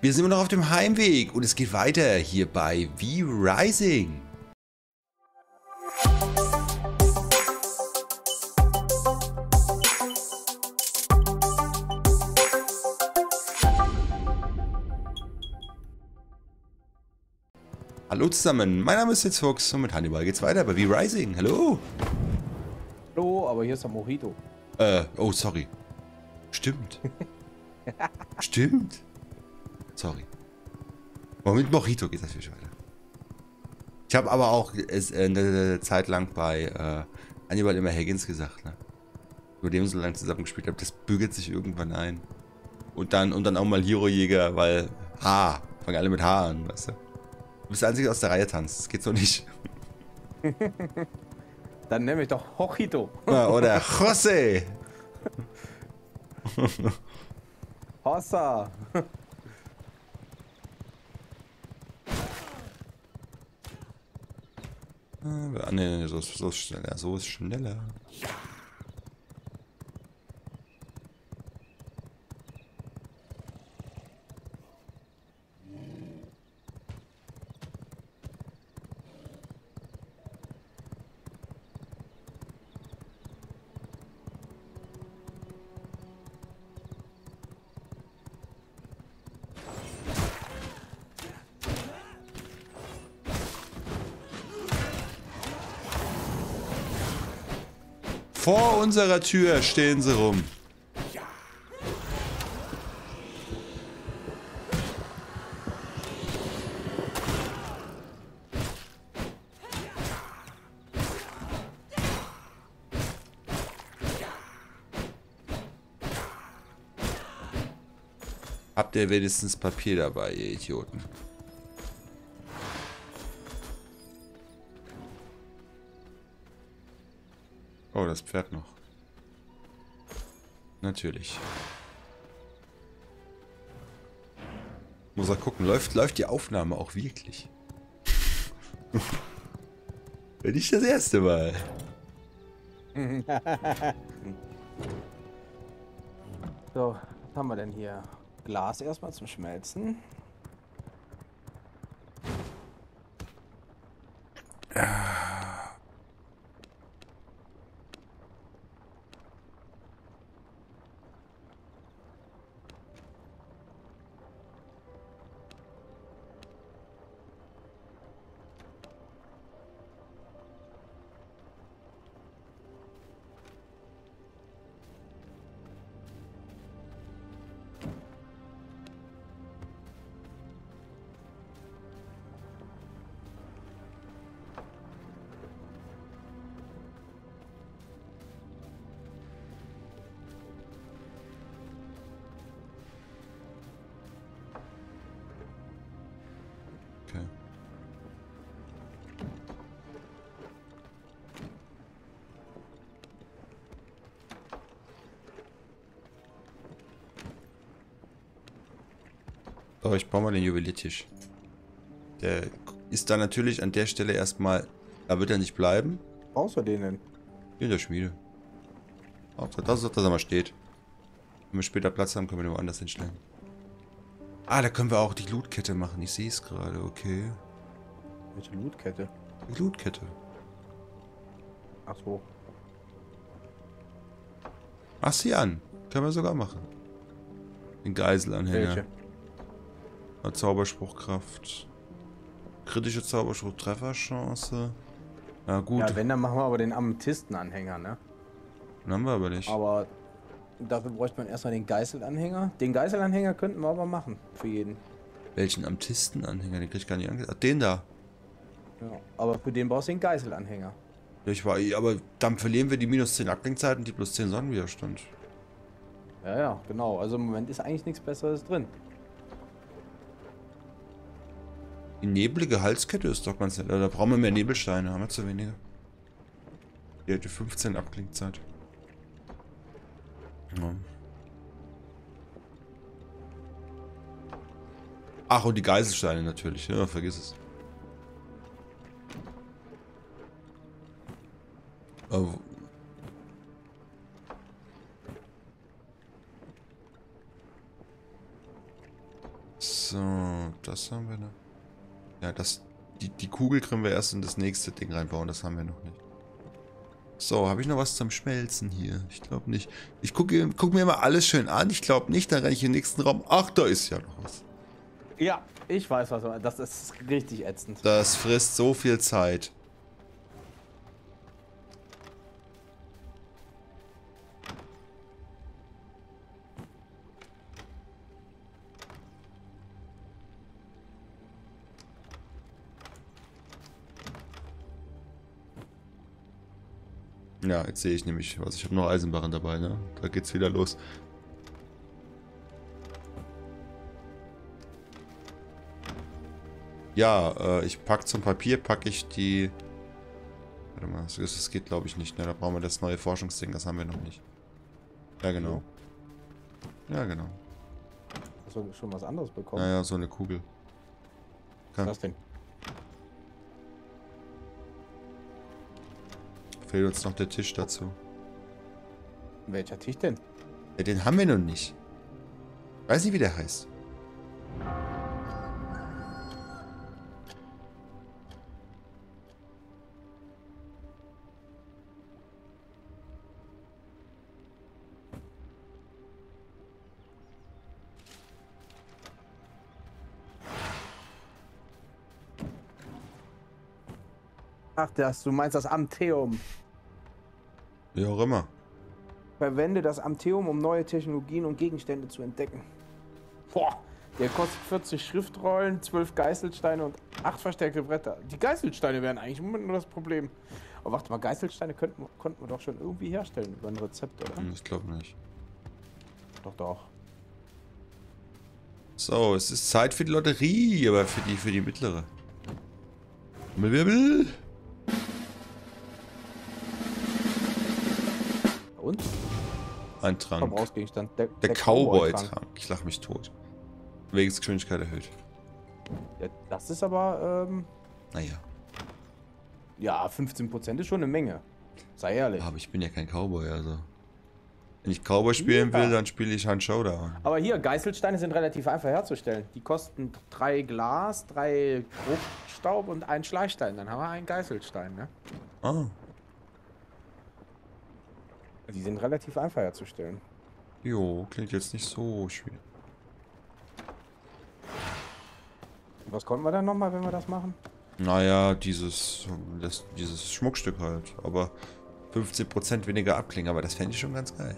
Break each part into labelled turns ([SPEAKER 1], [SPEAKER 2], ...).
[SPEAKER 1] Wir sind immer noch auf dem Heimweg und es geht weiter hier bei V-Rising. Hallo zusammen, mein Name ist Sitz Fuchs und mit Hannibal geht's weiter bei V-Rising. Hallo.
[SPEAKER 2] Hallo, aber hier ist der Mojito.
[SPEAKER 1] Äh, oh, sorry. Stimmt. Stimmt. Sorry. Aber mit Mojito geht das natürlich weiter. Ich habe aber auch äh, eine Zeit lang bei äh, Hannibal immer Higgins gesagt, ne? Mit dem so lange zusammengespielt habe, das bügelt sich irgendwann ein. Und dann, und dann auch mal Hero-Jäger, weil H. Fangen alle mit H an, weißt du? Du bist der Einzige, der aus der Reihe tanzt. Das geht so nicht.
[SPEAKER 2] Dann nenne ich doch Hochito.
[SPEAKER 1] Oder Jose.
[SPEAKER 2] Hossa.
[SPEAKER 1] Ah, nee, so, so schneller, so ist schneller. Unserer Tür stehen sie rum. Habt ihr wenigstens Papier dabei, ihr Idioten? Oh, das Pferd noch. Natürlich. Muss er gucken, läuft, läuft die Aufnahme auch wirklich? Wenn nicht das erste Mal.
[SPEAKER 2] So, was haben wir denn hier? Glas erstmal zum Schmelzen.
[SPEAKER 1] So, ich baue mal den Juweliertisch. Der ist da natürlich an der Stelle erstmal... Da wird er nicht bleiben.
[SPEAKER 2] Außer denen.
[SPEAKER 1] In der Schmiede. Hauptsache, das ist, dass er mal steht. Wenn wir später Platz haben, können wir den woanders hinstellen. Ah, da können wir auch die Lootkette machen. Ich sehe es gerade, okay.
[SPEAKER 2] Welche Lootkette?
[SPEAKER 1] Die Lootkette.
[SPEAKER 2] Ach so.
[SPEAKER 1] Mach sie an. Können wir sogar machen. Den Geiselanhänger.
[SPEAKER 2] Welche?
[SPEAKER 1] Zauberspruchkraft. Kritische Zauberspruch, Trefferchance. Ja gut,
[SPEAKER 2] Ja, wenn, dann machen wir aber den Amethystenanhänger, ne?
[SPEAKER 1] den haben wir aber nicht.
[SPEAKER 2] Aber dafür bräuchte man erstmal den Geißelanhänger. Den Geißelanhänger könnten wir aber machen. Für jeden.
[SPEAKER 1] Welchen Amtistenanhänger? Den krieg ich gar nicht angesagt. Den da.
[SPEAKER 2] Ja. Aber für den brauchst du den Geißelanhänger.
[SPEAKER 1] Ich war, aber dann verlieren wir die minus 10 Abklingzeit und die plus 10 Sonnenwiderstand.
[SPEAKER 2] Ja, ja, genau. Also im Moment ist eigentlich nichts Besseres drin.
[SPEAKER 1] Die neblige Halskette ist doch ganz nett. Da brauchen wir mehr Nebelsteine, haben wir zu wenige. Die hätte 15 Abklingzeit. Ja. Ach, und die Geiselsteine natürlich, ja, vergiss es. Oh. So, das haben wir noch. Ja, das, die, die Kugel können wir erst in das nächste Ding reinbauen. Das haben wir noch nicht. So, habe ich noch was zum Schmelzen hier? Ich glaube nicht. Ich gucke guck mir immer alles schön an. Ich glaube nicht. Dann renne ich in den nächsten Raum. Ach, da ist ja noch was.
[SPEAKER 2] Ja, ich weiß was. Das ist richtig ätzend.
[SPEAKER 1] Das frisst so viel Zeit. Ja, jetzt sehe ich nämlich was. Ich habe noch Eisenbarren dabei, ne? Da geht's wieder los. Ja, äh, ich pack zum Papier, packe ich die... Warte mal, das, geht glaube ich nicht, ne? Da brauchen wir das neue Forschungsding, das haben wir noch nicht. Ja, genau. Ja, genau.
[SPEAKER 2] Hast du schon was anderes bekommen?
[SPEAKER 1] Naja, so eine Kugel.
[SPEAKER 2] Kann. Was denn?
[SPEAKER 1] Fehlt uns noch der Tisch dazu.
[SPEAKER 2] Welcher Tisch denn?
[SPEAKER 1] Ja, den haben wir noch nicht. Weiß nicht, wie der heißt.
[SPEAKER 2] Das, du meinst das Amtheum.
[SPEAKER 1] Wie auch immer.
[SPEAKER 2] Verwende das Amtheum, um neue Technologien und Gegenstände zu entdecken. Boah, der kostet 40 Schriftrollen, 12 Geißelsteine und 8 verstärkte Bretter. Die Geißelsteine wären eigentlich nur das Problem. Aber warte mal, Geißelsteine könnten, konnten wir doch schon irgendwie herstellen über ein Rezept, oder?
[SPEAKER 1] Hm, ich glaube nicht.
[SPEAKER 2] Doch, doch.
[SPEAKER 1] So, es ist Zeit für die Lotterie, aber für die, für die mittlere. Wirbel.
[SPEAKER 2] Und?
[SPEAKER 1] Ein Trank.
[SPEAKER 2] Verbrauchsgegenstand. Der,
[SPEAKER 1] der, der Cowboy-Trank. Cowboy ich lach mich tot. Wegesgeschwindigkeit erhöht.
[SPEAKER 2] Ja, das ist aber, ähm...
[SPEAKER 1] Naja.
[SPEAKER 2] Ja, 15% ist schon eine Menge. Sei ehrlich.
[SPEAKER 1] Aber ich bin ja kein Cowboy, also... Wenn ich Cowboy spielen ja. will, dann spiele ich einen Showdown.
[SPEAKER 2] Aber hier, Geißelsteine sind relativ einfach herzustellen. Die kosten drei Glas, drei Bruchstaub und ein Schleichstein. Dann haben wir einen Geißelstein, ne?
[SPEAKER 1] Ah.
[SPEAKER 2] Die sind relativ einfach herzustellen.
[SPEAKER 1] Jo, klingt jetzt nicht so schwierig.
[SPEAKER 2] Was konnten wir dann nochmal, wenn wir das machen?
[SPEAKER 1] Naja, dieses, das, dieses Schmuckstück halt. Aber 15% weniger abklingen, aber das fände ich schon ganz geil.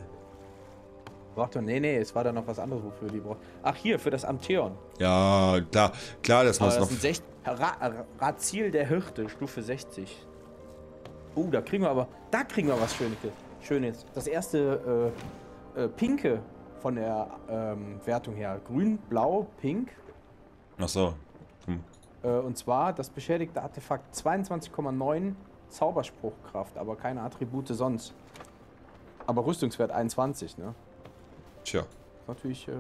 [SPEAKER 2] Warte, nee, nee, es war da noch was anderes, wofür die braucht. Ach, hier, für das Amtheon.
[SPEAKER 1] Ja, klar, klar, das muss noch...
[SPEAKER 2] Ist Ra Razil der Hirte, Stufe 60. Oh, da kriegen wir aber, da kriegen wir was Schönes. Schönes. Das erste äh, äh, Pinke von der ähm, Wertung her. Grün, Blau, Pink.
[SPEAKER 1] Ach so. Hm.
[SPEAKER 2] Äh, und zwar das beschädigte Artefakt 22,9 Zauberspruchkraft, aber keine Attribute sonst. Aber Rüstungswert 21, ne?
[SPEAKER 1] Tja.
[SPEAKER 2] Natürlich. Äh,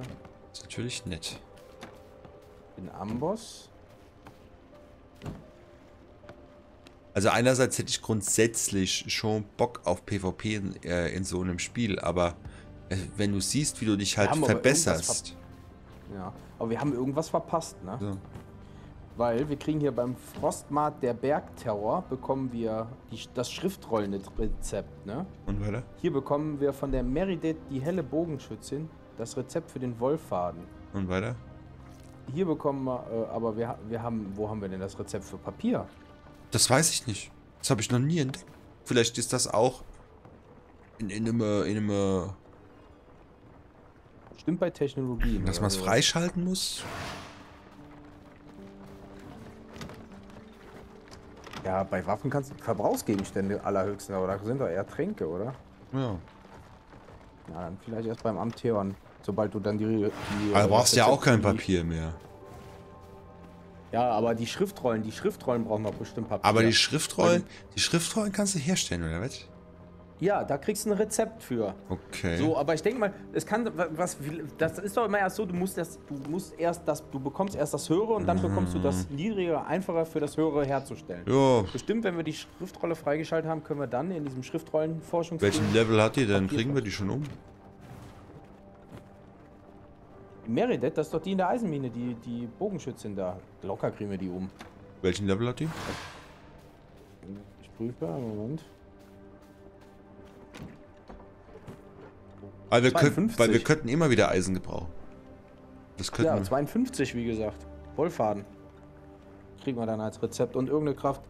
[SPEAKER 1] ist natürlich nett.
[SPEAKER 2] In Amboss.
[SPEAKER 1] Also einerseits hätte ich grundsätzlich schon Bock auf PvP in, äh, in so einem Spiel, aber äh, wenn du siehst, wie du dich halt verbesserst.
[SPEAKER 2] Ja, aber wir haben irgendwas verpasst, ne? So. Weil wir kriegen hier beim Frostmart der Bergterror bekommen wir die, das Schriftrollenrezept, ne?
[SPEAKER 1] Und weiter?
[SPEAKER 2] Hier bekommen wir von der Meridet die helle Bogenschützin das Rezept für den Wollfaden.
[SPEAKER 1] Und weiter?
[SPEAKER 2] Hier bekommen wir, äh, aber wir, wir haben, wo haben wir denn das Rezept für Papier?
[SPEAKER 1] Das weiß ich nicht. Das habe ich noch nie entdeckt. Vielleicht ist das auch in, in einem... In einem
[SPEAKER 2] Stimmt bei Technologien.
[SPEAKER 1] Dass man es freischalten muss?
[SPEAKER 2] Ja, bei Waffen kannst du Verbrauchsgegenstände allerhöchsten, aber da sind doch eher Tränke, oder?
[SPEAKER 1] Ja.
[SPEAKER 2] Na, dann vielleicht erst beim Amtheon, sobald du dann die... die
[SPEAKER 1] aber du brauchst ja auch kein Papier mehr.
[SPEAKER 2] Ja, aber die Schriftrollen, die Schriftrollen brauchen doch bestimmt Papier.
[SPEAKER 1] Aber die Schriftrollen, die Schriftrollen kannst du herstellen, oder was?
[SPEAKER 2] Ja, da kriegst du ein Rezept für.
[SPEAKER 1] Okay.
[SPEAKER 2] So, aber ich denke mal, es kann was das ist doch immer erst so, du musst das du musst erst das du bekommst erst das höhere und dann mm. bekommst du das niedrigere einfacher für das höhere herzustellen.
[SPEAKER 1] Ja.
[SPEAKER 2] Bestimmt, wenn wir die Schriftrolle freigeschaltet haben, können wir dann in diesem Schriftrollenforschung
[SPEAKER 1] Welchen Level hat die denn? Kriegen wir die schon um?
[SPEAKER 2] Meridet, das ist doch die in der Eisenmine, die, die Bogenschützin da. Locker kriegen wir die um.
[SPEAKER 1] Welchen Level hat die?
[SPEAKER 2] Ich prüfe, Moment.
[SPEAKER 1] Weil wir, könnten,
[SPEAKER 2] 52.
[SPEAKER 1] weil wir könnten immer wieder Eisen gebrauchen. Das könnten
[SPEAKER 2] Ja,
[SPEAKER 1] wir.
[SPEAKER 2] 52, wie gesagt. Vollfaden. Kriegen wir dann als Rezept und irgendeine Kraft.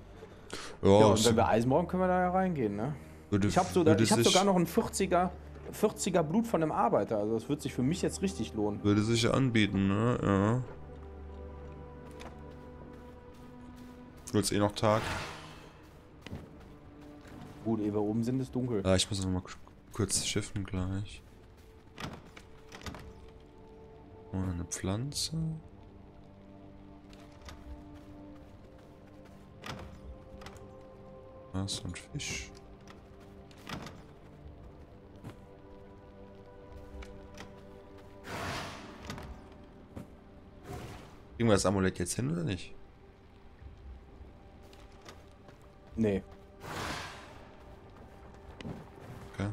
[SPEAKER 1] Ja,
[SPEAKER 2] Ja, und wenn wir Eisen brauchen, können wir da ja reingehen, ne?
[SPEAKER 1] würde,
[SPEAKER 2] Ich habe so, hab sogar noch ein 40er, 40er Blut von einem Arbeiter. Also das wird sich für mich jetzt richtig lohnen.
[SPEAKER 1] Würde sich anbieten, ne? Ja. Wird eh noch Tag.
[SPEAKER 2] Gut, ehe wir oben sind, ist dunkel.
[SPEAKER 1] Ah, ich muss noch mal k- kurz shiften gleich. Und eine Pflanze. Was und Fisch. Kriegen wir das Amulett jetzt hin oder nicht?
[SPEAKER 2] Nee.
[SPEAKER 1] Okay.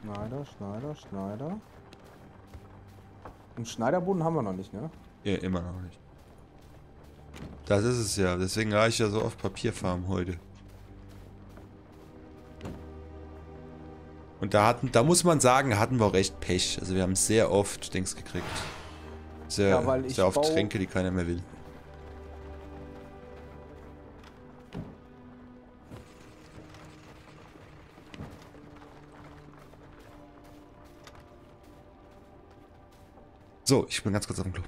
[SPEAKER 2] Schneider, Schneider, Schneider. Einen Schneiderboden haben wir noch nicht, ne?
[SPEAKER 1] Ja, immer noch nicht. Das ist es ja. Deswegen ich ja so oft Papierfarm heute. Und da hatten, da muss man sagen, hatten wir auch echt Pech. Also wir haben sehr oft Dings gekriegt. Sehr,
[SPEAKER 2] Ja, weil ich
[SPEAKER 1] sehr oft Tränke, die keiner mehr will. So, ich bin ganz kurz auf dem Klo.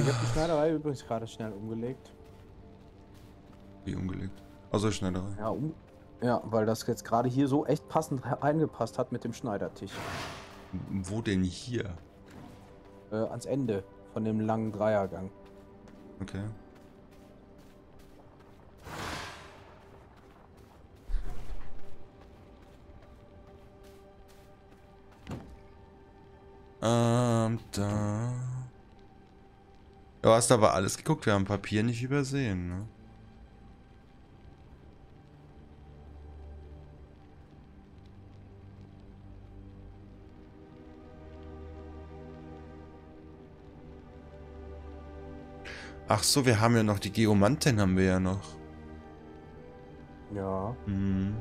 [SPEAKER 2] Ich habe die Schneiderei übrigens gerade schnell umgelegt.
[SPEAKER 1] Wie umgelegt. Also Schneiderei.
[SPEAKER 2] Ja, um, ja, weil das jetzt gerade hier so echt passend reingepasst hat mit dem Schneidertisch.
[SPEAKER 1] Wo denn hier?
[SPEAKER 2] Äh, ans Ende von dem langen Dreiergang.
[SPEAKER 1] Okay. Ähm, da. Du hast aber alles geguckt, wir haben Papier nicht übersehen, ne? Ach so, wir haben ja noch die Geomanten haben wir ja noch.
[SPEAKER 2] Ja.
[SPEAKER 1] Mhm.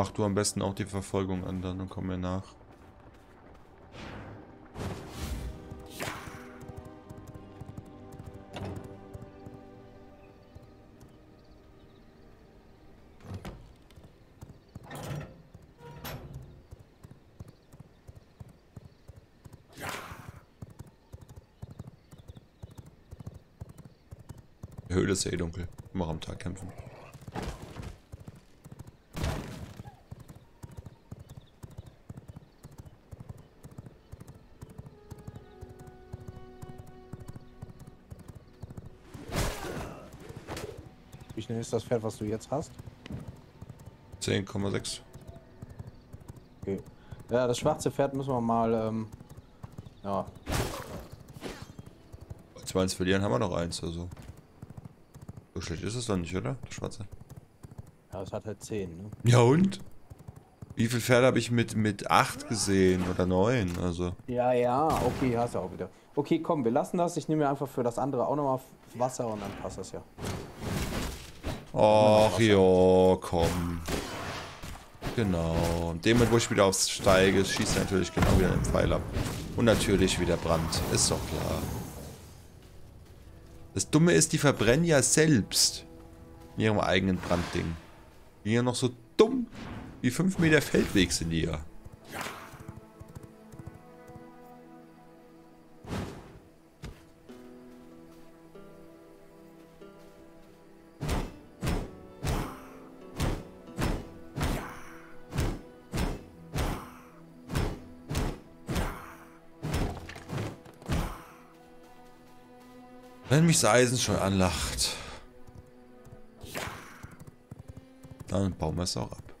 [SPEAKER 1] Mach du am besten auch die Verfolgung an, dann kommen wir nach. Die Höhle ist eh dunkel. Immer am Tag kämpfen.
[SPEAKER 2] Ist das Pferd, was du jetzt hast?
[SPEAKER 1] 10,6.
[SPEAKER 2] Okay. Ja, das schwarze Pferd müssen wir mal, ähm, ja,
[SPEAKER 1] Zwei eins verlieren haben wir noch eins, also. So schlecht ist es doch nicht, oder? Das Schwarze.
[SPEAKER 2] ja, es hat halt 10, ne?
[SPEAKER 1] Ja und? Wie viele Pferde habe ich mit, mit 8 gesehen oder 9? Also.
[SPEAKER 2] Ja, ja, okay, hast du auch wieder. Okay, komm, wir lassen das. Ich nehme mir einfach für das andere auch nochmal Wasser und dann passt das ja.
[SPEAKER 1] Ach ja, komm. Genau. In dem Moment, wo ich wieder aufs Steige, schießt er natürlich genau wieder den Pfeil ab. Und natürlich wieder Brand. Ist doch klar. Das Dumme ist, die verbrennen ja selbst. In ihrem eigenen Brandding. Die ja noch so dumm. Wie 5 Meter Feldweg sind die ja. Das Eisen schon anlacht. Dann bauen wir es auch ab.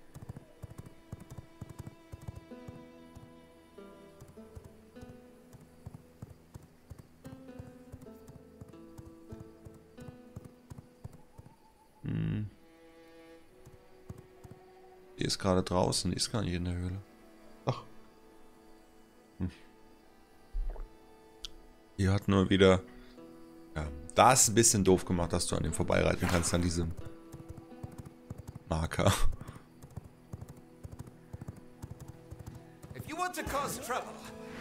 [SPEAKER 1] Hm. Die ist gerade draußen, die ist gar nicht in der Höhle. Ach. Hm. Die hat nur wieder ja, da ist ein bisschen doof gemacht, dass du an dem vorbeireiten kannst, an diesem Marker.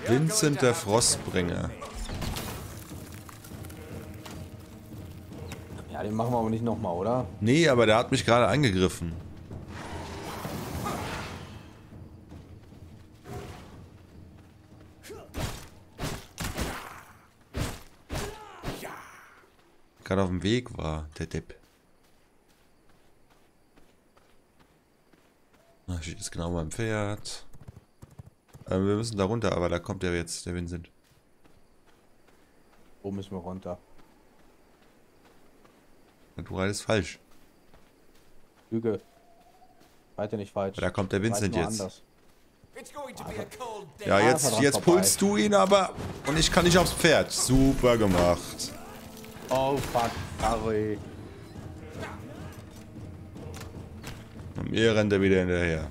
[SPEAKER 1] Vincent der Frostbringer.
[SPEAKER 2] Ja, den machen wir aber nicht nochmal, oder?
[SPEAKER 1] Nee, aber der hat mich gerade angegriffen. Gerade auf dem Weg war, der Depp. Na, steht jetzt genau beim Pferd. Äh, wir müssen da runter, aber da kommt ja jetzt der Vincent.
[SPEAKER 2] Wo müssen wir runter?
[SPEAKER 1] Du reitest falsch.
[SPEAKER 2] Lüge. Weiter nicht falsch.
[SPEAKER 1] Da kommt der Vincent jetzt.
[SPEAKER 2] anders.
[SPEAKER 1] Ja, jetzt, jetzt pulst du ihn aber. Und ich kann nicht aufs Pferd. Super gemacht.
[SPEAKER 2] Oh fuck, sorry.
[SPEAKER 1] Und mir rennt er wieder hinterher.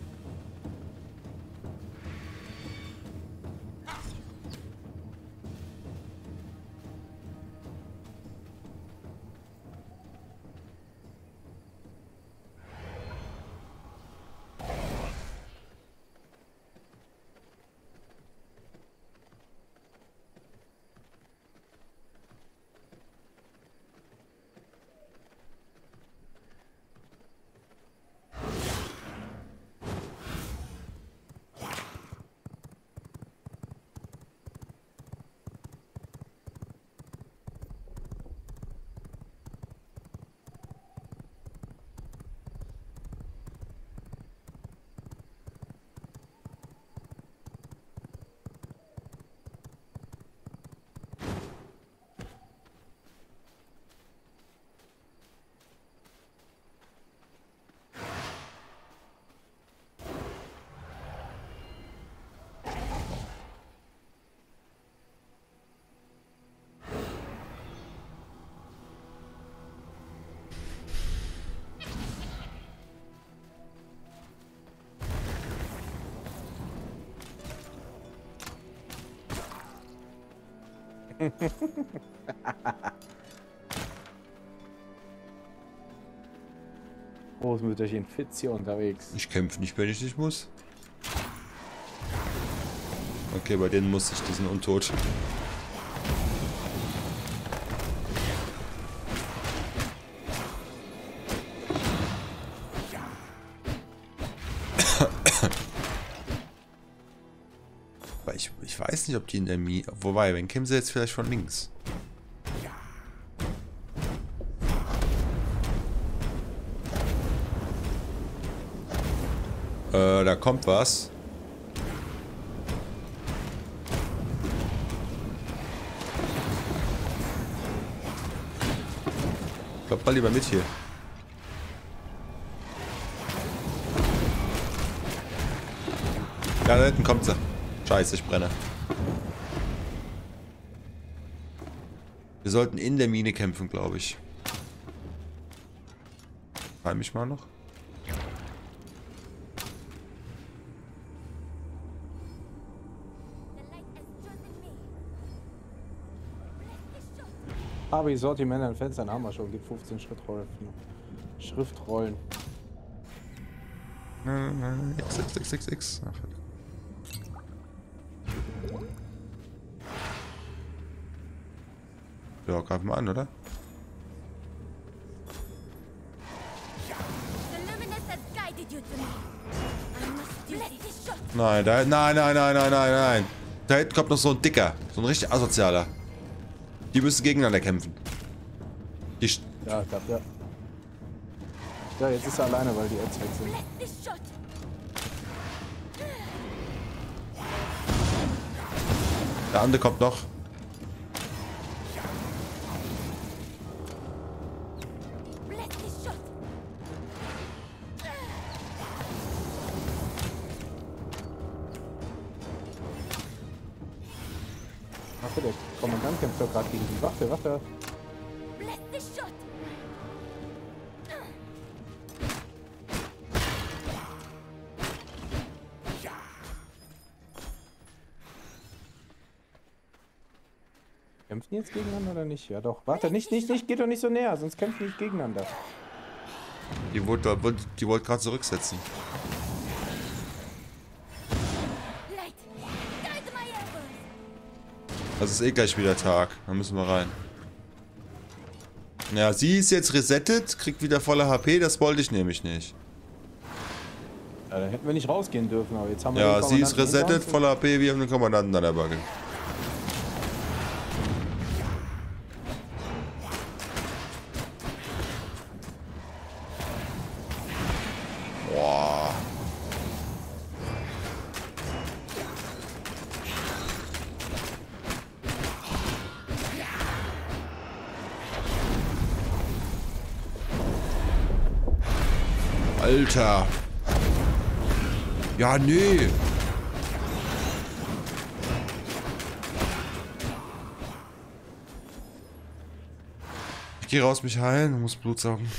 [SPEAKER 2] Großmütterchen Fitz hier unterwegs.
[SPEAKER 1] Ich kämpfe nicht, wenn ich nicht muss. Okay, bei denen muss ich, die sind untot. Ich weiß nicht, ob die in der Mi... Wobei, wenn kämen sie jetzt vielleicht von links. Äh, da kommt was. Kommt mal lieber mit hier. Ja, da hinten kommt sie. Scheiße, ich brenne. Wir sollten in der Mine kämpfen, glaube ich. Heim mich mal noch.
[SPEAKER 2] Aber die Sortiment an Fenstern haben wir schon. Gibt 15 Schriftrollen. Schriftrollen.
[SPEAKER 1] Nein, nein, X, X, X, X, X. Ach,
[SPEAKER 3] I must bless this shot.
[SPEAKER 1] Nein, da, nein, nein, nein, nein, nein, nein. Da hinten kommt noch so ein dicker, so ein richtig asozialer. Die müssen gegeneinander kämpfen. Die, st-
[SPEAKER 2] Ja, ich glaub, ja. Ja, jetzt ist er alleine, weil die Ads weg sind.
[SPEAKER 1] Der andere kommt noch.
[SPEAKER 2] Gegeneinander oder nicht? Ja doch. Warte, nicht, nicht, nicht, geht doch nicht so näher, sonst kämpfen die nicht gegeneinander.
[SPEAKER 1] Die wollte wollt, die wollt gerade zurücksetzen. Das ist eh gleich wieder Tag. Da müssen wir rein. Ja, sie ist jetzt resettet, kriegt wieder volle HP. Das wollte ich nämlich nicht.
[SPEAKER 2] Ja, dann hätten wir nicht rausgehen dürfen, aber jetzt haben wir
[SPEAKER 1] Ja, sie ist resettet,
[SPEAKER 2] uns.
[SPEAKER 1] volle HP. Wir haben den Kommandanten an der Backe. Alter. Ja, nee. Ich gehe raus, mich heilen und muss Blut saugen.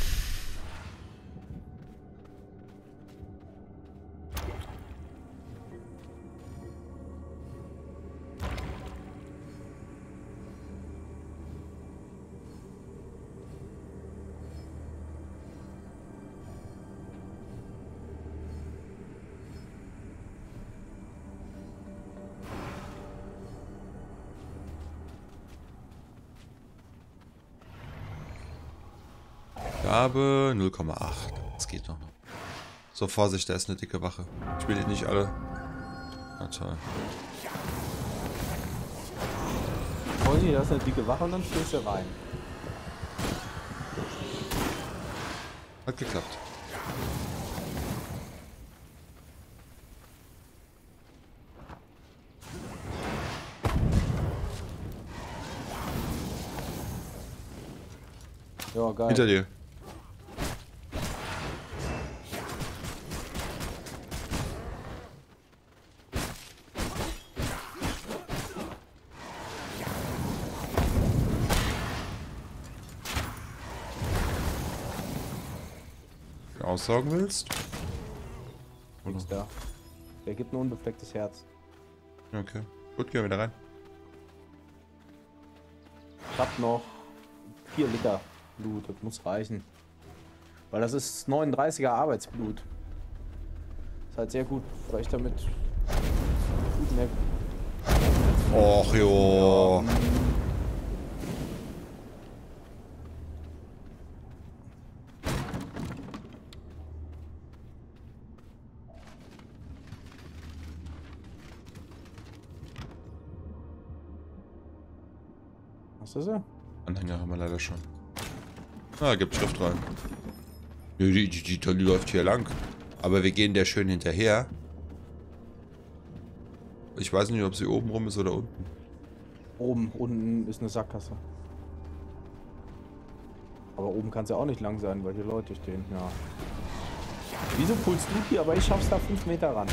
[SPEAKER 1] Gabe 0,8. Das geht noch. So, Vorsicht, da ist eine dicke Wache. Ich will die nicht alle. Na toll.
[SPEAKER 2] Vorsicht, da ist eine dicke Wache und dann stehst du rein.
[SPEAKER 1] Hat geklappt.
[SPEAKER 2] Ja, geil.
[SPEAKER 1] Hinter dir. Aussaugen willst?
[SPEAKER 2] Nix da. Der gibt ein unbeflecktes Herz.
[SPEAKER 1] Okay. Gut, gehen wir wieder rein.
[SPEAKER 2] hab noch 4 Liter Blut, das muss reichen. Weil das ist 39er Arbeitsblut. Ist halt sehr gut, weil ich damit gut
[SPEAKER 1] Och jo.
[SPEAKER 2] Was ist er?
[SPEAKER 1] Anhänger haben wir leider schon. Ah, gibt Schrift rein. Die, die, die, die, die läuft hier lang. Aber wir gehen der schön hinterher. Ich weiß nicht, ob sie oben rum ist oder unten.
[SPEAKER 2] Oben, unten ist eine Sackgasse. Aber oben kann es ja auch nicht lang sein, weil hier Leute stehen. Ja. Wieso pulst du hier? Aber ich schaff's da 5 Meter ran.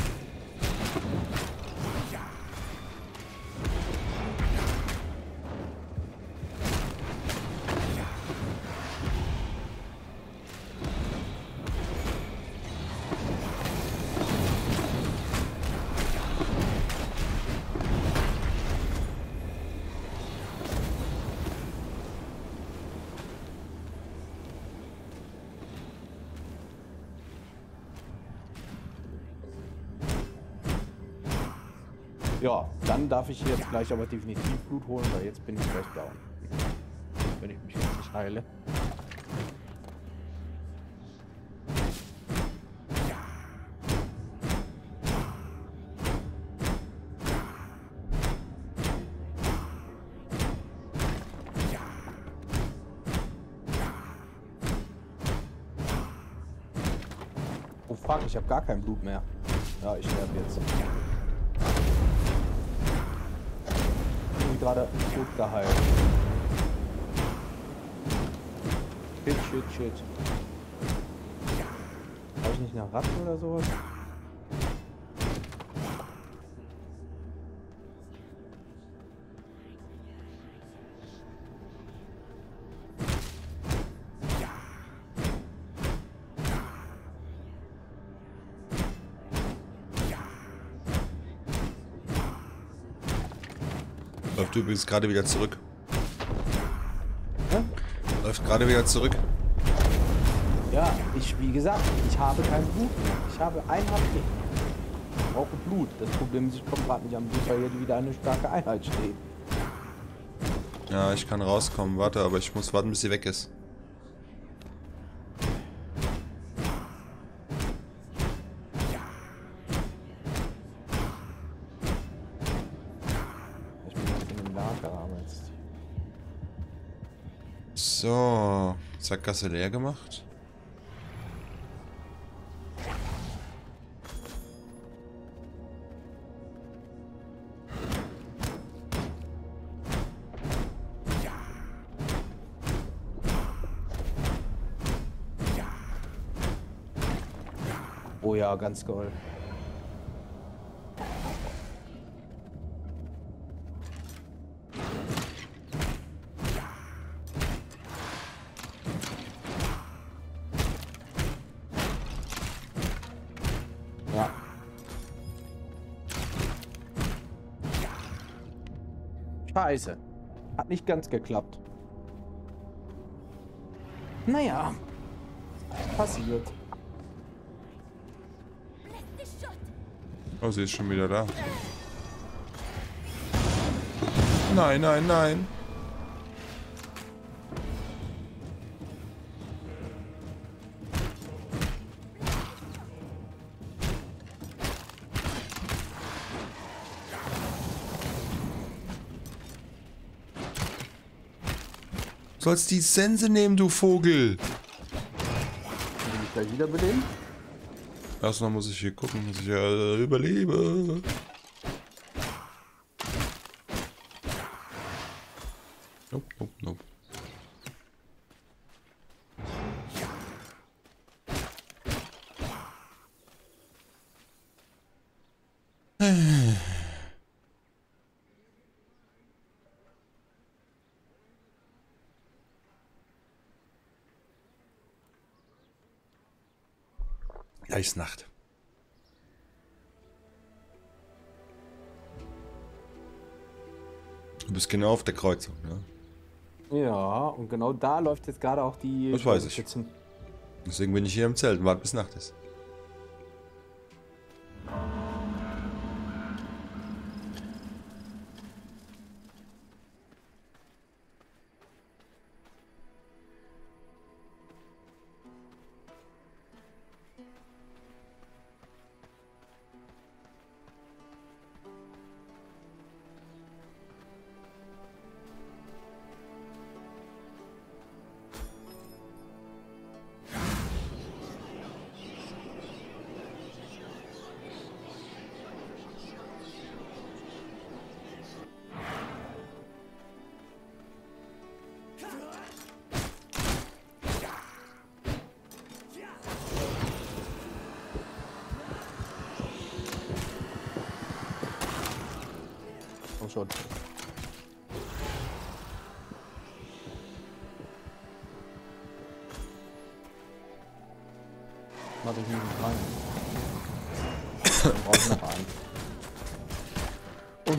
[SPEAKER 2] Darf ich jetzt gleich aber definitiv Blut holen, weil jetzt bin ich gleich down. Wenn ich mich nicht heile. Oh fuck, ich habe gar kein Blut mehr. Ja, ich sterbe jetzt. Irgendwie gerade gut geheilt. Shit, shit, shit. Habe ich nicht eine Ratte oder sowas?
[SPEAKER 1] Übrigens gerade wieder zurück.
[SPEAKER 2] Hä?
[SPEAKER 1] Läuft gerade wieder zurück.
[SPEAKER 2] Ja, ich, wie gesagt, ich habe kein Blut. Ich habe ein HP. Ich brauche Blut. Das Problem ist, ich komme gerade nicht am Blut, weil hier wieder eine starke Einheit steht.
[SPEAKER 1] Ja, ich kann rauskommen. Warte, aber ich muss warten, bis sie weg ist. Sackgasse leer gemacht.
[SPEAKER 2] Oh ja, ganz toll. Scheiße. Hat nicht ganz geklappt. Naja. Passiert.
[SPEAKER 1] Oh, sie ist schon wieder da. Nein, nein, nein. Sollst die Sense nehmen, du Vogel.
[SPEAKER 2] Will ich gleich wiederbeleben?
[SPEAKER 1] Erstmal muss ich hier gucken, dass ich äh, überlebe. Gleich ist Nacht. Du bist genau auf der Kreuzung, ne?
[SPEAKER 2] Ja, und genau da läuft jetzt gerade auch die.
[SPEAKER 1] Das weiß ich. Deswegen bin ich hier im Zelt und warte bis Nacht ist.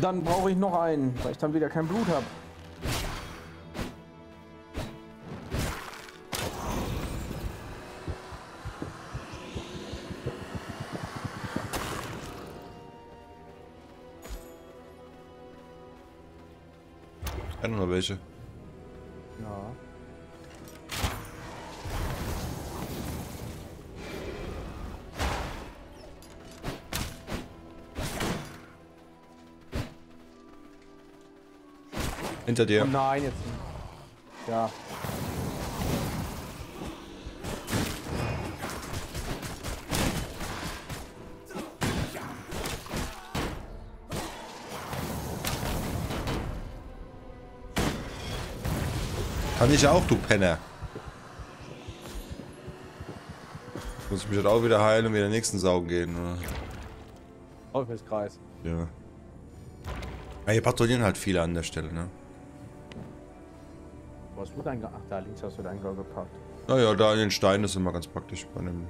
[SPEAKER 2] Dann brauche ich noch einen, weil ich dann wieder kein Blut habe.
[SPEAKER 1] Hinter
[SPEAKER 2] Oh
[SPEAKER 1] dir.
[SPEAKER 2] nein, jetzt. Ja.
[SPEAKER 1] Kann ich auch, du Penner. Muss ich mich halt auch wieder heilen und wieder den nächsten saugen gehen, oder?
[SPEAKER 2] Teufelskreis.
[SPEAKER 1] Ja. Ja, hier patrouillieren halt viele an der Stelle, ne?
[SPEAKER 2] Du dein Ach, da links hast du dein Girl gepackt.
[SPEAKER 1] Naja, da in den Steinen ist immer ganz praktisch bei dem.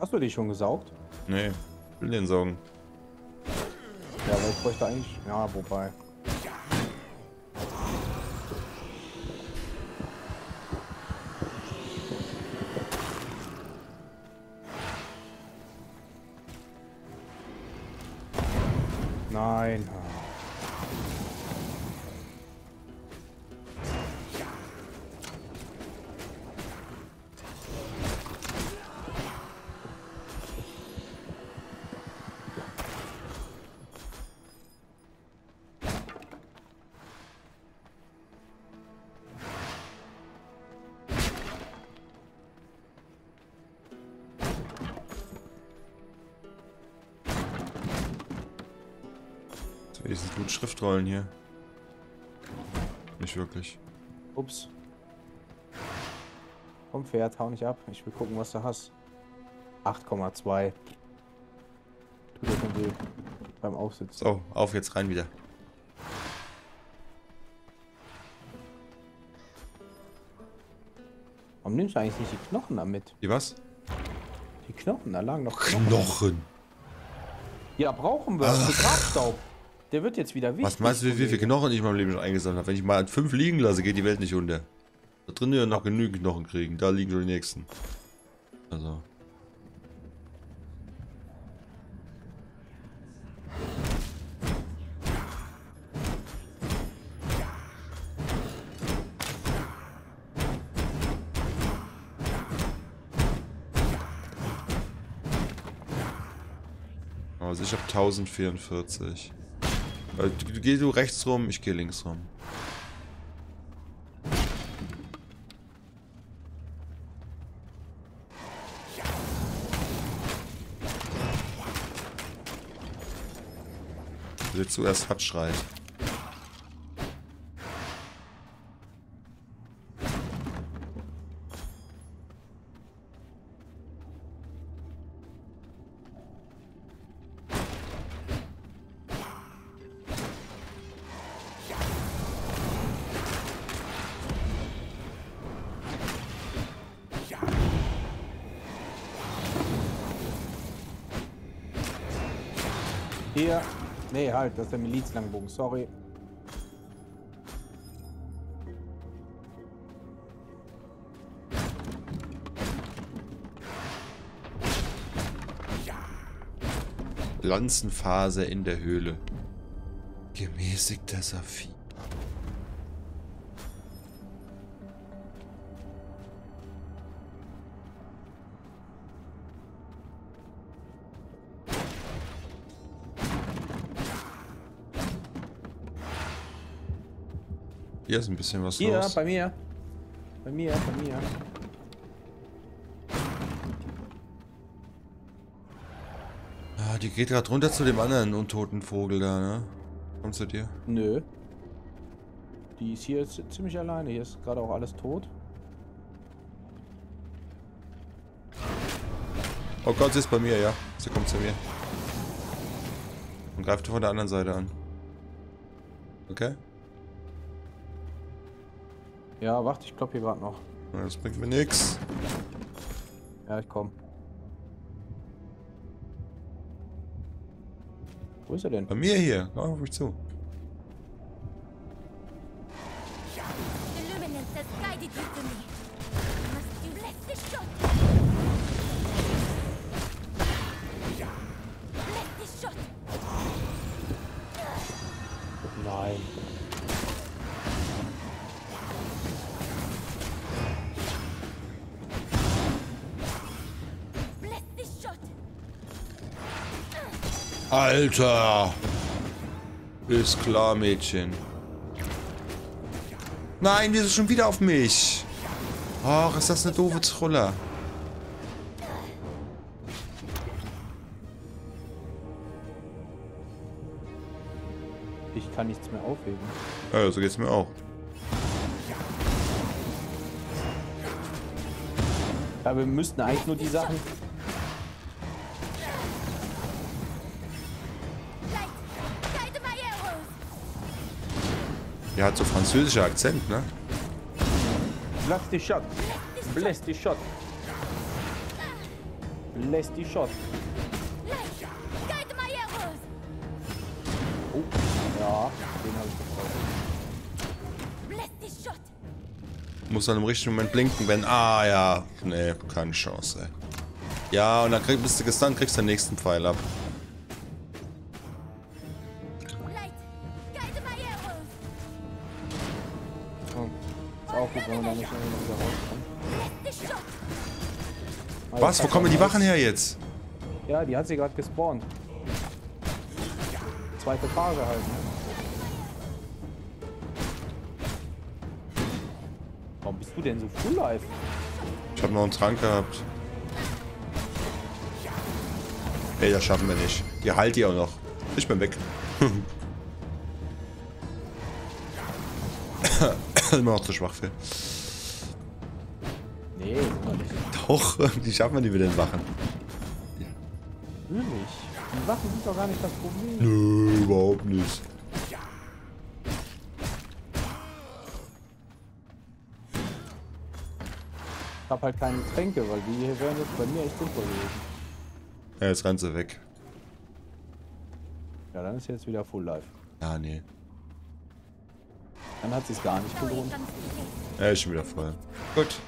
[SPEAKER 2] Hast du dich schon gesaugt?
[SPEAKER 1] Nee, will den saugen.
[SPEAKER 2] Ja, weil ich bräuchte eigentlich. Ja, wobei.
[SPEAKER 1] Wenigstens gut Schriftrollen hier. Nicht wirklich.
[SPEAKER 2] Ups. Komm, Pferd, hau nicht ab. Ich will gucken, was du hast. 8,2. Tut dir schon weh. Beim Aufsitzen.
[SPEAKER 1] So, auf jetzt rein wieder.
[SPEAKER 2] Warum nimmst du eigentlich nicht die Knochen damit?
[SPEAKER 1] Wie was?
[SPEAKER 2] Die Knochen, da lagen noch Knochen.
[SPEAKER 1] Knochen.
[SPEAKER 2] Ja, brauchen wir. Für Grabstaub. Der wird jetzt wieder wichtig.
[SPEAKER 1] Was meinst du, wie viele. Knochen ich in meinem Leben schon eingesammelt habe? Wenn ich mal fünf liegen lasse, geht die Welt nicht unter. Da drin ja noch genügend Knochen kriegen. Da liegen schon die nächsten. Also. Also ich habe 1044. Also, Geh du rechts rum, ich gehe links rum. Der zuerst hat schreit.
[SPEAKER 2] Halt, das ist der Milizlangbogen, sorry.
[SPEAKER 1] Lanzenphase in der Höhle. Gemäßigter Saphir. Hier ist ein bisschen was
[SPEAKER 2] Hier,
[SPEAKER 1] los.
[SPEAKER 2] bei mir. Bei mir, bei mir.
[SPEAKER 1] Ah, die geht gerade runter zu dem anderen untoten Vogel da, ne? Kommt zu dir.
[SPEAKER 2] Nö. Die ist hier jetzt ziemlich alleine. Hier ist gerade auch alles tot.
[SPEAKER 1] Oh Gott, sie ist bei mir, ja. Sie kommt zu mir. Und greift von der anderen Seite an. Okay?
[SPEAKER 2] Ja, warte, ich klopp hier gerade noch.
[SPEAKER 1] Das bringt mir nix.
[SPEAKER 2] Ja, ich komm. Wo ist er denn?
[SPEAKER 1] Bei mir hier. Komm auf mich zu. Alter! Ist klar, Mädchen. Nein, wieso schon wieder auf mich? Ach, ist das eine doofe Troller.
[SPEAKER 2] Ich kann nichts mehr aufheben.
[SPEAKER 1] Ja, so geht's mir auch.
[SPEAKER 2] Ja, wir müssten eigentlich nur die Sachen.
[SPEAKER 1] Der hat so französischer Akzent, ne?
[SPEAKER 2] Bless die Shot. Bless die Shot. Bless die Shot. Oh, ja, den habe ich gefreut.
[SPEAKER 3] Bless this shot.
[SPEAKER 1] Muss dann im richtigen Moment blinken, wenn... Ah, ja. Nee, keine Chance, ey. Ja, und dann krieg, bist du gestunt, kriegst du den nächsten Pfeil ab. Was? Wo kommen die. Wachen her jetzt?
[SPEAKER 2] Ja, die hat sie gerade gespawnt. Zweite Phase halt, ne? Warum bist du denn so full life?
[SPEAKER 1] Ich habe noch einen Trank gehabt. Ey, das schaffen wir nicht. Die halt die auch noch. Ich bin weg. Immer noch zu schwach für. Doch, die schaffen wir nicht mit den Wachen.
[SPEAKER 2] Natürlich. Die Waffen sind doch gar nicht das Problem.
[SPEAKER 1] Nö, überhaupt nicht.
[SPEAKER 2] Ich hab halt keine Tränke, weil die hier wären jetzt bei mir echt sinnvoll gewesen.
[SPEAKER 1] Ja, jetzt rennt sie weg.
[SPEAKER 2] Ja, dann ist sie jetzt wieder full life.
[SPEAKER 1] Ja, nee.
[SPEAKER 2] Dann hat sie es gar nicht gelohnt.
[SPEAKER 1] Er ist schon wieder voll. Gut.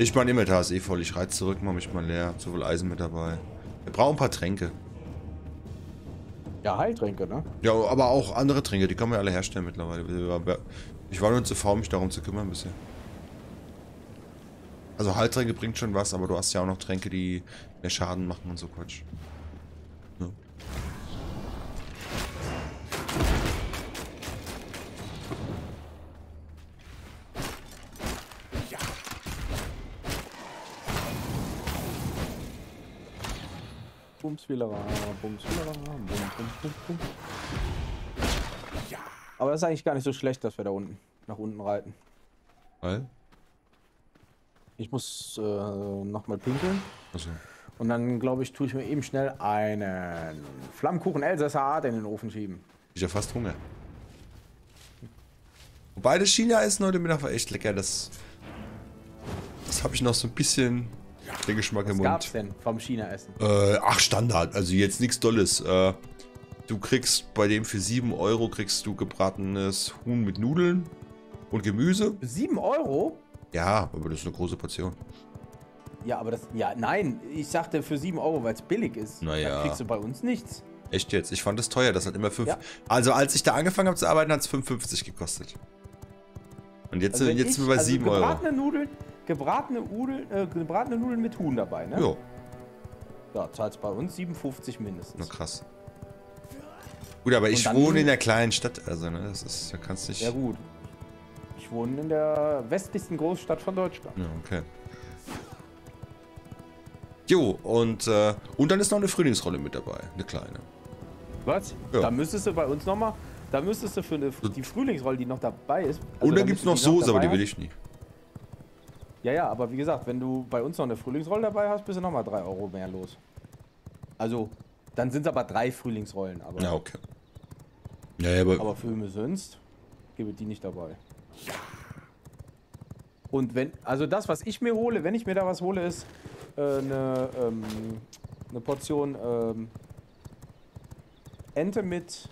[SPEAKER 1] Ich mein Inventar ist eh voll. Ich reiz zurück, mach mich mal leer. So viel Eisen mit dabei. Wir brauchen ein paar Tränke.
[SPEAKER 2] Ja, Heiltränke, ne?
[SPEAKER 1] Ja, aber auch andere Tränke, die können wir alle herstellen mittlerweile. Ich war nur zu faul, mich darum zu kümmern bisher. Also Heiltränke bringt schon was, aber du hast ja auch noch Tränke, die mehr Schaden machen und so Quatsch.
[SPEAKER 2] Bums, Willera, Bums, Willera, Bum, Bum, Bum, Bum. Aber das ist eigentlich gar nicht so schlecht, dass wir da unten nach unten reiten.
[SPEAKER 1] Weil?
[SPEAKER 2] Ich muss äh, nochmal pinkeln.
[SPEAKER 1] Also,
[SPEAKER 2] Und dann, glaube ich, tue ich mir eben schnell einen Flammkuchen Elsässer Art in den Ofen schieben.
[SPEAKER 1] ich hab fast Hunger. Wobei das China-Essen heute Mittag war echt lecker. Das, das habe ich noch so ein bisschen den Geschmack im
[SPEAKER 2] Was
[SPEAKER 1] Mund.
[SPEAKER 2] gab's denn vom China-Essen?
[SPEAKER 1] Äh, ach, Standard. Also jetzt nichts Dolles. Äh, du kriegst bei dem für 7 Euro kriegst du gebratenes Huhn mit Nudeln und Gemüse.
[SPEAKER 2] 7 Euro?
[SPEAKER 1] Ja, aber das ist eine große Portion.
[SPEAKER 2] Ja, aber das. Ja, nein, ich sagte für 7 Euro, weil es billig ist.
[SPEAKER 1] Naja.
[SPEAKER 2] Da kriegst du bei uns nichts.
[SPEAKER 1] Echt jetzt? Ich fand das teuer, das hat immer 5.
[SPEAKER 2] Ja.
[SPEAKER 1] Also als ich da angefangen habe zu arbeiten, hat es 5,50 gekostet. Und jetzt,
[SPEAKER 2] Also
[SPEAKER 1] jetzt
[SPEAKER 2] ich-
[SPEAKER 1] sind wir bei
[SPEAKER 2] also
[SPEAKER 1] 7 Euro.
[SPEAKER 2] gebratene Nudeln, gebratene Nudeln, äh, gebratene Nudeln mit Huhn dabei, ne?
[SPEAKER 1] Jo,
[SPEAKER 2] Ja, zahlst bei uns 57
[SPEAKER 1] na
[SPEAKER 2] mindestens.
[SPEAKER 1] krass. Gut, aber ich wohne in der kleinen Stadt, also ne, das ist, da kannst nicht.
[SPEAKER 2] Ja gut. Ich wohne in der westlichsten Großstadt von Deutschland.
[SPEAKER 1] Ja, okay. Jo, und, äh, und dann ist noch eine Frühlingsrolle mit dabei, eine kleine.
[SPEAKER 2] Was?
[SPEAKER 1] Ja.
[SPEAKER 2] Da müsstest du bei uns nochmal, da müsstest du für eine, die Frühlingsrolle, die noch dabei ist. also
[SPEAKER 1] und dann
[SPEAKER 2] damit
[SPEAKER 1] gibt's
[SPEAKER 2] du
[SPEAKER 1] noch Soße, aber die will ich nie.
[SPEAKER 2] Ja, ja, aber wie gesagt, wenn du bei uns noch eine Frühlingsrolle dabei hast, bist du nochmal 3 Euro mehr los. Also, dann sind es aber drei Frühlingsrollen, aber,
[SPEAKER 1] Ja, okay. Ja, ja, aber,
[SPEAKER 2] aber für mich sonst gebe die nicht dabei. Und wenn, also das, was ich mir hole, wenn ich mir da was hole, ist äh, eine, ähm, eine Portion ähm, Ente mit,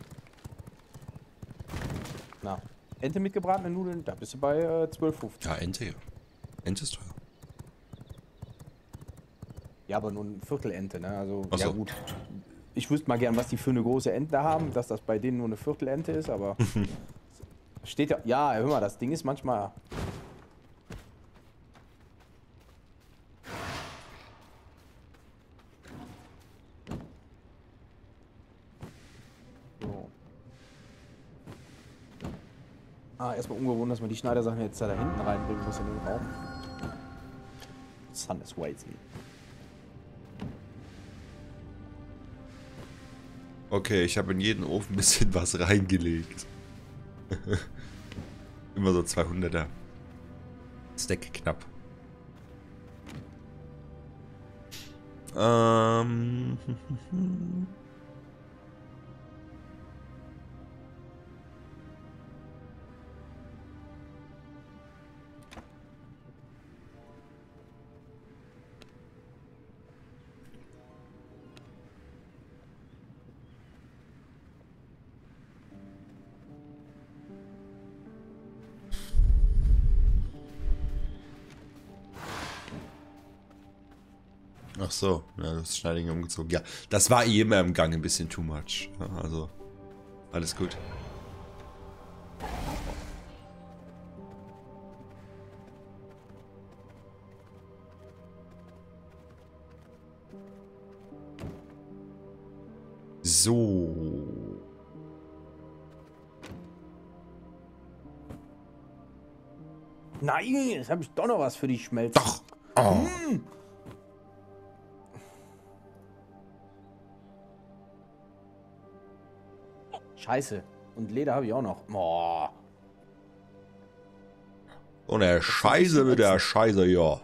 [SPEAKER 2] na, Ente mit gebratenen Nudeln, da bist du bei äh, 12,50.
[SPEAKER 1] ja, Ente, ja. Ente ist teuer.
[SPEAKER 2] Ja, aber nur ein Viertel Ente, ne? Also,
[SPEAKER 1] Ach
[SPEAKER 2] ja
[SPEAKER 1] so.
[SPEAKER 2] gut. Ich wüsste mal gern, was die für eine große Ente da haben, dass das bei denen nur eine Viertel Ente ist, aber. steht ja. Ja, hör mal, das Ding ist manchmal. So. Ah, erstmal ungewohnt, dass man die Schneidersachen jetzt da hinten reinbringen muss in den Raum. Sun is waiting.
[SPEAKER 1] Okay, ich habe in jeden Ofen ein bisschen was reingelegt. Immer so 200er. Stack knapp. Ähm. Ach so, ja, du hast Schneidinger umgezogen. Ja, das war eh immer im Gang ein bisschen too much. Also, alles gut. So.
[SPEAKER 2] Nein, jetzt habe ich doch noch was für die Schmelze.
[SPEAKER 1] Doch. Oh.
[SPEAKER 2] Scheiße. Und Leder habe ich auch noch. Boah.
[SPEAKER 1] Und der Scheiße mit der Scheiße, ja.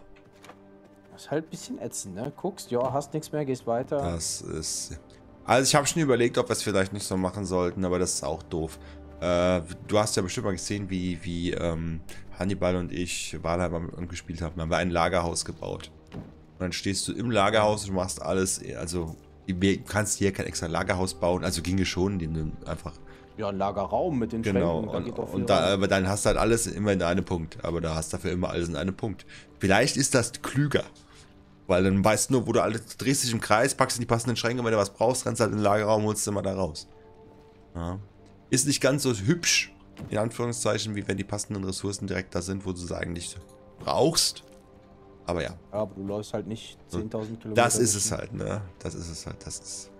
[SPEAKER 2] Das ist halt ein bisschen ätzend, ne? Guckst, ja, hast nichts mehr, gehst weiter.
[SPEAKER 1] Das ist. Also ich habe schon überlegt, ob wir es vielleicht nicht so machen sollten, aber das ist auch doof. Äh, du hast ja bestimmt mal gesehen, wie, wie ähm, Hannibal und ich Valheim gespielt haben. Da haben wir ein Lagerhaus gebaut. Und dann stehst du im Lagerhaus und machst alles, also du kannst hier kein extra Lagerhaus bauen, also ginge schon, indem du einfach
[SPEAKER 2] Ja, ein Lagerraum mit den
[SPEAKER 1] Genau,
[SPEAKER 2] Schränken. da
[SPEAKER 1] und, und da, aber dann hast du halt alles immer in einem Punkt. Aber da hast du dafür immer alles in einem Punkt. Vielleicht ist das klüger. Weil dann weißt du nur, wo du alles, drehst dich im Kreis, packst in die passenden Schränke, wenn du was brauchst, rennst halt in den Lagerraum und holst du immer da raus. Ja. Ist nicht ganz so hübsch, in Anführungszeichen, wie wenn die passenden Ressourcen direkt da sind, wo du sie eigentlich brauchst. Aber ja,
[SPEAKER 2] Ja, aber du läufst halt nicht 10.000 Kilometer.
[SPEAKER 1] das ist es halt, ne? Das ist es halt, das ist.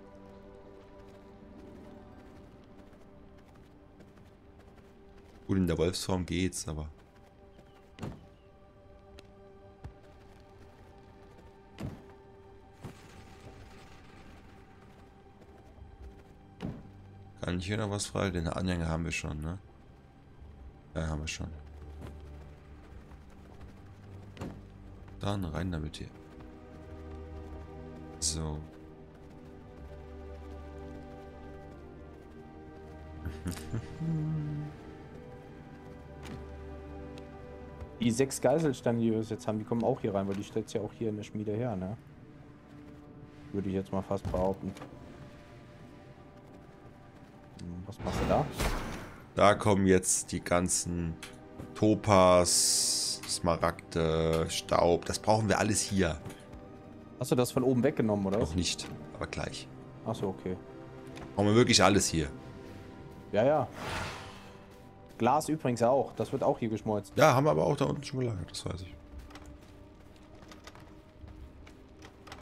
[SPEAKER 1] Gut, in der Wolfsform geht's, aber. Kann ich hier noch was frei? Den Anhänger haben wir schon, ne? Ja, haben wir schon. Dann rein damit hier. So.
[SPEAKER 2] Die sechs Geiselsteine, die wir jetzt haben, die kommen auch hier rein, weil die stellt ja auch hier in der Schmiede her, ne? Würde ich jetzt mal fast behaupten. Was machst du da?
[SPEAKER 1] Da kommen jetzt die ganzen Topas, Smaragde, Staub. Das brauchen wir alles hier.
[SPEAKER 2] Hast du das von oben weggenommen, oder?
[SPEAKER 1] Noch nicht, aber gleich.
[SPEAKER 2] Achso, okay.
[SPEAKER 1] Brauchen wir wirklich alles hier.
[SPEAKER 2] Ja, ja. Glas übrigens auch. Das wird auch hier geschmolzen.
[SPEAKER 1] Ja, haben wir aber auch da unten schon gelagert, das weiß ich.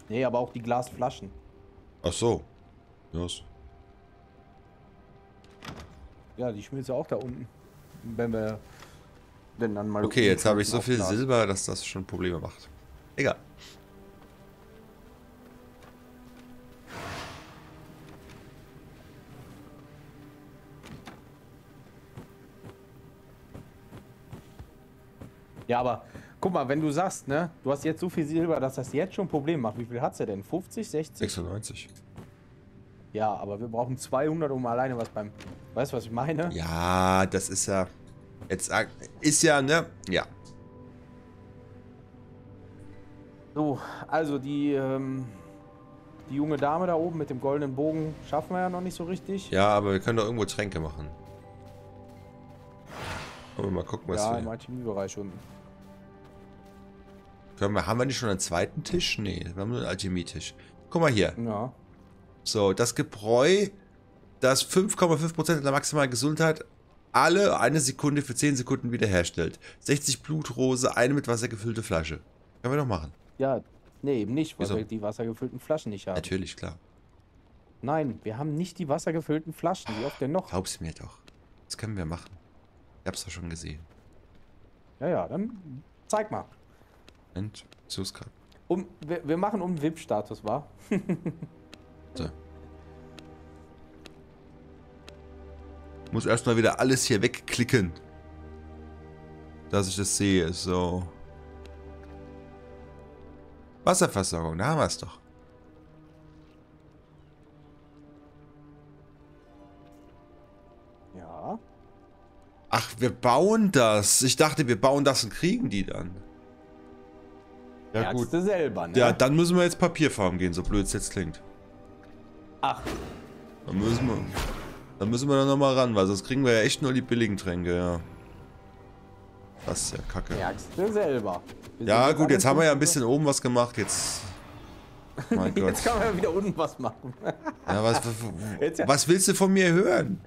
[SPEAKER 2] Nee, aber auch die Glasflaschen.
[SPEAKER 1] Ach so. Yes.
[SPEAKER 2] Ja, die schmilzen auch da unten. Wenn wir denn dann mal.
[SPEAKER 1] Okay, jetzt habe ich so viel. Silber, dass das schon Probleme macht. Egal.
[SPEAKER 2] Ja, aber guck mal, wenn du sagst, ne, du hast jetzt so viel Silber, dass das jetzt schon ein Problem macht. Wie viel hat's er denn? 50, 60?
[SPEAKER 1] 96.
[SPEAKER 2] Ja, aber wir brauchen 200 um alleine was beim. Weißt du, was ich meine?
[SPEAKER 1] Ja, das ist ja. Jetzt ist ja, ne? Ja.
[SPEAKER 2] So, also die, ähm, die junge Dame da oben mit dem goldenen Bogen schaffen wir ja noch nicht so richtig.
[SPEAKER 1] Ja, aber wir können doch irgendwo Tränke machen. Wollen wir mal gucken, was
[SPEAKER 2] Ja, im
[SPEAKER 1] wir.
[SPEAKER 2] Alchemiebereich unten.
[SPEAKER 1] Können wir. Haben wir nicht schon einen zweiten Tisch? Nee, wir haben nur einen Alchemietisch. Guck mal hier.
[SPEAKER 2] Ja.
[SPEAKER 1] So, das Gebräu, das 5,5% der maximalen Gesundheit alle eine Sekunde für 10 Sekunden wiederherstellt. 60 Blutrose, eine mit Wasser gefüllte Flasche. Können wir doch machen.
[SPEAKER 2] Ja, nee, eben nicht, weil
[SPEAKER 1] Wieso?
[SPEAKER 2] wir die wassergefüllten Flaschen nicht haben.
[SPEAKER 1] Natürlich, klar.
[SPEAKER 2] Nein, wir haben nicht die wassergefüllten Flaschen. Wie oft denn noch?
[SPEAKER 1] Glaub's mir doch. Das können wir machen. Ich hab's doch schon gesehen.
[SPEAKER 2] Ja, ja, dann zeig mal.
[SPEAKER 1] Und grad.
[SPEAKER 2] Um, wir, wir machen um VIP-Status, wa?
[SPEAKER 1] So. Muss erstmal wieder alles hier wegklicken. Dass ich das sehe. So. Wasserversorgung, da haben wir es doch.
[SPEAKER 2] Ja.
[SPEAKER 1] Ach, wir bauen das. Ich dachte, wir bauen das und kriegen die dann. Ja, gut.
[SPEAKER 2] Ärzte selber, ne?
[SPEAKER 1] Ja, dann müssen wir jetzt Papierfarben gehen, so blöd es jetzt klingt.
[SPEAKER 2] Ach,
[SPEAKER 1] Dann müssen wir. Dann müssen wir da nochmal ran, weil sonst kriegen wir ja echt nur die billigen Tränke, ja. Das ist ja kacke.
[SPEAKER 2] Ärzte selber. Wir
[SPEAKER 1] Ja, gut, jetzt haben wir ja ein bisschen oben was gemacht, jetzt. Mein Gott.
[SPEAKER 2] Jetzt kann man ja wieder unten was machen.
[SPEAKER 1] Ja, was, was, was willst du von mir hören?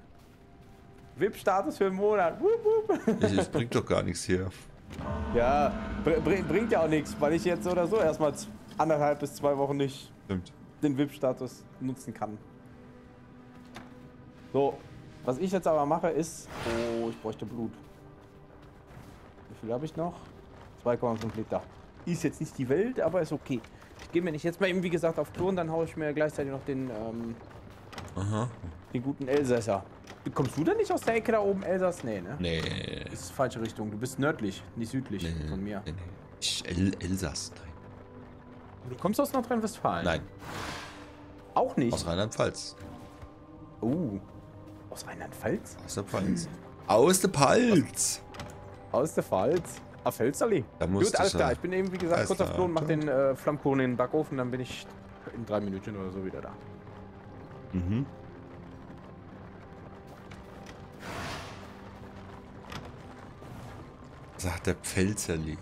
[SPEAKER 2] VIP-Status für einen Monat. Wup, wup.
[SPEAKER 1] Ich, das bringt doch gar nichts hier.
[SPEAKER 2] Ja, br br bringt ja auch nichts, weil ich jetzt so oder so erstmal anderthalb bis zwei Wochen nicht
[SPEAKER 1] Stimmt.
[SPEAKER 2] den VIP-Status nutzen kann. So, was ich jetzt aber mache ist... Oh, ich bräuchte Blut. Wie viel habe ich noch? 2,5 Liter. Ist jetzt nicht die Welt, aber ist okay. Ich gehe mir nicht jetzt mal eben, wie gesagt, auf und dann haue ich mir gleichzeitig noch den, ähm,
[SPEAKER 1] Aha.
[SPEAKER 2] den guten Elsässer. Kommst du denn nicht aus der Ecke da oben, Elsass? Nee, ne?
[SPEAKER 1] Nee.
[SPEAKER 2] Das ist falsche Richtung. Du bist nördlich, nicht südlich
[SPEAKER 1] nee,
[SPEAKER 2] von mir.
[SPEAKER 1] Nee, nee. Ich, El Elsass. Nein.
[SPEAKER 2] Du kommst aus Nordrhein-Westfalen?
[SPEAKER 1] Nein,
[SPEAKER 2] Auch nicht?
[SPEAKER 1] aus Rheinland-Pfalz.
[SPEAKER 2] Oh. Aus Rheinland-Pfalz?
[SPEAKER 1] Aus der Pfalz. Aus der Pfalz.
[SPEAKER 2] Aus der Pfalz? Auf Pfälzerli?
[SPEAKER 1] Da
[SPEAKER 2] Gut, alles klar. Ich bin eben, wie gesagt, kurz auf Klo und mach den äh, Flammkuchen in den Backofen. Dann bin ich in drei Minuten oder so wieder da.
[SPEAKER 1] Mhm. Sagt der Pfälzerli.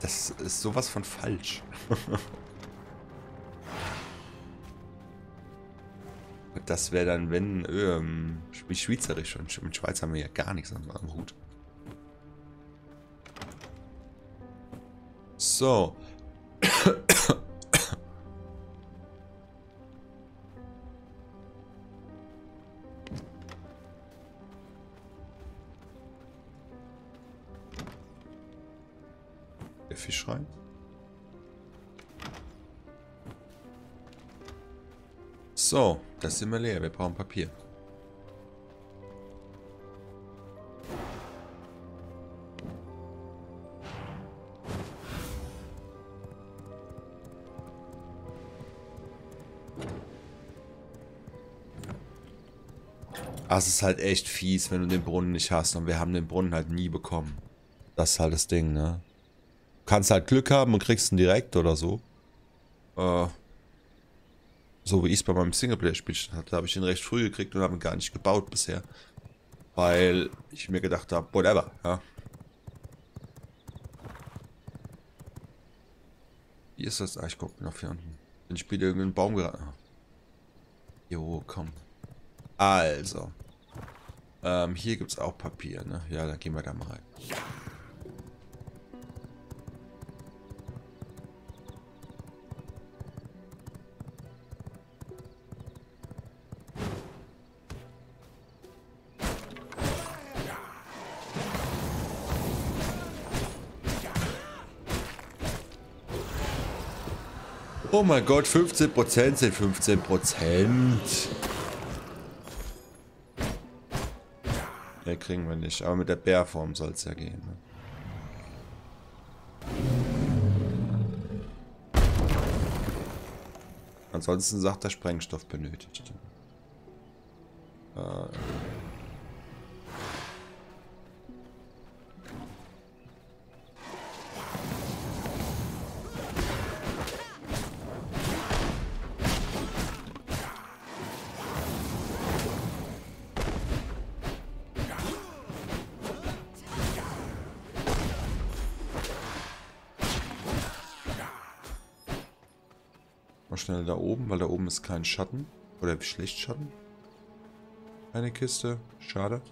[SPEAKER 1] Das ist sowas von falsch. das wäre dann, wenn, ähm, wie Schweizerisch. Und mit Schweiz haben wir ja gar nichts am, am Hut. So. Der Fisch rein. So, das sind wir leer. Wir brauchen Papier. Ah, es ist halt echt fies, wenn du den Brunnen nicht hast. Und wir haben den Brunnen halt nie bekommen. Das ist halt das Ding, ne? Du kannst halt Glück haben und kriegst ihn direkt oder so. Äh, So wie ich es bei meinem Singleplayer-Spiel schon hatte, habe ich den recht früh gekriegt und habe ihn gar nicht gebaut bisher. Weil ich mir gedacht habe, whatever, ja. Wie ist das? Ah, ich gucke nach hier unten. Bin ich wieder irgendeinen Baum geraten. Jo, komm. Also. Ähm, hier gibt es auch Papier, ne? Ja, dann gehen wir da mal rein. Oh mein Gott, 15% sind 15%. Ja, kriegen wir nicht. Aber mit der Bärform soll es ja gehen. Ne? Ansonsten sagt er Sprengstoff benötigt. Äh. Weil da oben ist kein Schatten. Oder schlecht Schatten. Eine Kiste. Schade.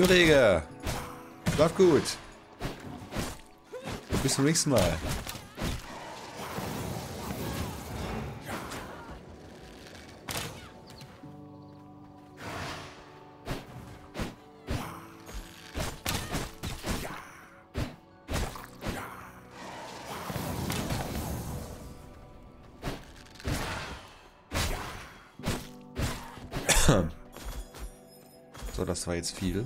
[SPEAKER 1] Kollege. Läuft gut. Bis zum nächsten Mal. Jetzt viel.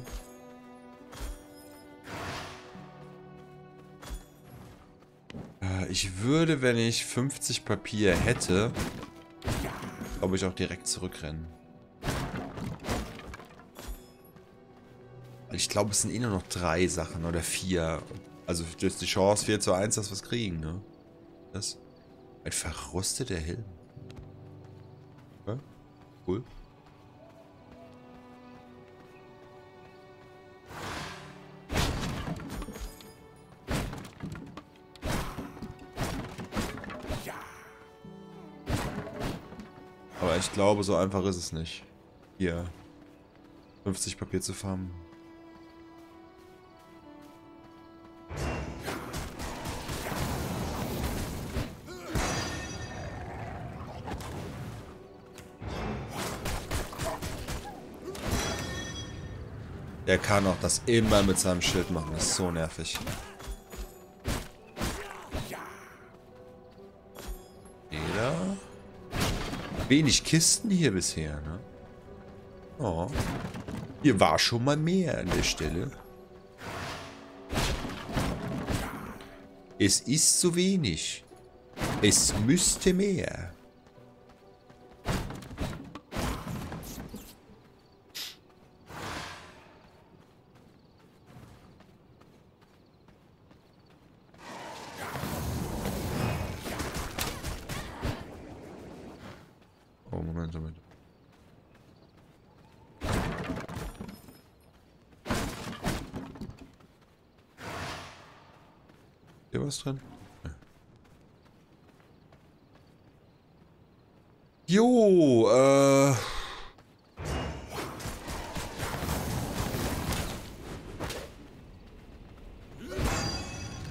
[SPEAKER 1] Äh, Ich würde, wenn ich 50 Papier hätte, glaube ich auch direkt zurückrennen. Ich glaube, es sind eh nur noch drei Sachen oder vier. Also ist die Chance 4 zu 1, dass wir es kriegen, ne? Das. Ein verrosteter Helm. Ja, cool. Glaube, so einfach ist es nicht. Hier 50 Papier zu farmen. Er kann auch das immer mit seinem Schild machen. Das ist so nervig. Wenig Kisten hier bisher, ne? Oh. Hier war schon mal mehr an der Stelle. Es ist zu wenig. Es müsste mehr. Drin? Jo, äh...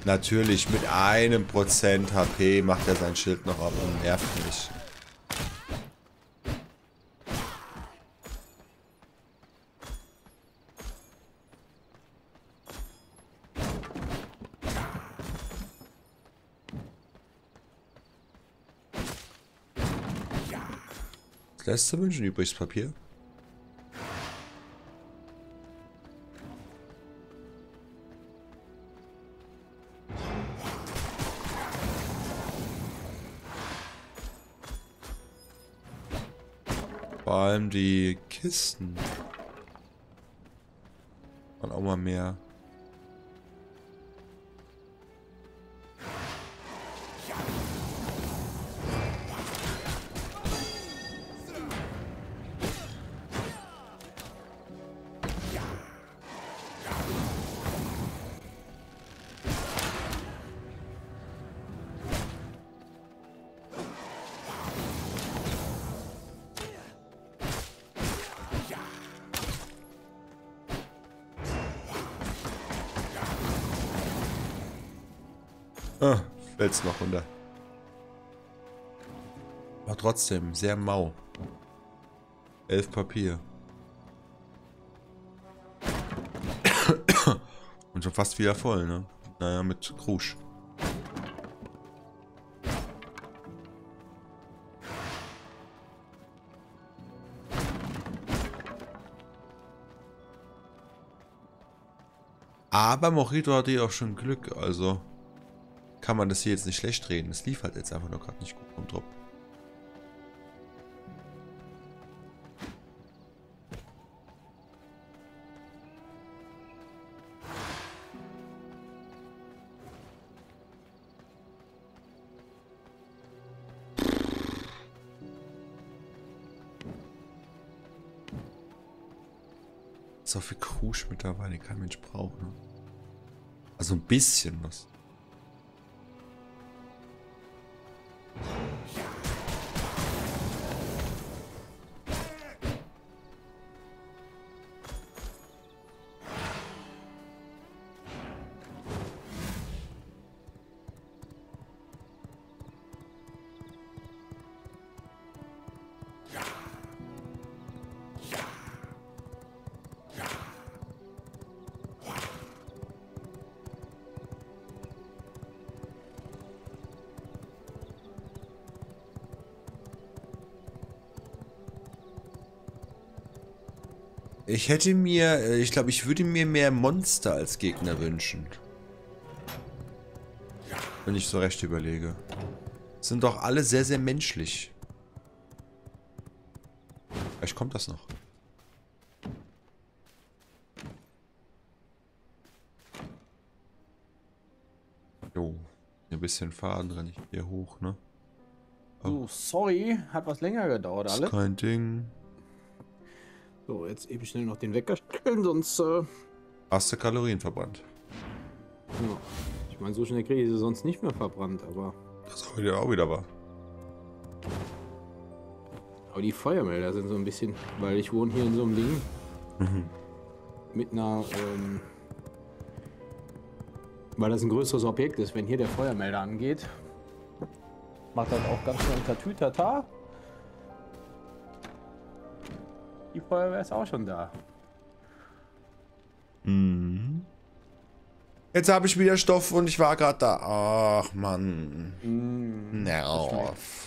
[SPEAKER 1] Natürlich, mit einem Prozent HP macht er sein Schild noch ab und nervt mich. Das letzte Wünschen übrigens Papier. Vor allem die Kisten. Und auch mal mehr. Trotzdem, sehr mau. Elf Papier. Und schon fast wieder voll, ne? Naja, mit Krusch. Aber Mojito hatte ja auch schon Glück, also kann man das hier jetzt nicht schlecht reden. Es lief halt jetzt einfach nur gerade nicht gut vom Drop. Kein Mensch braucht. Ne? Also ein bisschen was. Ich hätte mir, äh, ich glaube, ich würde mir mehr Monster als Gegner wünschen. Wenn ich so recht überlege. Sind doch alle sehr, sehr menschlich. Vielleicht kommt das noch. Jo, ein bisschen Faden renne ich hier hoch, ne?
[SPEAKER 2] Oh, sorry, hat was länger gedauert,
[SPEAKER 1] Ist
[SPEAKER 2] alle.
[SPEAKER 1] kein Ding.
[SPEAKER 2] So, jetzt eben schnell noch den Wecker stellen, sonst. Äh,
[SPEAKER 1] Hast du Kalorien verbrannt?
[SPEAKER 2] ja. Ich meine, so schnell kriege ich sie sonst nicht mehr verbrannt, aber.
[SPEAKER 1] Das ist auch wieder, auch wieder wahr.
[SPEAKER 2] Aber die Feuermelder sind so ein bisschen, weil ich wohne hier in so einem Ding. Mit einer, ähm, weil das ein größeres Objekt ist, wenn hier der Feuermelder angeht, macht das auch ganz schnell Tatütata. Feuerwehr ist auch schon da.
[SPEAKER 1] Mhm. Jetzt habe ich wieder Stoff und ich war gerade da. Ach, Mann.
[SPEAKER 2] Mm,
[SPEAKER 1] Nerv.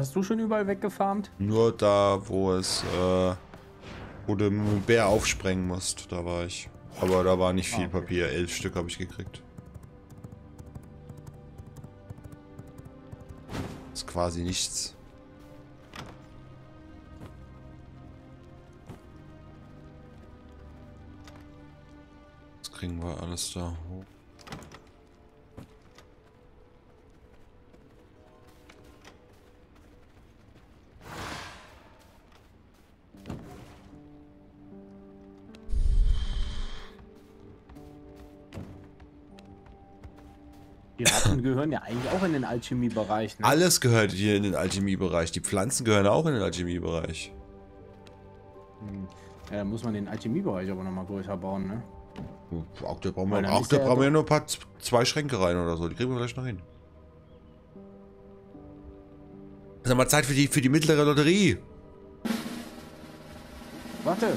[SPEAKER 2] Hast du schon überall weggefarmt?
[SPEAKER 1] Nur da, wo es, äh, wo du dem Bär aufsprengen musst, da war ich. Aber da war nicht viel
[SPEAKER 2] Ah, okay.
[SPEAKER 1] Papier. Elf Stück habe ich gekriegt. Das quasi nichts. Das kriegen wir alles da hoch.
[SPEAKER 2] Ratten gehören ja eigentlich auch in den Alchemiebereich. Ne?
[SPEAKER 1] Alles gehört hier in den Alchemiebereich. Die Pflanzen gehören auch in den Alchemiebereich.
[SPEAKER 2] Ja, da muss man den Alchemiebereich aber nochmal größer bauen, ne?
[SPEAKER 1] Auch da brauchen wir,
[SPEAKER 2] dann
[SPEAKER 1] auch da brauchen wir ja nur ein paar, zwei Schränke rein oder so. Die kriegen wir vielleicht noch hin. Sag mal Zeit für die, für die mittlere Lotterie.
[SPEAKER 2] Warte!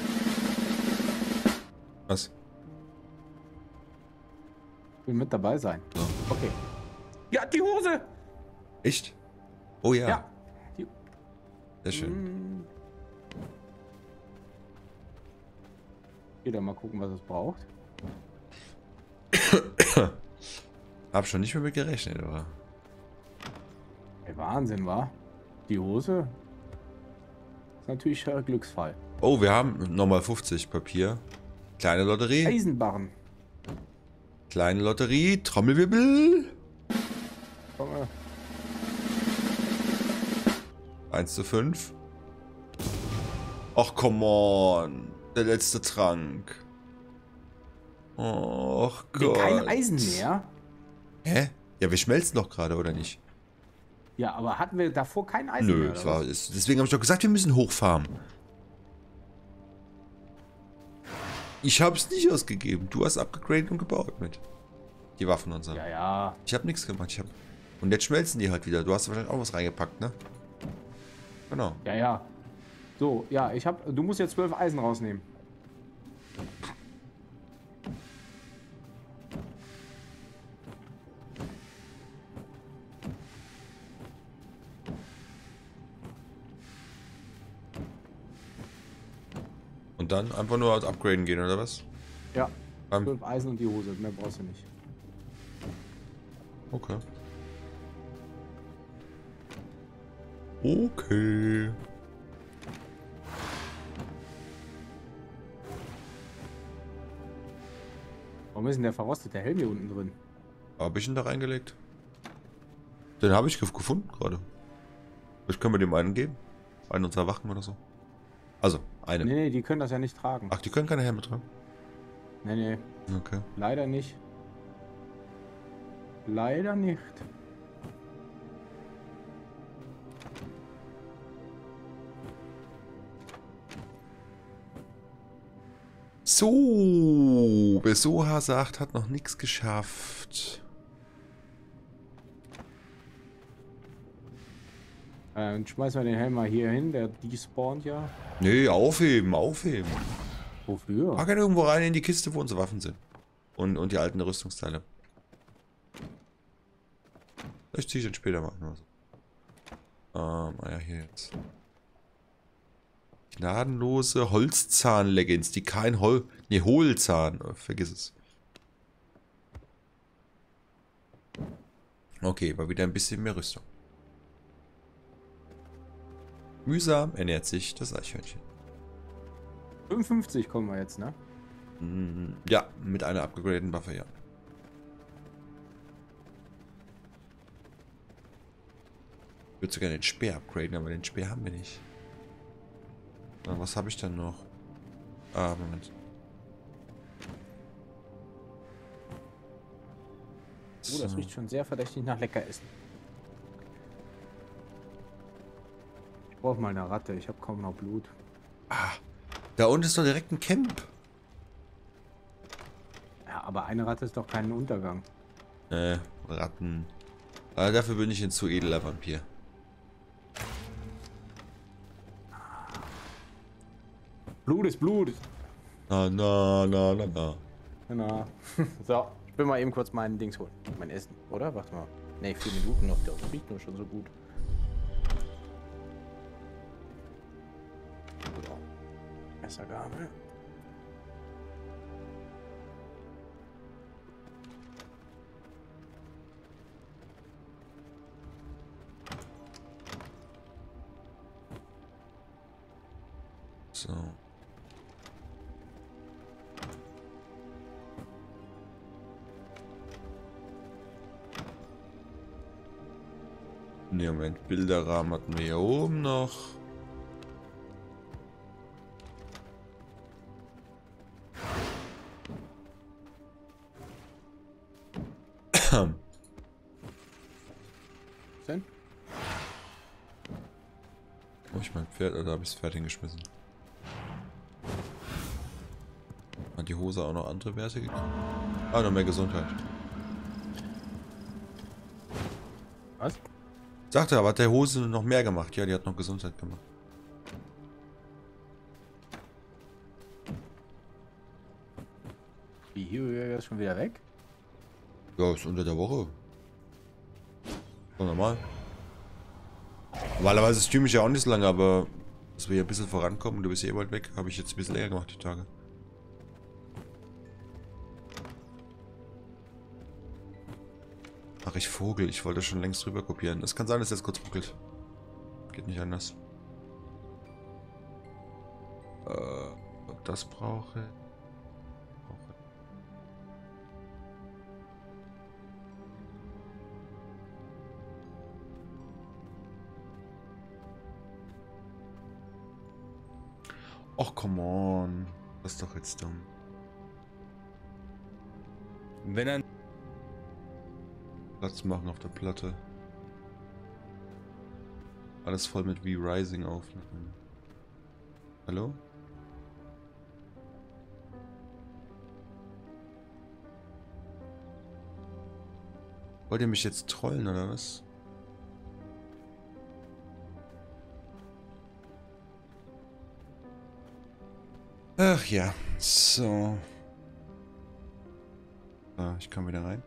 [SPEAKER 1] Was?
[SPEAKER 2] Ich will mit dabei sein. Okay. Ja, die Hose!
[SPEAKER 1] Echt? Oh ja.
[SPEAKER 2] Ja. Die,
[SPEAKER 1] Sehr schön.
[SPEAKER 2] Geh da mal gucken, was es braucht.
[SPEAKER 1] Hab schon nicht mehr mit gerechnet, aber.
[SPEAKER 2] Ey, Wahnsinn, war. Die Hose ist natürlich äh, Glücksfall.
[SPEAKER 1] Oh, wir haben nochmal 50 Papier. Kleine Lotterie.
[SPEAKER 2] Eisenbarren.
[SPEAKER 1] Kleine Lotterie. Trommelwirbel. 1 zu 5. Ach, come on. Der letzte Trank. Och Gott.
[SPEAKER 2] kein Eisen mehr.
[SPEAKER 1] Hä? Ja, wir schmelzen doch gerade, oder nicht?
[SPEAKER 2] Ja, aber hatten wir davor kein Eisen
[SPEAKER 1] Nö,
[SPEAKER 2] mehr? oder
[SPEAKER 1] war, es, deswegen habe ich doch gesagt, wir müssen hochfarmen. Ich habe es nicht ausgegeben. Du hast abgegradet und gebaut mit. Die Waffen und so.
[SPEAKER 2] Ja, ja.
[SPEAKER 1] Ich habe nichts gemacht. Ich hab... Und jetzt schmelzen die halt wieder. Du hast wahrscheinlich auch was reingepackt, ne? Genau.
[SPEAKER 2] Ja, ja. So, ja, ich hab. Du musst jetzt zwölf Eisen rausnehmen.
[SPEAKER 1] Und dann einfach nur als Upgraden gehen, oder was?
[SPEAKER 2] Ja.
[SPEAKER 1] Ähm,
[SPEAKER 2] Zwölf Eisen und die Hose. Mehr brauchst du nicht.
[SPEAKER 1] okay. Okay.
[SPEAKER 2] Warum ist denn der verrostete Helm hier unten drin?
[SPEAKER 1] Habe ich ihn da reingelegt? Den habe ich gef- gefunden gerade. Vielleicht können wir dem einen geben. Einen unserer Wachen oder so. Also, eine.
[SPEAKER 2] Nee, nee, die können das ja nicht tragen.
[SPEAKER 1] Ach, die können keine Helme tragen.
[SPEAKER 2] Nee, nee.
[SPEAKER 1] Okay.
[SPEAKER 2] Leider nicht. Leider nicht.
[SPEAKER 1] So, Besoha sagt, hat noch nichts geschafft.
[SPEAKER 2] Äh, Dann schmeißen wir den Helm mal hier hin. Der despawnt ja.
[SPEAKER 1] Nee, aufheben, aufheben.
[SPEAKER 2] Wofür?
[SPEAKER 1] Pack ihn irgendwo rein in die Kiste, wo unsere Waffen sind. Und, und die alten Rüstungsteile. Ich ziehe den später mal. Ähm, ah ja, hier jetzt. Gnadenlose Holzzahn-Leggings, die kein Hol... Nee, Hohlzahn. äh, Vergiss es. Okay, war wieder ein bisschen mehr Rüstung. Mühsam ernährt sich das Eichhörnchen.
[SPEAKER 2] 55 kommen wir jetzt, ne?
[SPEAKER 1] Mm, Ja, mit einer abgegradeten Waffe, ja. Ich würde sogar den Speer upgraden, aber den Speer haben wir nicht. Na, was habe ich dann noch? Ah, Moment.
[SPEAKER 2] Oh, das riecht schon sehr verdächtig nach Leckeressen. Ich brauche mal eine Ratte. Ich habe kaum noch Blut.
[SPEAKER 1] Da unten ist doch direkt ein Camp.
[SPEAKER 2] Ja, aber eine Ratte ist doch kein Untergang.
[SPEAKER 1] Äh, Ratten. Aber dafür bin ich ein zu edler Vampir.
[SPEAKER 2] Blut ist Blut.
[SPEAKER 1] Na, na, na, na, na.
[SPEAKER 2] Genau. so, ich bin mal eben kurz meinen Dings holen. Mein Essen, oder? Warte mal. Ne, vier Minuten noch. Der riecht nur schon so gut. Messergabel.
[SPEAKER 1] So. Ne, Moment, Bilderrahmen hatten wir hier oben noch.
[SPEAKER 2] Denn?
[SPEAKER 1] Oh, ich mein Pferd, oder habe ich das Pferd hingeschmissen? Hat die Hose auch noch andere Werte gekriegt? Ah, noch mehr Gesundheit. Sagte aber, hat der Hose noch mehr gemacht? Ja, die hat noch Gesundheit gemacht.
[SPEAKER 2] Wie, hier ist schon wieder weg?
[SPEAKER 1] Ja, ist unter der Woche. So normal. Normalerweise streame ich ja auch nicht so lange, aber dass wir hier ein bisschen vorankommen, du bist eh bald weg, habe ich jetzt ein bisschen länger gemacht, die Tage. Ach, ich Vogel, ich wollte schon längst drüber kopieren. Es kann sein, dass jetzt kurz ruckelt. Geht nicht anders. Äh, das brauche. Och, come on. Das ist doch jetzt dumm. Wenn er Platz machen auf der Platte. Alles voll mit V-Rising aufnehmen. Hallo? Wollt ihr mich jetzt trollen oder was? Ach ja, so. Ah, ich komme wieder rein.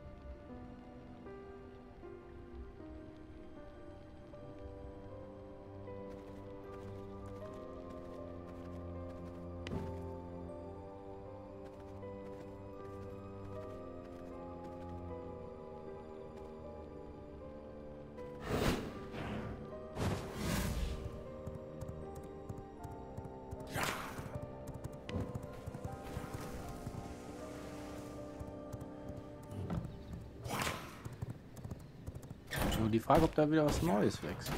[SPEAKER 2] Frage, ob da wieder was Neues wächst.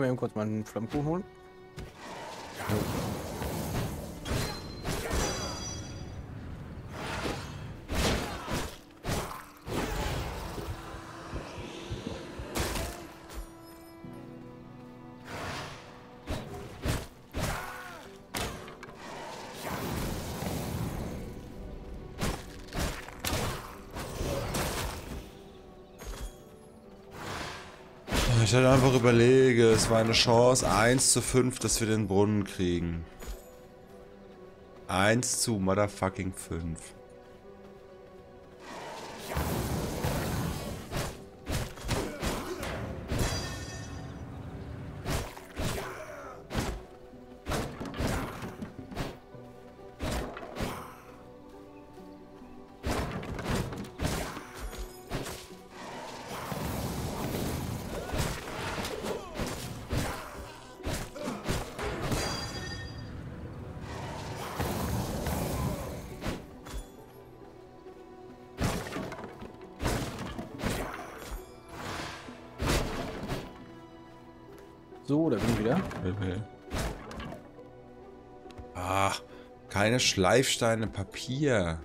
[SPEAKER 2] Wir eben kurz mal einen Flammkuchen holen?
[SPEAKER 1] Ich hätte einfach überlege, es war eine Chance 1 zu 5, dass wir den Brunnen kriegen. 1 zu motherfucking 5. Schleifsteine, Papier.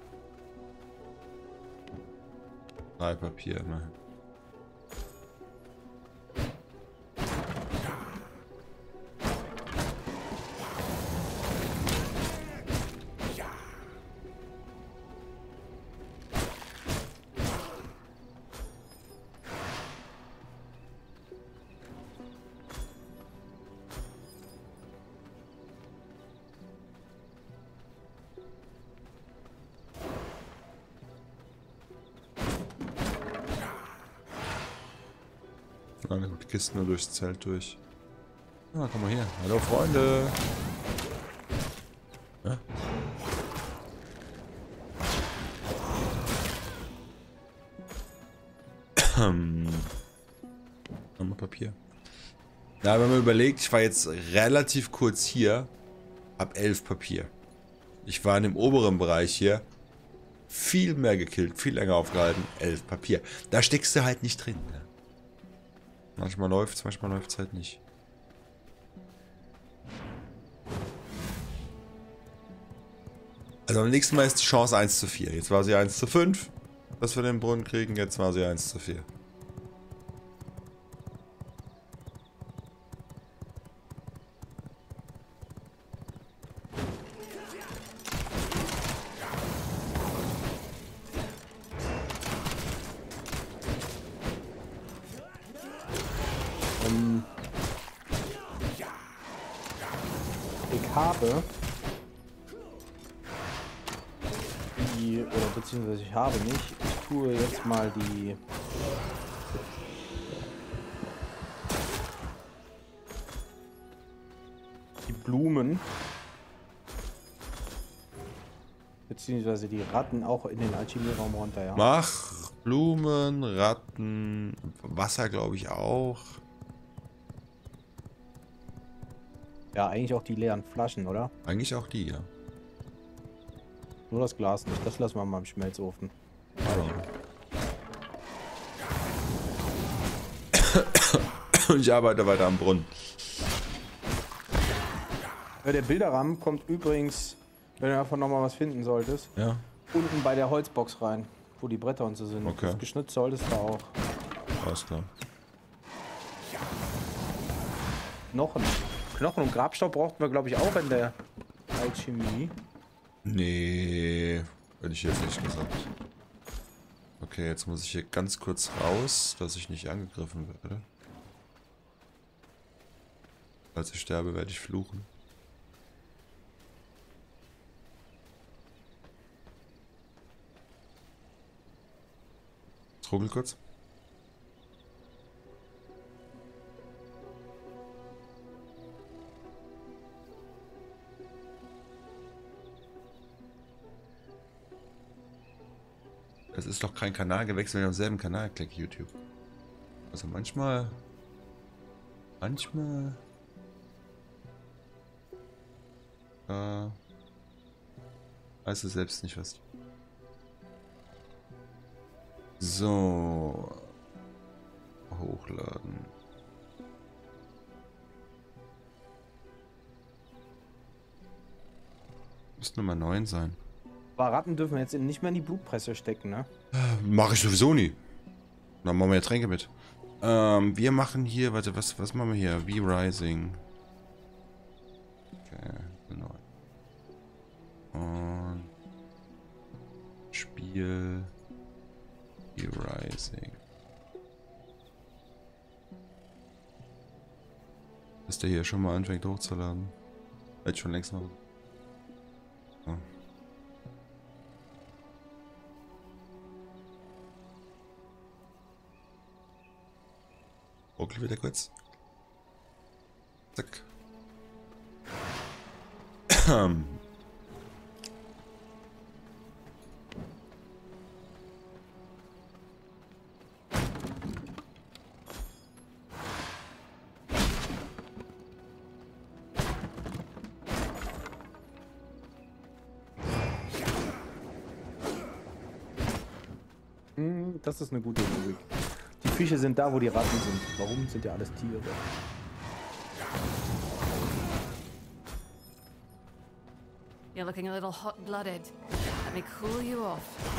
[SPEAKER 1] Drei Papier, immerhin. Kisten nur durchs Zelt durch. Ah, komm mal hier. Hallo, Freunde. Hä? Nochmal Papier. Ja, wenn man überlegt, ich war jetzt relativ kurz hier, hab elf Papier. Ich war in dem oberen Bereich hier, viel mehr gekillt, viel länger aufgehalten, elf Papier. Da steckst du halt nicht drin. Ne? Manchmal läuft's, manchmal läuft's halt nicht. Also beim nächsten Mal ist die Chance 1 zu 4. Jetzt war sie 1 zu 5, dass wir den Brunnen kriegen. Jetzt war sie 1 zu 4.
[SPEAKER 2] mal die die Blumen beziehungsweise die Ratten auch in den Alchemieraum runter, ja.
[SPEAKER 1] Mach Blumen, Ratten, Wasser glaube ich auch.
[SPEAKER 2] Ja, eigentlich auch die leeren Flaschen, oder?
[SPEAKER 1] Eigentlich auch die, ja.
[SPEAKER 2] Nur das Glas nicht, das lassen wir mal im Schmelzofen.
[SPEAKER 1] Und ich arbeite weiter am Brunnen.
[SPEAKER 2] Ja, der Bilderrahmen kommt übrigens, wenn du davon nochmal was finden solltest,
[SPEAKER 1] Ja,
[SPEAKER 2] unten bei der Holzbox rein, wo die Bretter und so sind.
[SPEAKER 1] Okay.
[SPEAKER 2] Das Geschnitz solltest du auch.
[SPEAKER 1] alles klar.
[SPEAKER 2] Knochen. Knochen und Grabstaub brauchten wir, glaube ich, auch in der Alchemie.
[SPEAKER 1] Nee, hätte ich jetzt nicht gesagt. Okay, jetzt muss ich hier ganz kurz raus, dass ich nicht angegriffen werde. Als ich sterbe, werde ich fluchen. Ruggel kurz. Es ist doch kein Kanal gewechselt, wenn ich auf selben Kanal klicke, YouTube. Also manchmal. Manchmal. Äh. Weiß es selbst nicht was. So. Hochladen. Müsste Nummer 9 sein.
[SPEAKER 2] Aber Ratten dürfen wir jetzt nicht mehr in die Blutpresse stecken, ne?
[SPEAKER 1] Mache ich sowieso nie. Dann machen wir ja Tränke mit. Ähm, wir machen hier, warte, was, was machen wir hier? V-Rising. Okay, Und Spiel V-Rising. Dass der hier schon mal anfängt hochzuladen. Hätte schon längst noch. So. Ruckel wieder kurz. Zack.
[SPEAKER 2] Das ist eine gute Logik. Die Fische sind da, wo die Ratten sind. Warum sind ja alles Tiere?
[SPEAKER 4] You're looking a little hot-blooded. Let me cool you off.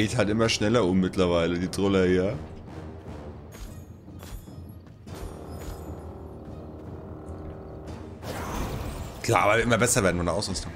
[SPEAKER 1] Geht halt immer schneller um mittlerweile, die Troller hier. Klar, aber immer besser werden von der Ausrüstung.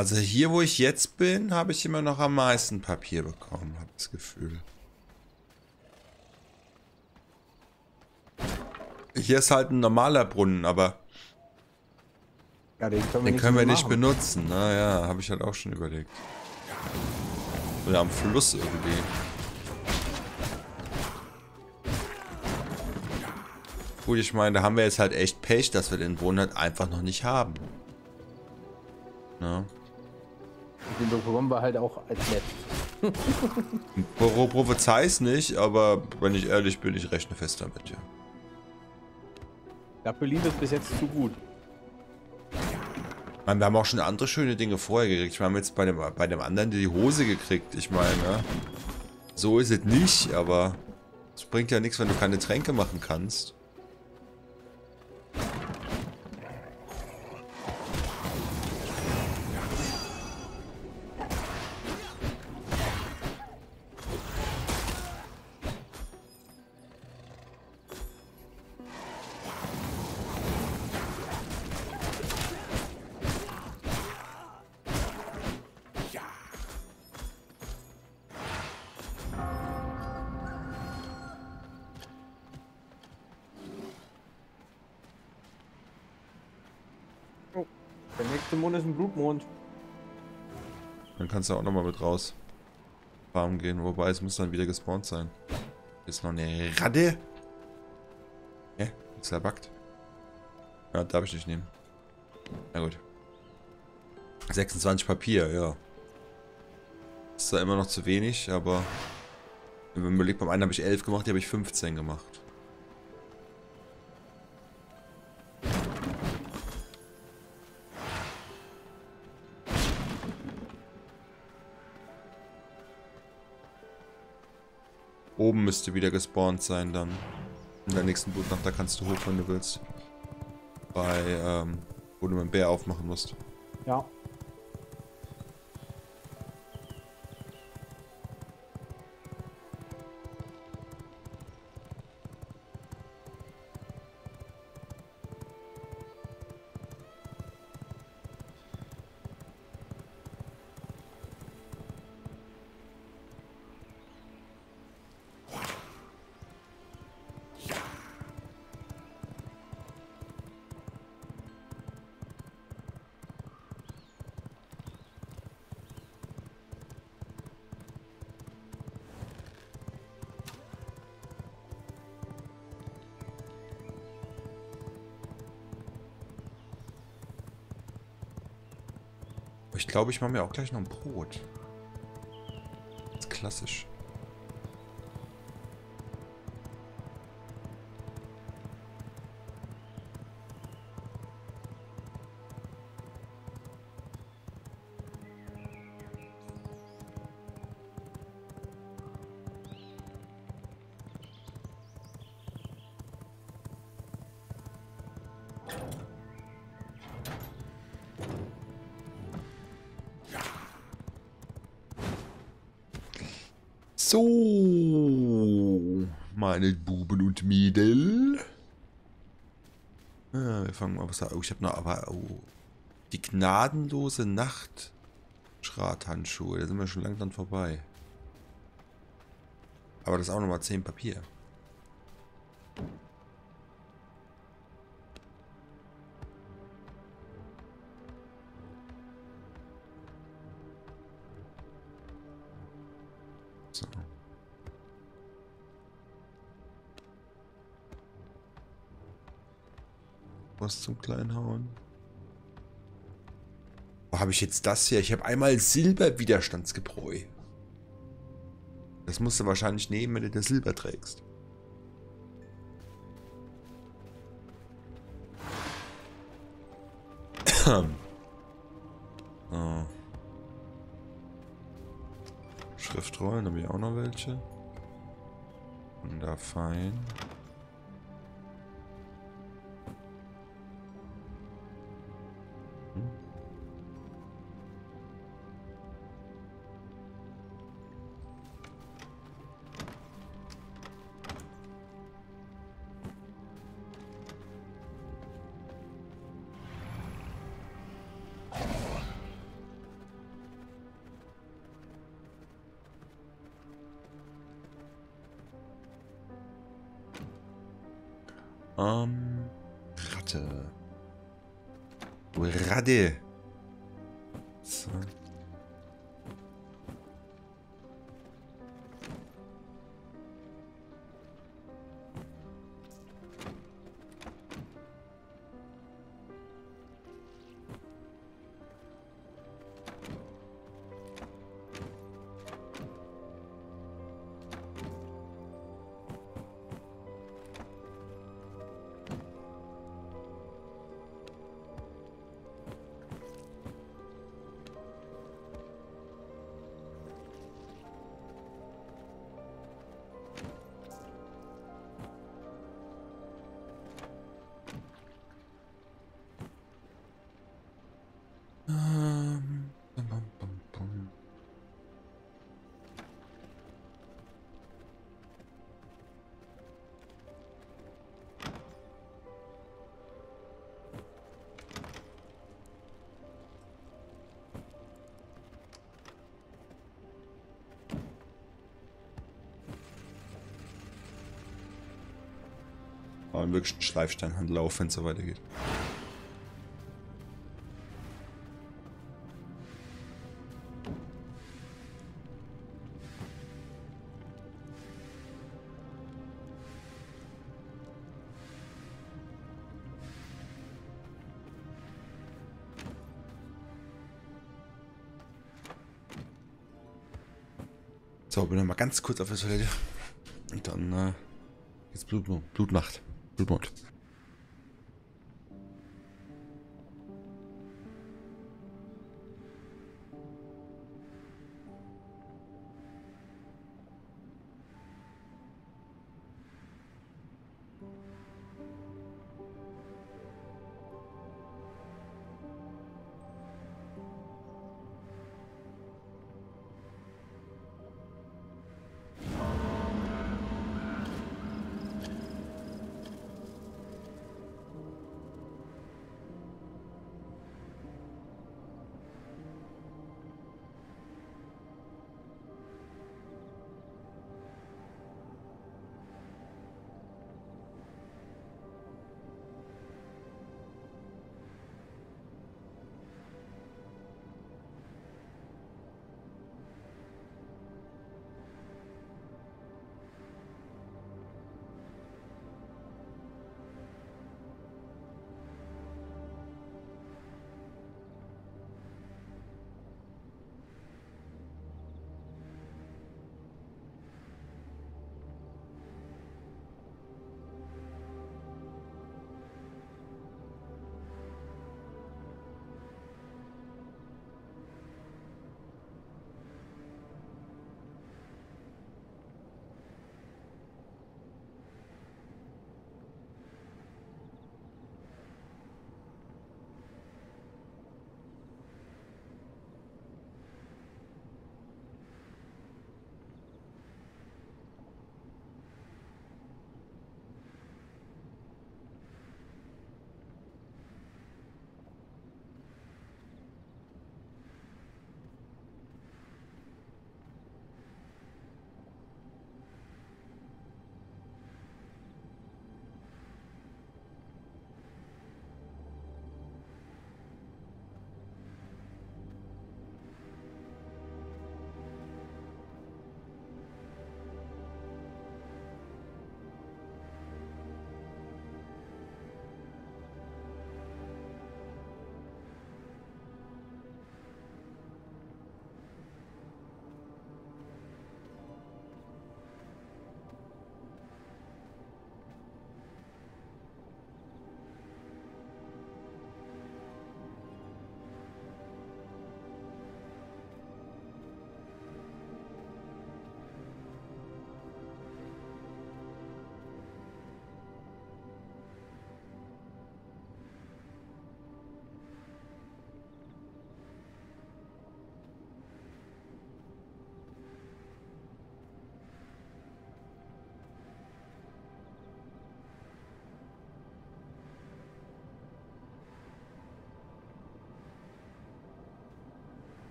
[SPEAKER 1] Also hier, wo ich jetzt bin, habe ich immer noch am meisten Papier bekommen, habe das Gefühl. Hier ist halt ein normaler Brunnen, aber
[SPEAKER 2] Ja, den können wir
[SPEAKER 1] den
[SPEAKER 2] nicht,
[SPEAKER 1] können wir nicht benutzen. Naja, habe ich halt auch schon überlegt. Oder am Fluss irgendwie. Gut, ich meine, da haben wir jetzt halt echt Pech, dass wir den Brunnen halt einfach noch nicht haben. Ne?
[SPEAKER 2] Den bekommen wir halt auch als Netz.
[SPEAKER 1] Pro prophezei's nicht, aber wenn ich ehrlich bin, ich rechne fest damit, ja.
[SPEAKER 2] Dafür lief es bis jetzt zu gut.
[SPEAKER 1] Meine, wir haben auch schon andere schöne Dinge vorher gekriegt. Wir haben jetzt bei dem, bei dem anderen die Hose gekriegt. Ich meine, ne? so ist es nicht, aber es bringt ja nichts, wenn du keine Tränke machen kannst. Kannst du auch nochmal mit raus farmen gehen. Wobei, es muss dann wieder gespawnt sein. Ist noch eine Radde. Hä? Ist er buggt? Ja, darf ich nicht nehmen. Na gut. 26 Papier, ja. Ist zwar immer noch zu wenig, aber... Wenn man überlegt, beim einen habe ich 11 gemacht, hier habe ich 15 gemacht. Oben müsste wieder gespawnt sein dann. In der nächsten Blutnacht, da kannst du hoch, wenn du willst. Bei, ähm, wo du mit dem Bär aufmachen musst.
[SPEAKER 2] Ja.
[SPEAKER 1] Glaube, ich mache mir auch gleich noch ein Brot. Das ist klassisch. An. Oh, ich habe noch, aber oh, die gnadenlose Nacht. Schrathandschuhe, da sind wir schon lang dran vorbei. Aber das ist auch nochmal 10 Papier. Was zum Kleinhauen? Wo habe ich jetzt das hier? Ich habe einmal Silberwiderstandsgebräu. Das musst du wahrscheinlich nehmen, wenn du das Silber trägst. oh. Schriftrollen, habe ich auch noch welche. Wunderfein. Hm. Aber wirklich ein Schleifsteinhandel auf, wenn es so weitergeht. So, bin noch mal ganz kurz auf der Toilette. Und dann äh, jetzt Blut, Blutnacht. Good point.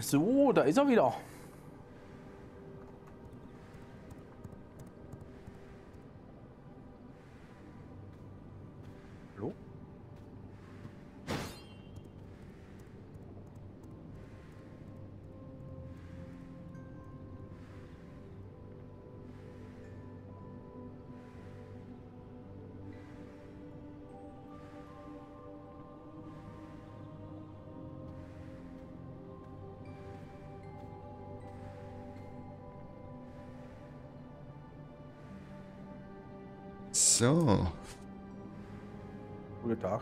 [SPEAKER 2] So, da ist er wieder.
[SPEAKER 1] So.
[SPEAKER 2] Guten Tag.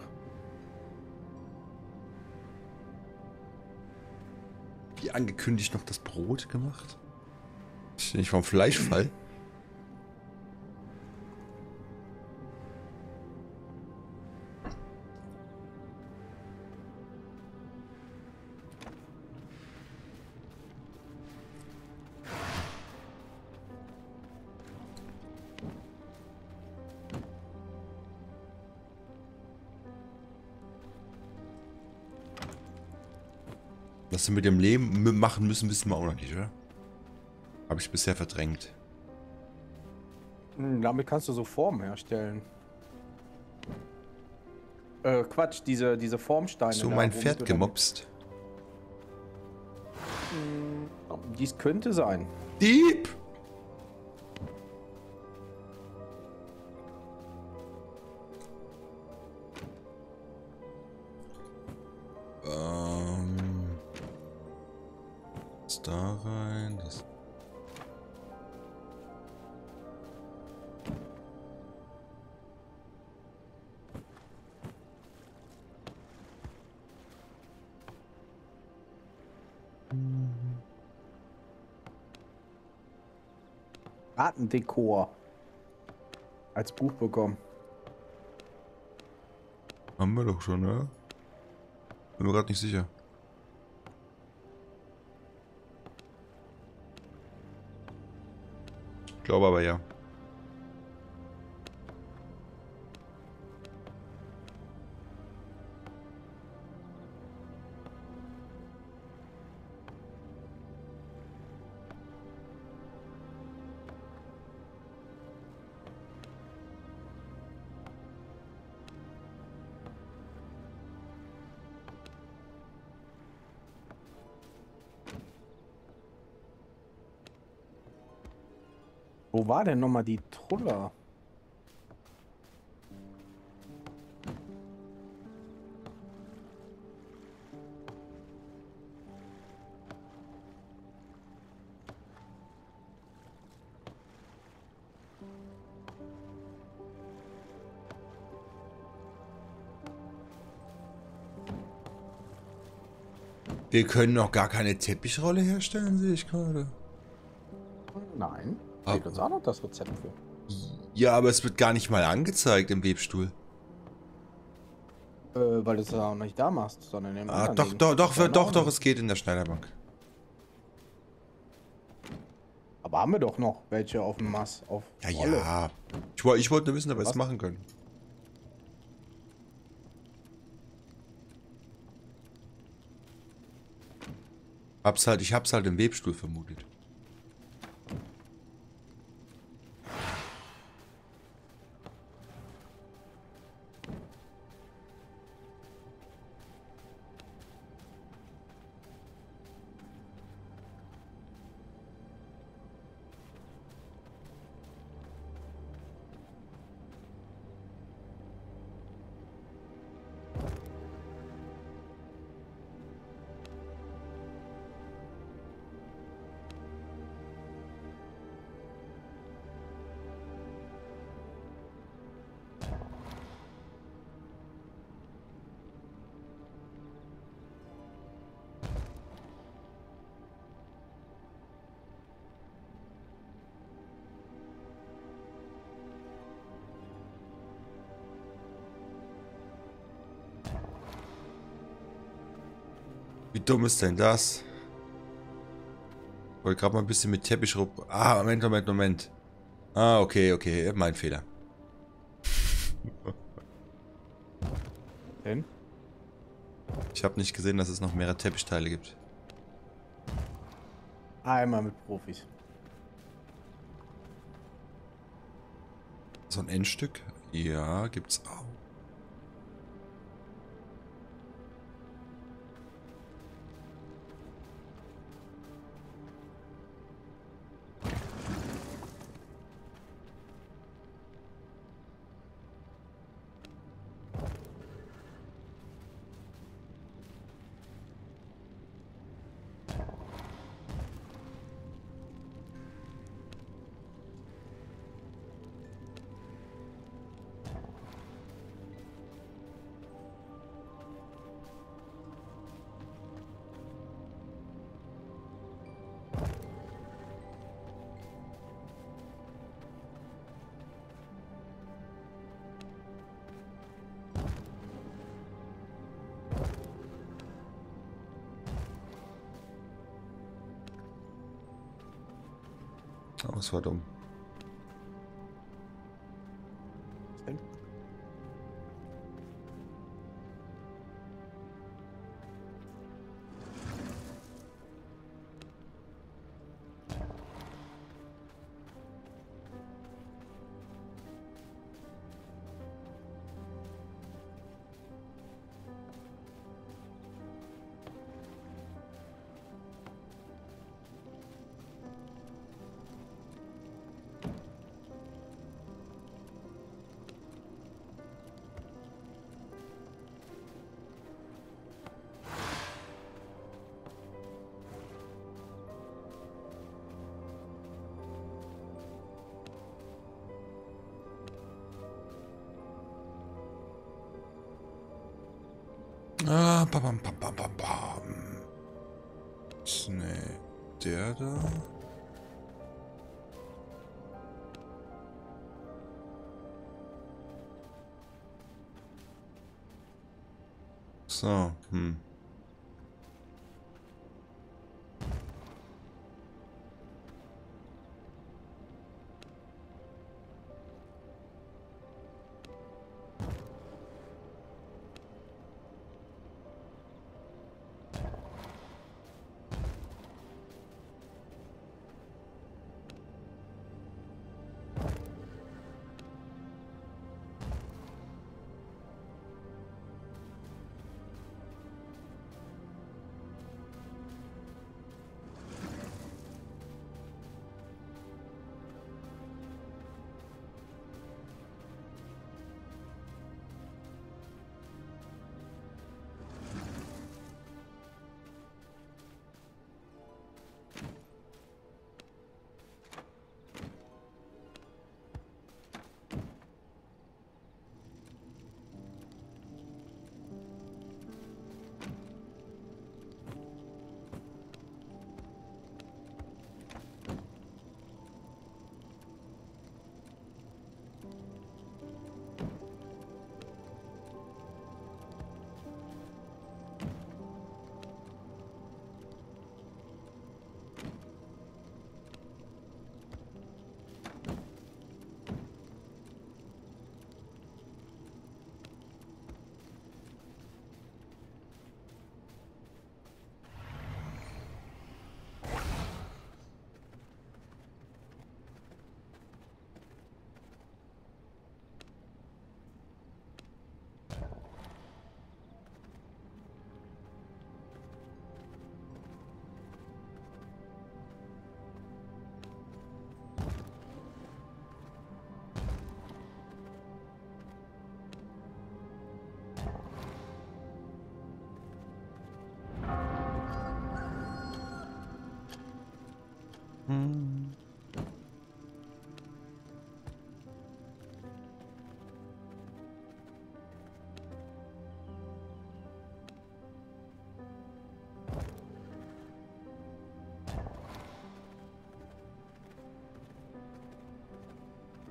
[SPEAKER 1] Wie angekündigt noch das Brot gemacht? Ist nicht vom Fleischfall? Sie mit dem Leben machen müssen, wissen wir auch noch nicht, oder? Habe ich bisher verdrängt.
[SPEAKER 2] Hm, damit kannst du so Formen herstellen. Äh, Quatsch, diese, diese Formsteine.
[SPEAKER 1] So
[SPEAKER 2] da,
[SPEAKER 1] mein Pferd
[SPEAKER 2] damit-
[SPEAKER 1] gemobst.
[SPEAKER 2] Dies könnte sein.
[SPEAKER 1] Dieb!
[SPEAKER 2] Gartendekor. Als Buch bekommen.
[SPEAKER 1] Haben wir doch schon, ne? Bin mir gerade nicht sicher. Ich glaube aber ja.
[SPEAKER 2] War denn nochmal die Truller?
[SPEAKER 1] Wir können noch gar keine Teppichrolle herstellen, sehe ich gerade.
[SPEAKER 2] Fehlt uns auch noch das Rezept für.
[SPEAKER 1] Ja, aber es wird gar nicht mal angezeigt im Webstuhl.
[SPEAKER 2] Äh, weil du es ja auch nicht da machst, sondern im
[SPEAKER 1] Ah, doch, doch, doch, doch, doch,
[SPEAKER 2] nicht.
[SPEAKER 1] es geht in der Schneiderbank.
[SPEAKER 2] Aber haben wir doch noch welche auf dem Mass. Auf
[SPEAKER 1] Ja,
[SPEAKER 2] Rolle.
[SPEAKER 1] ja. Ich, ich wollte nur wissen, ob wir es machen können. Hab's halt, ich hab's halt im Webstuhl vermutet. Wie dumm ist denn das? Wollte gerade mal ein bisschen mit Teppich rum. Ah, Moment, Moment, Moment. Ah, okay, okay, mein Fehler.
[SPEAKER 2] Denn?
[SPEAKER 1] Ich habe nicht gesehen, dass es noch mehrere Teppichteile gibt.
[SPEAKER 2] Einmal mit Profis.
[SPEAKER 1] So ein Endstück? Ja, gibt's auch. Oh, bam. Nee, der da. So. Hm.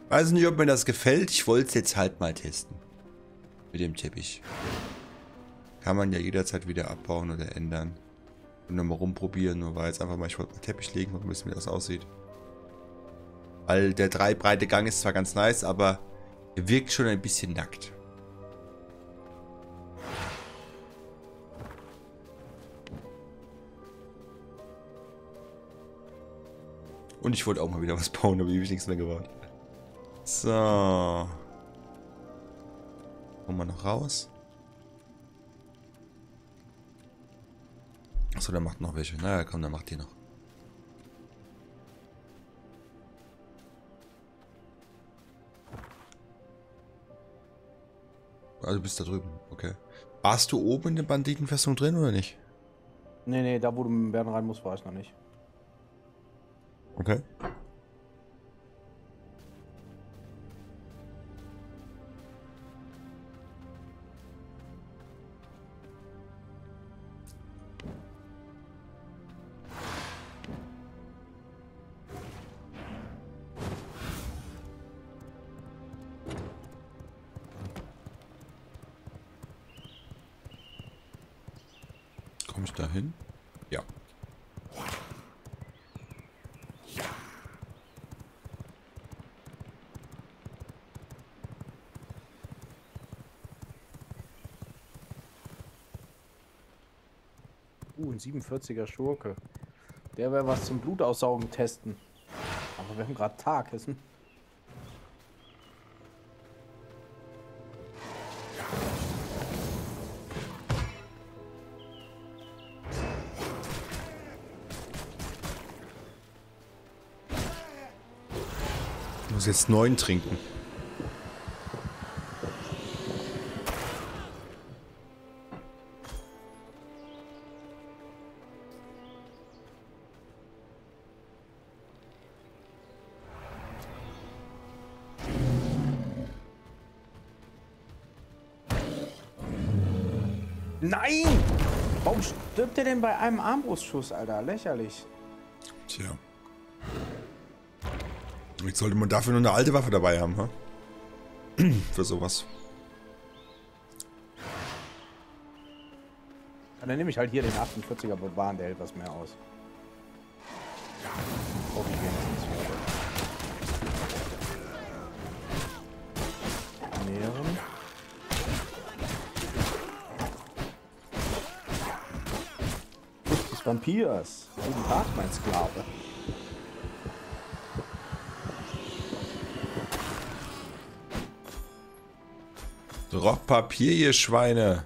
[SPEAKER 1] Weiß nicht, ob mir das gefällt. Ich wollte es jetzt halt mal testen. Mit dem Teppich. Kann man ja jederzeit wieder abbauen oder ändern. Und nochmal rumprobieren. Nur war jetzt einfach mal, ich wollte mal Teppich legen und wissen, wie das aussieht. Weil der drei breite Gang ist zwar ganz nice, aber er wirkt schon ein bisschen nackt. Und ich wollte auch mal wieder was bauen, aber ich habe nichts mehr gebaut. So. Kommen wir noch raus? Achso, der macht noch welche. Naja, komm, der macht die noch. Ah, du bist da drüben, okay. Warst du oben in der Banditenfestung drin oder nicht?
[SPEAKER 2] Nee, nee, da wo du mit dem Bären rein musst, war ich noch nicht.
[SPEAKER 1] Okay.
[SPEAKER 2] 47er Schurke. Der wäre was zum Blutaussaugen testen. Aber wir haben gerade Tag, Hessen.
[SPEAKER 1] Ich muss jetzt neun trinken.
[SPEAKER 2] Denn bei einem Armbrustschuss, Alter? Lächerlich.
[SPEAKER 1] Tja. Jetzt sollte man dafür nur eine alte Waffe dabei haben, ha? Für sowas.
[SPEAKER 2] Dann nehme ich halt hier den 48er bewahren, der hält was mehr aus. Vampirs. Guten Tag, mein Sklave.
[SPEAKER 1] Rockpapier, ihr Schweine.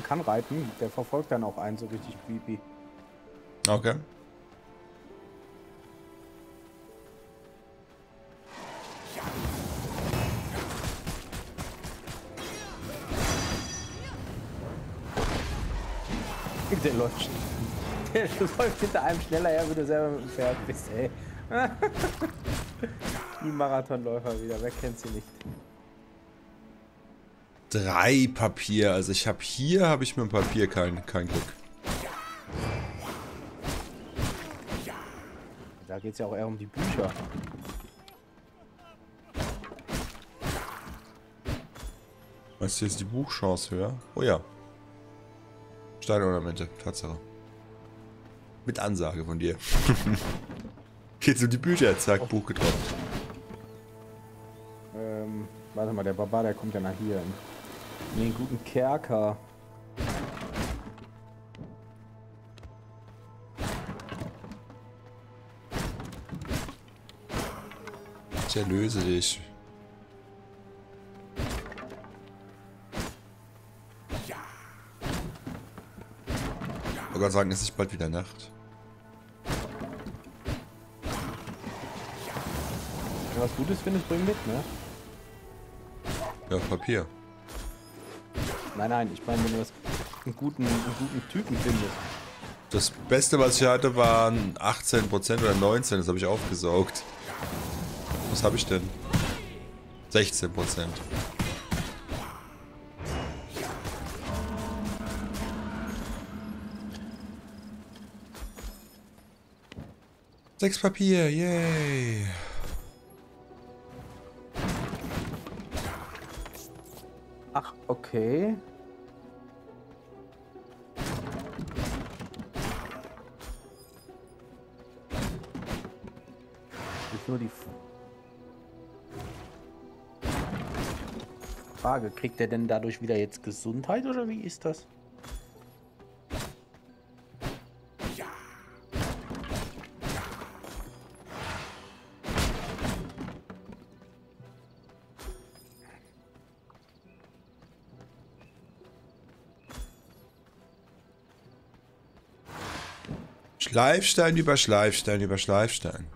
[SPEAKER 2] Man kann reiten. Der verfolgt dann auch einen so richtig creepy.
[SPEAKER 1] Okay.
[SPEAKER 2] Der läuft, der läuft hinter einem schneller her, wie du selber mit dem Pferd bist, ey. Die Marathonläufer wieder, wer kennt sie nicht?
[SPEAKER 1] Drei Papier. Also ich habe hier, habe ich mit dem Papier kein, kein Glück.
[SPEAKER 2] Da geht es ja auch eher um die Bücher.
[SPEAKER 1] Weißt du, hier ist die Buchchance höher? Oh ja. Steinornamente, Tatsache. Mit Ansage von dir. Geht's um die Bücher, zack, Buch getroffen.
[SPEAKER 2] Ähm, warte mal, der Barbar, der kommt ja nach hier. In, in den guten Kerker.
[SPEAKER 1] Ich erlöse dich. Ich wollte gerade sagen, es ist bald wieder Nacht.
[SPEAKER 2] Wenn du was Gutes findest, bring mit, ne?
[SPEAKER 1] Ja, Papier.
[SPEAKER 2] Nein, nein, ich meine, wenn du was, einen, guten, einen guten Typen findest.
[SPEAKER 1] Das Beste, was ich hatte, waren 18% oder 19%. Das habe ich aufgesaugt. Was habe ich denn? 16%. Sechs Papier, yay.
[SPEAKER 2] Ach, okay. Frage, kriegt er denn dadurch wieder jetzt Gesundheit oder wie ist das?
[SPEAKER 1] Schleifstein über Schleifstein über Schleifstein.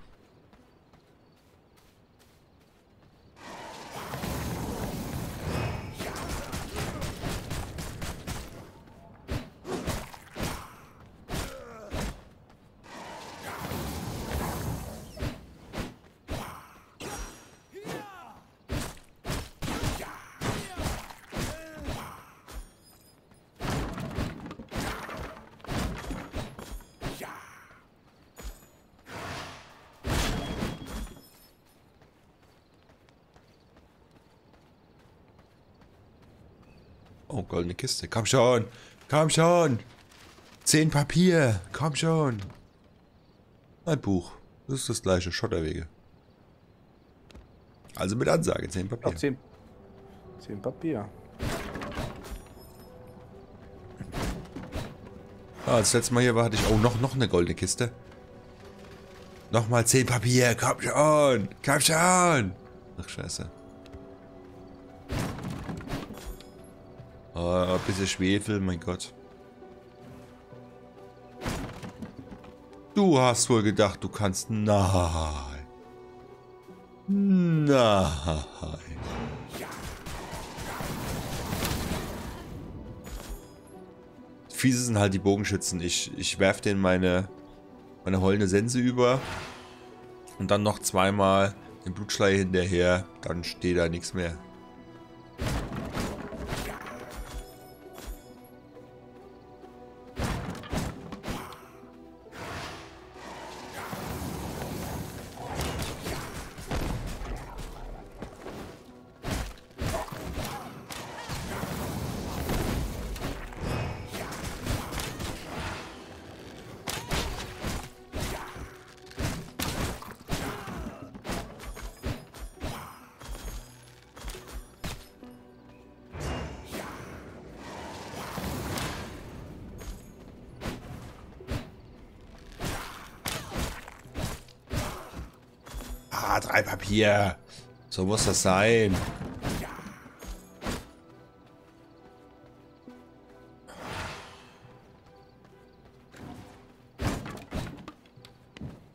[SPEAKER 1] Oh, goldene Kiste. Komm schon. Komm schon. Zehn Papier. Komm schon. Ein Buch. Das ist das gleiche. Schotterwege. Also mit Ansage. Zehn Papier.
[SPEAKER 2] Noch 10, 10 Papier.
[SPEAKER 1] Ah, das letzte Mal hier war, hatte ich... Oh, noch, noch eine goldene Kiste. Nochmal zehn Papier. Komm schon. Komm schon. Ach, scheiße. Ein bisschen Schwefel, mein Gott. Du hast wohl gedacht, du kannst... Nein. Nein. Fiese sind halt die Bogenschützen. Ich, ich werf denen meine, meine heulende Sense über. Und dann noch zweimal den Blutschleier hinterher. Dann steht da nichts mehr. Papier. So muss das sein.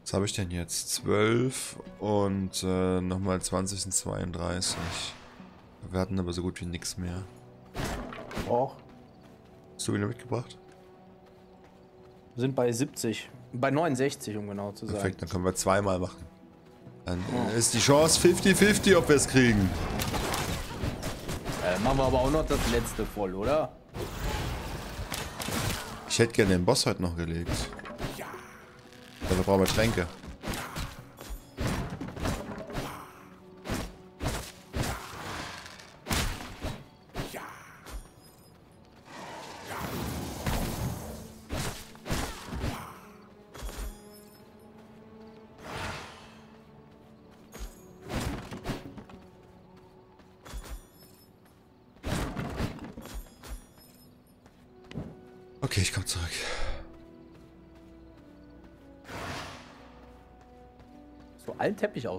[SPEAKER 1] Was habe ich denn jetzt? 12 und äh, nochmal 20 sind 32. Wir hatten aber so gut wie nichts mehr.
[SPEAKER 2] Och,
[SPEAKER 1] Hast du wieder mitgebracht?
[SPEAKER 2] sind bei 70. Bei 69, um genau zu sein.
[SPEAKER 1] Perfekt, dann können wir zweimal machen. Dann ist die Chance 50-50, ob wir es kriegen.
[SPEAKER 2] Äh, machen wir aber auch noch das letzte voll, oder?
[SPEAKER 1] Ich hätte gerne den Boss heute noch gelegt. Dafür brauchen wir Tränke.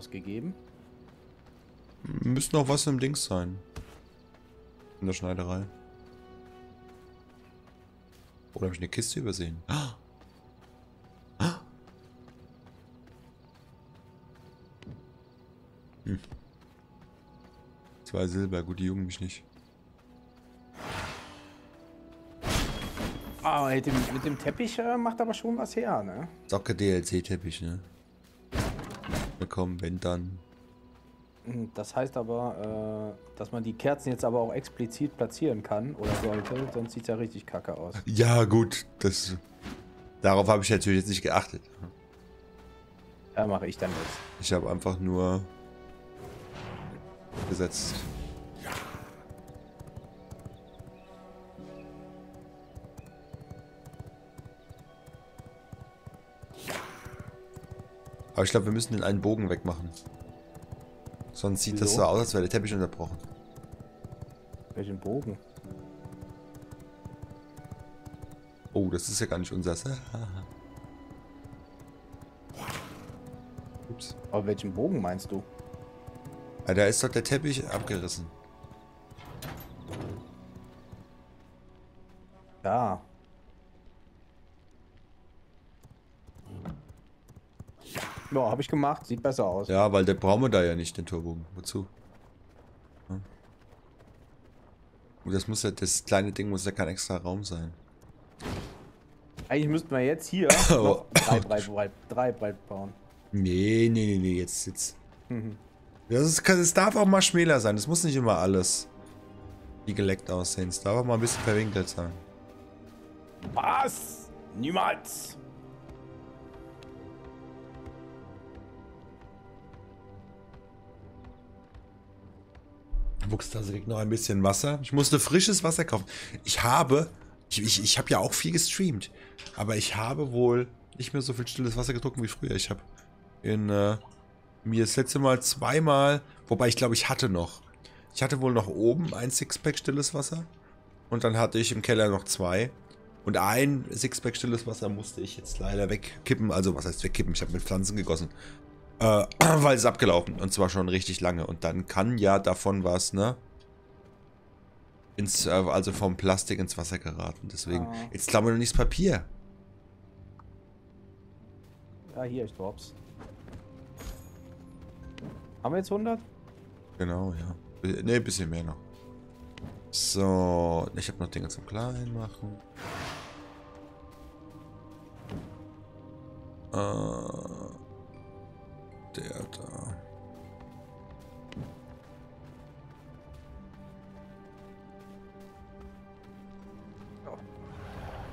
[SPEAKER 2] Ausgegeben.
[SPEAKER 1] Müsste noch was im Dings sein. In der Schneiderei. Oder habe ich eine Kiste übersehen? Ah! Ah! Hm. Zwei Silber, gut, die jucken mich nicht.
[SPEAKER 2] Ah, mit dem, mit dem Teppich äh, macht aber schon was her, ne?
[SPEAKER 1] Socke DLC-Teppich, ne? Bekommen, wenn dann.
[SPEAKER 2] Hm, Das heißt aber, äh, dass man die Kerzen jetzt aber auch explizit platzieren kann oder sollte, sonst sieht es ja richtig kacke aus.
[SPEAKER 1] Ja, gut, das. Darauf habe ich natürlich jetzt nicht geachtet.
[SPEAKER 2] Da mache ich dann jetzt.
[SPEAKER 1] Ich habe einfach nur gesetzt. Aber ich glaube, wir müssen den einen Bogen wegmachen. Sonst sieht das
[SPEAKER 2] Wieso?
[SPEAKER 1] so aus, als wäre der Teppich unterbrochen.
[SPEAKER 2] Welchen Bogen?
[SPEAKER 1] Oh, das ist ja gar nicht unser. Ups.
[SPEAKER 2] Aber welchen Bogen meinst du?
[SPEAKER 1] Ah, da ist doch der Teppich abgerissen.
[SPEAKER 2] Ja. Ja, habe ich gemacht. Sieht besser aus.
[SPEAKER 1] Ja, weil der brauchen wir da ja nicht, den Torbogen. Wozu? Ja. Und das muss ja, das kleine Ding muss ja kein extra Raum sein.
[SPEAKER 2] Eigentlich müssten wir jetzt hier
[SPEAKER 1] Oh.
[SPEAKER 2] noch drei breit, breit, drei breit bauen.
[SPEAKER 1] Nee, nee, nee, nee, jetzt, jetzt. Das, ist, das darf auch mal schmäler sein. Das muss nicht immer alles wie geleckt aussehen. Es darf auch mal ein bisschen verwinkelt sein.
[SPEAKER 2] Was? Niemals!
[SPEAKER 1] Wuchstase kriegt noch ein bisschen Wasser. Ich musste frisches Wasser kaufen. Ich habe, ich, ich, ich habe ja auch viel gestreamt, aber ich habe wohl nicht mehr so viel stilles Wasser getrunken wie früher. Ich habe in äh, mir das letzte Mal zweimal, wobei ich glaube, ich hatte noch. Ich hatte wohl noch oben ein Sixpack stilles Wasser und dann hatte ich im Keller noch zwei. Und ein Sixpack stilles Wasser musste ich jetzt leider wegkippen. Also, was heißt wegkippen? Ich habe mit Pflanzen gegossen. Äh, weil es ist abgelaufen. Und zwar schon richtig lange. Und dann kann ja davon was, ne? Ins, äh, also vom Plastik ins Wasser geraten. Deswegen.
[SPEAKER 2] Ah.
[SPEAKER 1] Jetzt klammern wir nicht das Papier.
[SPEAKER 2] Ja, hier, ich drop's. Haben wir jetzt 100?
[SPEAKER 1] Genau, ja. Ne, ein bisschen mehr noch. So, ich habe noch Dinge zum Klein machen. Äh, der da.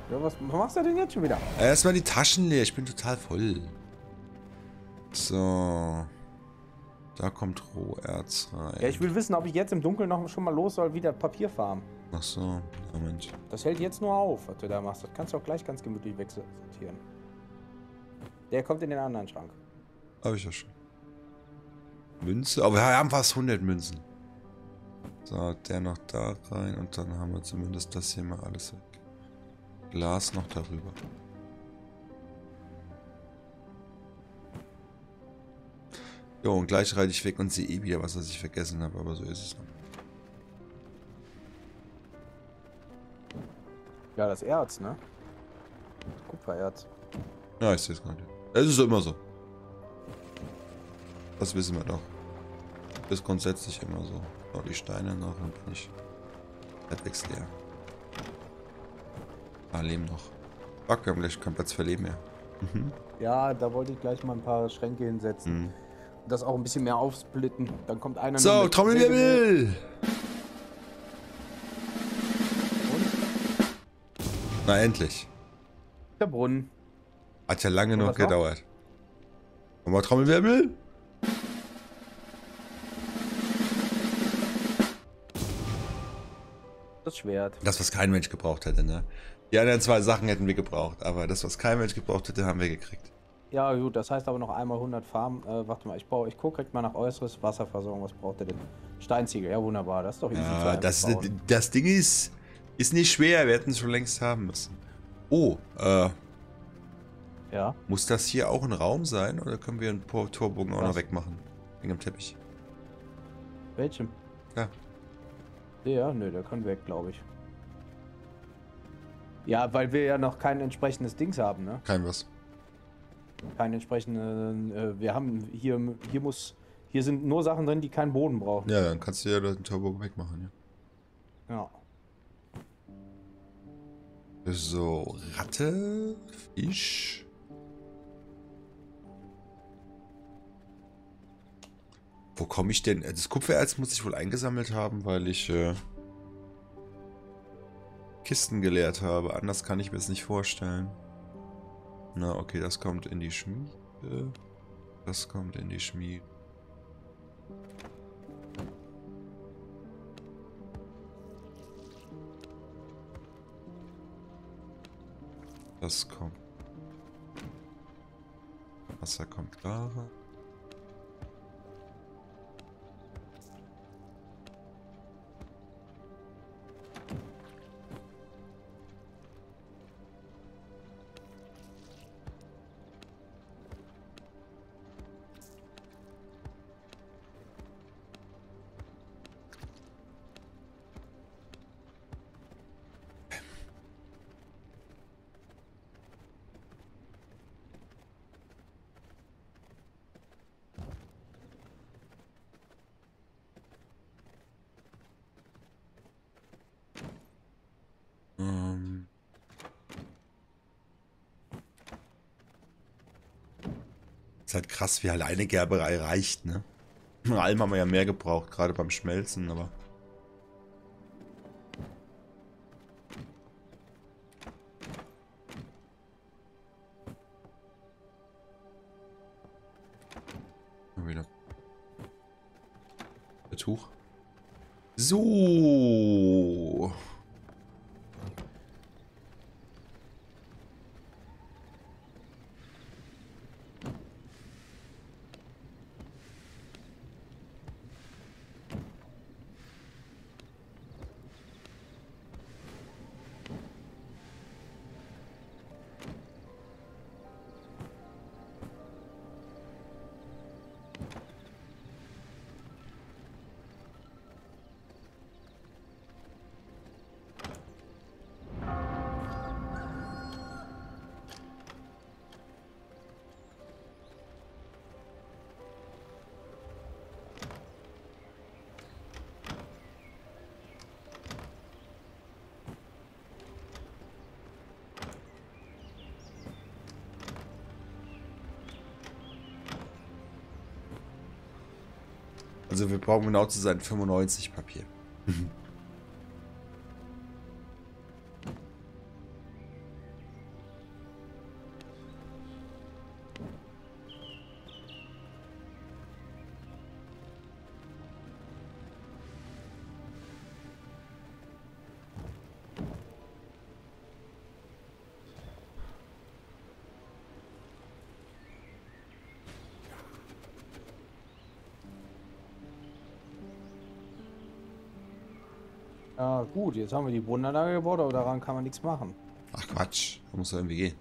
[SPEAKER 2] Ja, was, machst du denn jetzt schon wieder?
[SPEAKER 1] Erstmal die Taschen leer, ich bin total voll. So. Da kommt Roherz rein.
[SPEAKER 2] Ja, ich will wissen, ob ich jetzt im Dunkeln noch schon mal los soll, wieder Papier farmen.
[SPEAKER 1] Ach so, Moment.
[SPEAKER 2] Das hält jetzt nur auf, was du da machst. Das kannst du auch gleich ganz gemütlich wegsortieren. Der kommt in den anderen Schrank.
[SPEAKER 1] Hab ich ja schon. Münze, aber wir haben fast 100 Münzen. So, der noch da rein und dann haben wir zumindest das hier mal alles weg. Glas noch darüber. Jo, und gleich reite ich weg und sehe eh wieder was, was ich vergessen habe, aber so ist es. dann.
[SPEAKER 2] Ja, das Erz, ne? Kupfererz.
[SPEAKER 1] Ja, ich sehe es gerade. Es ist immer so. Das wissen wir doch. Das ist grundsätzlich immer so. So, die Steine noch, dann bin ich halbwegs leer. Ah, Leben noch. Fuck, wir haben gleich keinen Platz für Leben mehr.
[SPEAKER 2] Ja, da wollte ich gleich mal ein paar Schränke hinsetzen.
[SPEAKER 1] Mhm.
[SPEAKER 2] Das auch ein bisschen mehr aufsplitten. Dann kommt einer
[SPEAKER 1] So, Trommelwirbel! Na, endlich.
[SPEAKER 2] Der Brunnen.
[SPEAKER 1] Hat ja lange noch? gedauert. Nochmal Trommelwirbel?
[SPEAKER 2] Das Schwert.
[SPEAKER 1] Das, was kein Mensch gebraucht hätte, ne? Die anderen zwei Sachen hätten wir gebraucht, aber das, was kein Mensch gebraucht hätte, haben wir gekriegt.
[SPEAKER 2] Ja, gut, das heißt aber noch einmal 100 Farm. Äh, warte mal, ich baue, ich gucke direkt mal nach äußeres Wasserversorgung. Was braucht der denn? Steinziegel, ja wunderbar, das ist doch easy
[SPEAKER 1] Ja, das, das Ding ist, ist nicht schwer, wir hätten es schon längst haben müssen. Oh, äh,
[SPEAKER 2] Ja,
[SPEAKER 1] muss das hier auch ein Raum sein oder können wir einen Torbogen auch noch wegmachen? Wegen dem Teppich.
[SPEAKER 2] welchem?
[SPEAKER 1] Ja.
[SPEAKER 2] Der? Nö, der kann weg, glaube ich. Ja, weil wir ja noch kein entsprechendes Dings haben, ne?
[SPEAKER 1] Kein was.
[SPEAKER 2] Kein entsprechenden, äh, wir haben hier, hier muss, hier sind nur Sachen drin, die keinen Boden brauchen.
[SPEAKER 1] Ja, dann kannst du ja den Torbogen wegmachen, ja.
[SPEAKER 2] Ja.
[SPEAKER 1] So, Ratte, Fisch. Wo komme ich denn? Das Kupfererz muss ich wohl eingesammelt haben, weil ich äh, Kisten geleert habe. Anders kann ich mir es nicht vorstellen. Na, okay, das kommt in die Schmiede. Das kommt in die Schmiede. Das kommt. Wasser kommt da rein. Halt krass, wie halt eine Gerberei reicht, ne? Alm haben wir ja mehr gebraucht, gerade beim Schmelzen, aber. Also wir brauchen genau zu sein 95 Papier.
[SPEAKER 2] Ja, gut, jetzt haben wir die Bodenanlage gebaut, aber daran kann man nichts machen.
[SPEAKER 1] Ach Quatsch, da muss doch irgendwie gehen.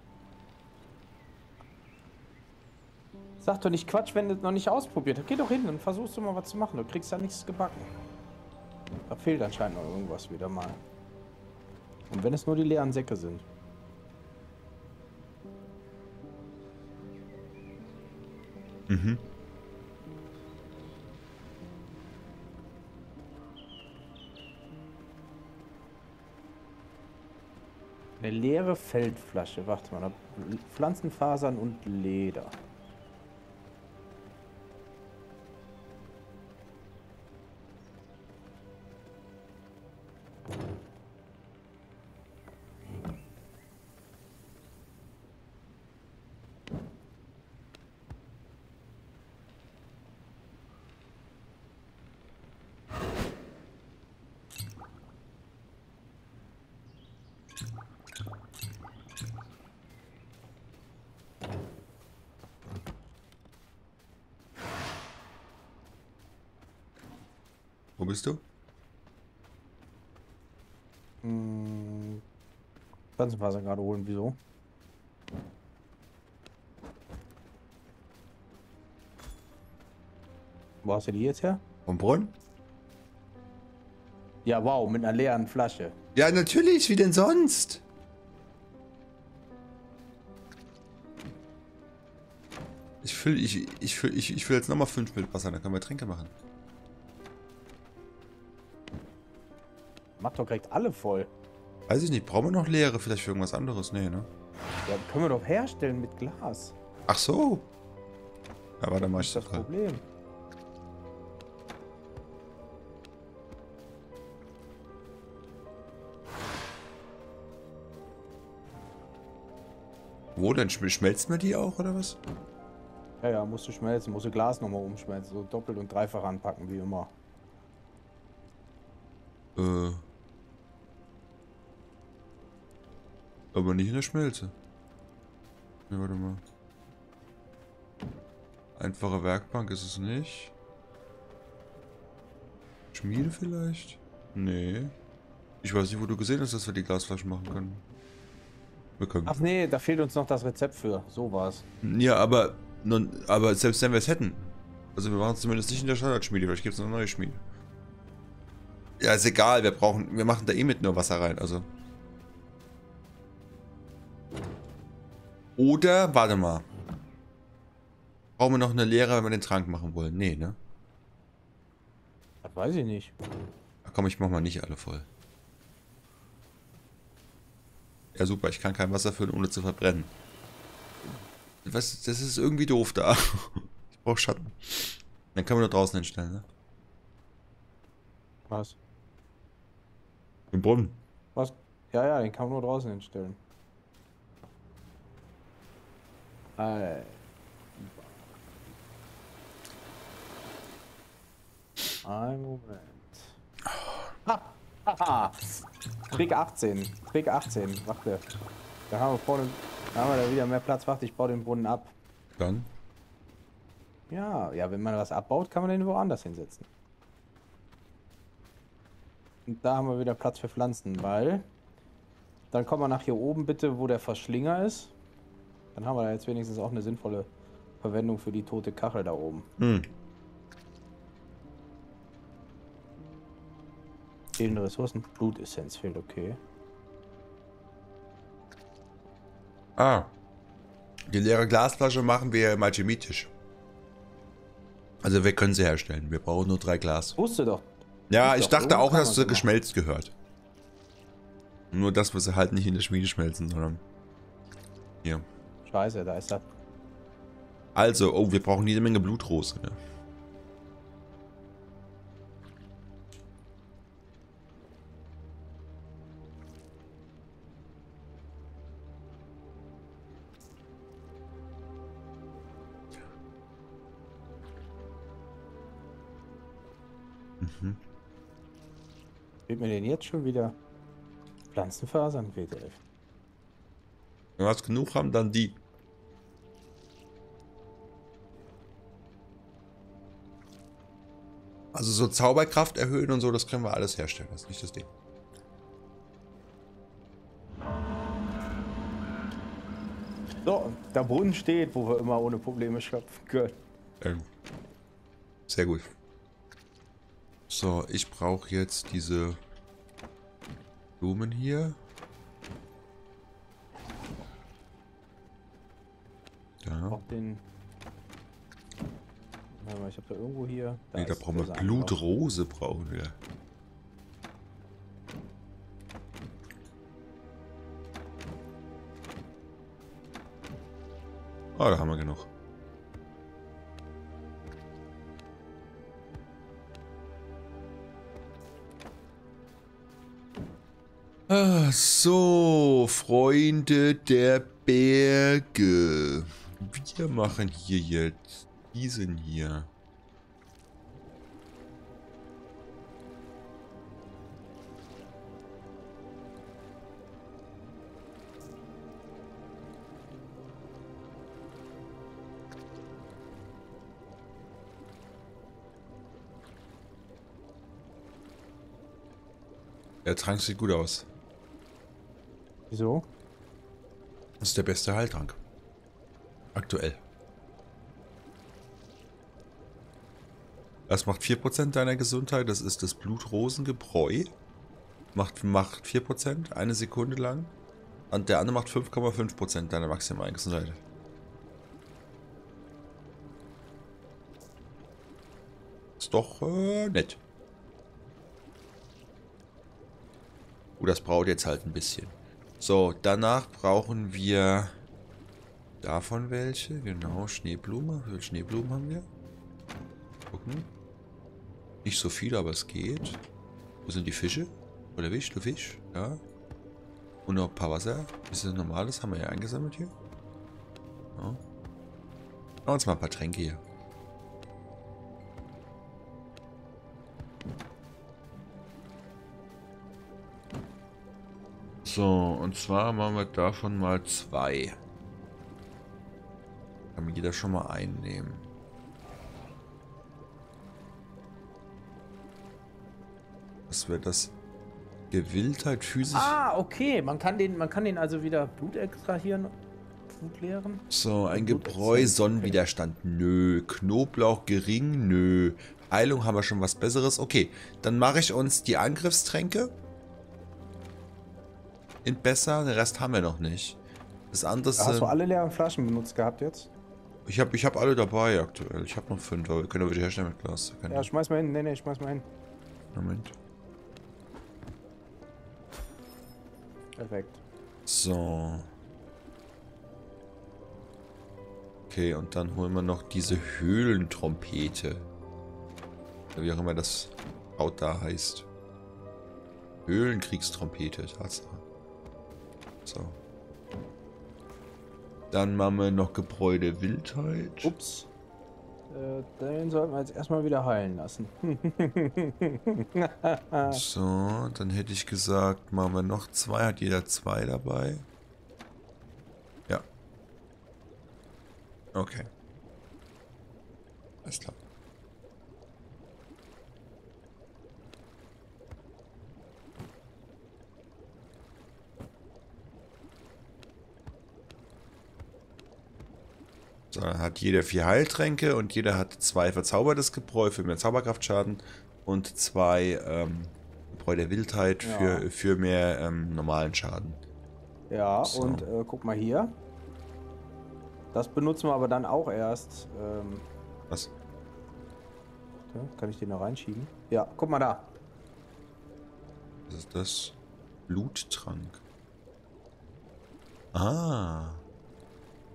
[SPEAKER 2] Sag doch nicht Quatsch, wenn du es noch nicht ausprobiert hast. Geh doch hin und versuchst du mal was zu machen. Du kriegst da nichts gebacken. Da fehlt anscheinend noch irgendwas wieder mal. Und wenn es nur die leeren Säcke sind.
[SPEAKER 1] Mhm.
[SPEAKER 2] Eine leere Feldflasche. Warte mal, Pflanzenfasern und Leder.
[SPEAKER 1] Wo bist du?
[SPEAKER 2] Hm, Pflanzenfaser gerade holen, wieso? Wo hast du die jetzt her?
[SPEAKER 1] Vom Brunnen?
[SPEAKER 2] Ja, wow, mit einer leeren Flasche.
[SPEAKER 1] Ja, natürlich, wie denn sonst? Ich fülle ich, ich füll, ich, ich füll jetzt nochmal 5 mit Wasser, dann können wir Tränke machen.
[SPEAKER 2] Macht doch direkt alle voll.
[SPEAKER 1] Weiß ich nicht, brauchen wir noch Leere vielleicht für irgendwas anderes? Nee, ne?
[SPEAKER 2] Ja, können wir doch herstellen mit Glas.
[SPEAKER 1] Ach so. Ja, warte mal,
[SPEAKER 2] Das
[SPEAKER 1] ich
[SPEAKER 2] ist das Problem.
[SPEAKER 1] Wo denn? Schm- Schmelzt man die auch, oder was?
[SPEAKER 2] Ja, ja, musst du schmelzen, musst du Glas nochmal umschmelzen. So doppelt und dreifach anpacken, wie immer.
[SPEAKER 1] Aber nicht in der Schmelze. Ne, warte mal. Einfache Werkbank ist es nicht. Schmiede vielleicht? Nee. Ich weiß nicht, wo du gesehen hast, dass wir die Glasflaschen machen können. Wir können.
[SPEAKER 2] Ach nee, da fehlt uns noch das Rezept für. So war's.
[SPEAKER 1] Ja, aber, nun, aber selbst wenn wir es hätten. Also wir machen es zumindest nicht in der Standardschmiede, vielleicht gibt es eine neue Schmiede. Ja, ist egal, wir brauchen, wir machen da eh mit nur Wasser rein, also. Oder, warte mal. Brauchen wir noch eine Leere, wenn wir den Trank machen wollen? Nee, ne?
[SPEAKER 2] Das weiß ich nicht.
[SPEAKER 1] Ach komm, ich mach mal nicht alle voll. Ja, super, ich kann kein Wasser füllen, ohne zu verbrennen. Was, das ist irgendwie doof da. Ich brauche Schatten. Dann können wir nur draußen hinstellen, ne?
[SPEAKER 2] Was?
[SPEAKER 1] Im Brunnen.
[SPEAKER 2] Was? Ja, ja, den kann man nur draußen hinstellen. Äh. Ein Moment. Ha! Haha! Trick 18. Trick 18. Warte. Da haben wir vorne. Da haben wir da wieder mehr Platz. Warte, ich baue den Brunnen ab.
[SPEAKER 1] Dann.
[SPEAKER 2] Ja, ja, wenn man was abbaut, kann man den woanders hinsetzen. Und da haben wir wieder Platz für Pflanzen, weil dann kommen wir nach hier oben bitte, wo der Verschlinger ist. Dann haben wir da jetzt wenigstens auch eine sinnvolle Verwendung für die tote Kachel da oben.
[SPEAKER 1] Hm.
[SPEAKER 2] Fehlende Ressourcen. Blutessenz fehlt, okay.
[SPEAKER 1] Ah. Die leere Glasflasche machen wir im Alchemietisch. Also wir können sie herstellen. Wir brauchen nur drei Glas.
[SPEAKER 2] Wusste doch.
[SPEAKER 1] Ja,
[SPEAKER 2] Ist
[SPEAKER 1] ich
[SPEAKER 2] doch,
[SPEAKER 1] dachte
[SPEAKER 2] so
[SPEAKER 1] auch, dass sie
[SPEAKER 2] machen.
[SPEAKER 1] geschmelzt gehört. Nur das, was sie halt nicht in der Schmiede schmelzen, sondern hier.
[SPEAKER 2] Scheiße, da ist er.
[SPEAKER 1] Also, oh, wir brauchen jede Menge Blutrose. Ne?
[SPEAKER 2] Fehlt mir denn jetzt schon wieder Pflanzenfasern? WTF.
[SPEAKER 1] Wenn wir es genug haben, dann die. Also so Zauberkraft erhöhen und so, das können wir alles herstellen. Das ist nicht das Ding.
[SPEAKER 2] So, der Brunnen steht, wo wir immer ohne Probleme schöpfen können.
[SPEAKER 1] Ähm, sehr gut. So, ich brauche jetzt diese Blumen hier. Da.
[SPEAKER 2] Auch den. Mal, ich habe da irgendwo hier.
[SPEAKER 1] Nee, da brauchen wir Blutrose, brauchen wir. Ah, da haben wir genug. Ah, so, Freunde der Berge. Wir machen hier jetzt diesen hier. Der Trank sieht gut aus.
[SPEAKER 2] Wieso?
[SPEAKER 1] Das ist der beste Heiltrank. Aktuell. Das macht 4% deiner Gesundheit. Das ist das Blutrosengebräu. Macht, macht 4%, eine Sekunde lang. Und der andere macht 5,5% deiner maximalen Gesundheit. Ist doch äh, nett. Oh, das braucht jetzt halt ein bisschen. So, danach brauchen wir davon welche. Genau, Schneeblume. Wie viele Schneeblumen haben wir? Gucken. Nicht so viel, aber es geht. Wo sind die Fische? Oder Fisch, du Fisch? Ja. Und noch ein paar Wasser. Ist das normales? Haben wir ja eingesammelt hier. Ja. Machen wir uns mal ein paar Tränke hier. So, und zwar machen wir davon mal zwei. Kann jeder schon mal einnehmen. Was wäre das? Gewilltheit physisch.
[SPEAKER 2] Ah, okay. Man kann den, man kann den also wieder Blut extrahieren. Blut leeren.
[SPEAKER 1] So, ein Gebräu. Sonnenwiderstand. Nö. Knoblauch gering. Nö. Heilung haben wir schon was Besseres. Okay, dann mache ich uns die Angriffstränke. In besser. Den Rest haben wir noch nicht. Das andere
[SPEAKER 2] Hast du
[SPEAKER 1] sind-
[SPEAKER 2] alle leeren Flaschen benutzt gehabt jetzt?
[SPEAKER 1] Ich habe ich hab alle dabei aktuell. Ich habe noch fünf, aber wir können aber die herstellen mit Glas. Kein
[SPEAKER 2] Ja, schmeiß mal hin. Nee, nee, schmeiß mal hin.
[SPEAKER 1] Moment.
[SPEAKER 2] Perfekt.
[SPEAKER 1] So. Okay, und dann holen wir noch diese Höhlentrompete. Wie auch immer das Laut da heißt. Höhlenkriegstrompete, Tatsache. So. Dann machen wir noch Gebräude Wildheit.
[SPEAKER 2] Ups. Äh, den sollten wir jetzt erstmal wieder heilen lassen.
[SPEAKER 1] So, dann hätte ich gesagt, machen wir noch zwei. Hat jeder zwei dabei? Ja. Okay. Alles klar. So, dann hat jeder vier Heiltränke und jeder hat zwei verzaubertes Gebräu für mehr Zauberkraftschaden und zwei ähm, Gebräu der Wildheit
[SPEAKER 2] Ja.
[SPEAKER 1] für, für mehr ähm, normalen Schaden.
[SPEAKER 2] ja,
[SPEAKER 1] So.
[SPEAKER 2] und äh, guck mal hier. Das benutzen wir aber dann auch erst. Ähm,
[SPEAKER 1] Was?
[SPEAKER 2] kann ich den da reinschieben? Ja, guck mal da.
[SPEAKER 1] Was ist das? Bluttrank. Ah.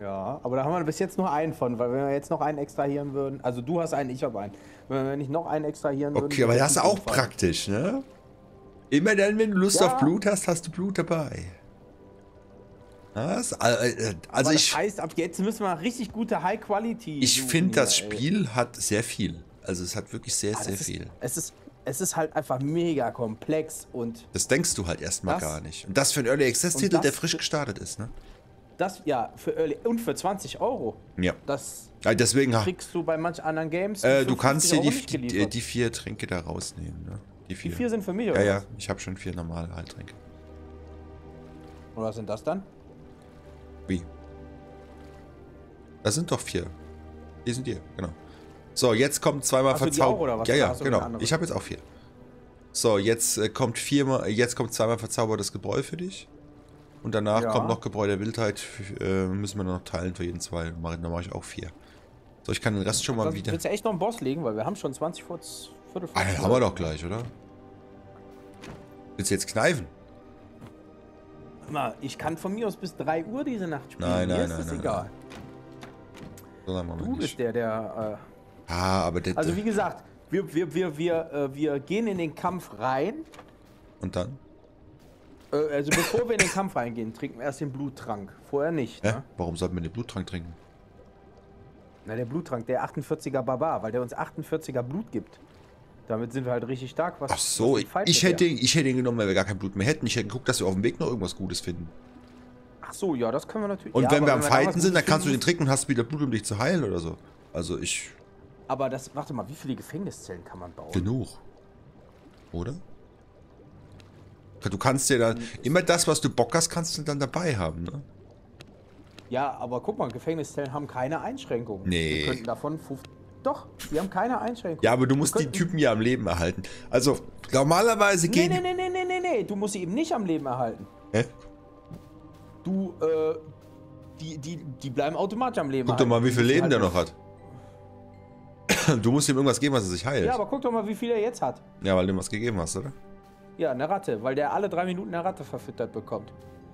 [SPEAKER 2] Ja, aber da haben wir bis jetzt nur einen von, weil wenn wir jetzt noch einen extrahieren würden, also du hast einen, ich habe einen. Wenn wir nicht noch einen extrahieren würden.
[SPEAKER 1] Okay, aber das ist auch
[SPEAKER 2] umfallen.
[SPEAKER 1] praktisch, ne? Immer dann, wenn du Lust
[SPEAKER 2] Ja.
[SPEAKER 1] auf Blut hast, hast du Blut dabei. Was? Äh, äh, Also
[SPEAKER 2] aber
[SPEAKER 1] ich,
[SPEAKER 2] das heißt, ab jetzt müssen wir richtig gute High Quality.
[SPEAKER 1] ich finde, das
[SPEAKER 2] hier, ey.
[SPEAKER 1] Spiel hat sehr viel. Also es hat wirklich sehr,
[SPEAKER 2] Ah,
[SPEAKER 1] sehr viel.
[SPEAKER 2] Ist, es, ist, es ist halt einfach mega komplex und
[SPEAKER 1] Das denkst du halt erstmal gar nicht. Und das für einen Early Access
[SPEAKER 2] Und
[SPEAKER 1] Titel,
[SPEAKER 2] das
[SPEAKER 1] der frisch gestartet ist, ne?
[SPEAKER 2] Das ja für Early und für 20 Euro.
[SPEAKER 1] Ja.
[SPEAKER 2] Das
[SPEAKER 1] ja deswegen,
[SPEAKER 2] kriegst du bei manch anderen Games.
[SPEAKER 1] äh, du kannst dir
[SPEAKER 2] 50 Euro
[SPEAKER 1] die, die, die, vier Tränke da rausnehmen, ne? Die
[SPEAKER 2] Die
[SPEAKER 1] vier.
[SPEAKER 2] vier sind für mich,
[SPEAKER 1] ja,
[SPEAKER 2] oder?
[SPEAKER 1] ja,
[SPEAKER 2] was?
[SPEAKER 1] ich habe schon vier normale Heiltränke.
[SPEAKER 2] Oder was sind das dann?
[SPEAKER 1] Wie? Das sind doch vier. Die sind dir, genau. So, jetzt kommt zweimal
[SPEAKER 2] Hast du die
[SPEAKER 1] Verzauber.
[SPEAKER 2] auch, oder was?
[SPEAKER 1] Ja, ja, genau. Ich habe jetzt auch vier. So, jetzt äh, kommt viermal, jetzt kommt zweimal verzaubertes Gebräu für dich. Und danach
[SPEAKER 2] Ja.
[SPEAKER 1] kommt noch Gebräu der Wildheit. Äh, müssen wir noch teilen für jeden zwei. Dann mache ich auch vier. So, ich kann den Rest schon mal
[SPEAKER 2] Was,
[SPEAKER 1] wieder.
[SPEAKER 2] willst du echt noch einen Boss legen? Weil wir haben schon 20 vor Viertel vor
[SPEAKER 1] Ah, den haben wir doch gleich, oder? Willst du jetzt kneifen?
[SPEAKER 2] Hör Mal, ich kann von mir aus bis 3 Uhr diese Nacht spielen.
[SPEAKER 1] Nein,
[SPEAKER 2] Mir
[SPEAKER 1] nein,
[SPEAKER 2] ist
[SPEAKER 1] nein,
[SPEAKER 2] das
[SPEAKER 1] nein,
[SPEAKER 2] egal.
[SPEAKER 1] So, machen wir
[SPEAKER 2] Du bist der, der.
[SPEAKER 1] Ah, aber der.
[SPEAKER 2] Äh, also wie gesagt, wir, wir, wir, wir, äh, wir gehen in den Kampf rein.
[SPEAKER 1] und dann?
[SPEAKER 2] Äh, also bevor wir in den Kampf reingehen, trinken wir erst den Bluttrank. Vorher nicht.
[SPEAKER 1] Hä?
[SPEAKER 2] Ne?
[SPEAKER 1] Warum sollten wir den Bluttrank trinken?
[SPEAKER 2] Na, der Bluttrank, der 48er Barbar, weil der uns 48er Blut gibt. Damit sind wir halt richtig stark. Was,
[SPEAKER 1] Ach so,
[SPEAKER 2] was
[SPEAKER 1] ich, hätte,
[SPEAKER 2] der-
[SPEAKER 1] ich hätte ihn genommen, weil wir gar kein Blut mehr hätten. Ich hätte geguckt, dass wir auf dem Weg noch irgendwas Gutes finden.
[SPEAKER 2] Ach so, ja, das können wir natürlich.
[SPEAKER 1] Und
[SPEAKER 2] ja,
[SPEAKER 1] wenn wir am Fighten sind, dann kannst du den trinken und hast wieder Blut, um dich zu heilen oder so. Also ich.
[SPEAKER 2] Aber das, warte mal, wie viele Gefängniszellen kann man bauen?
[SPEAKER 1] Genug. Oder? Du kannst dir dann. Immer das, was du Bock hast, kannst du dann dabei haben, ne?
[SPEAKER 2] Ja, aber guck mal, Gefängniszellen haben keine Einschränkungen.
[SPEAKER 1] Nee.
[SPEAKER 2] Wir könnten davon 50. Doch, die haben keine Einschränkungen.
[SPEAKER 1] Ja, aber du musst die Typen ja am Leben erhalten. Also, normalerweise
[SPEAKER 2] Nee,
[SPEAKER 1] gehen.
[SPEAKER 2] nee, nee, nee, nee, nee, nee. Du musst sie eben nicht am Leben erhalten.
[SPEAKER 1] Hä?
[SPEAKER 2] Du, äh, die, die, die bleiben automatisch am Leben
[SPEAKER 1] Guck doch mal, wie viel
[SPEAKER 2] Die
[SPEAKER 1] Leben
[SPEAKER 2] halt
[SPEAKER 1] der noch hat. Du musst ihm irgendwas geben, was er sich heilt.
[SPEAKER 2] Ja,
[SPEAKER 1] Ja,
[SPEAKER 2] aber guck doch mal, wie viel er jetzt hat.
[SPEAKER 1] weil du ihm was gegeben hast, oder?
[SPEAKER 2] Ja, eine Ratte, weil der alle drei Minuten eine Ratte verfüttert bekommt.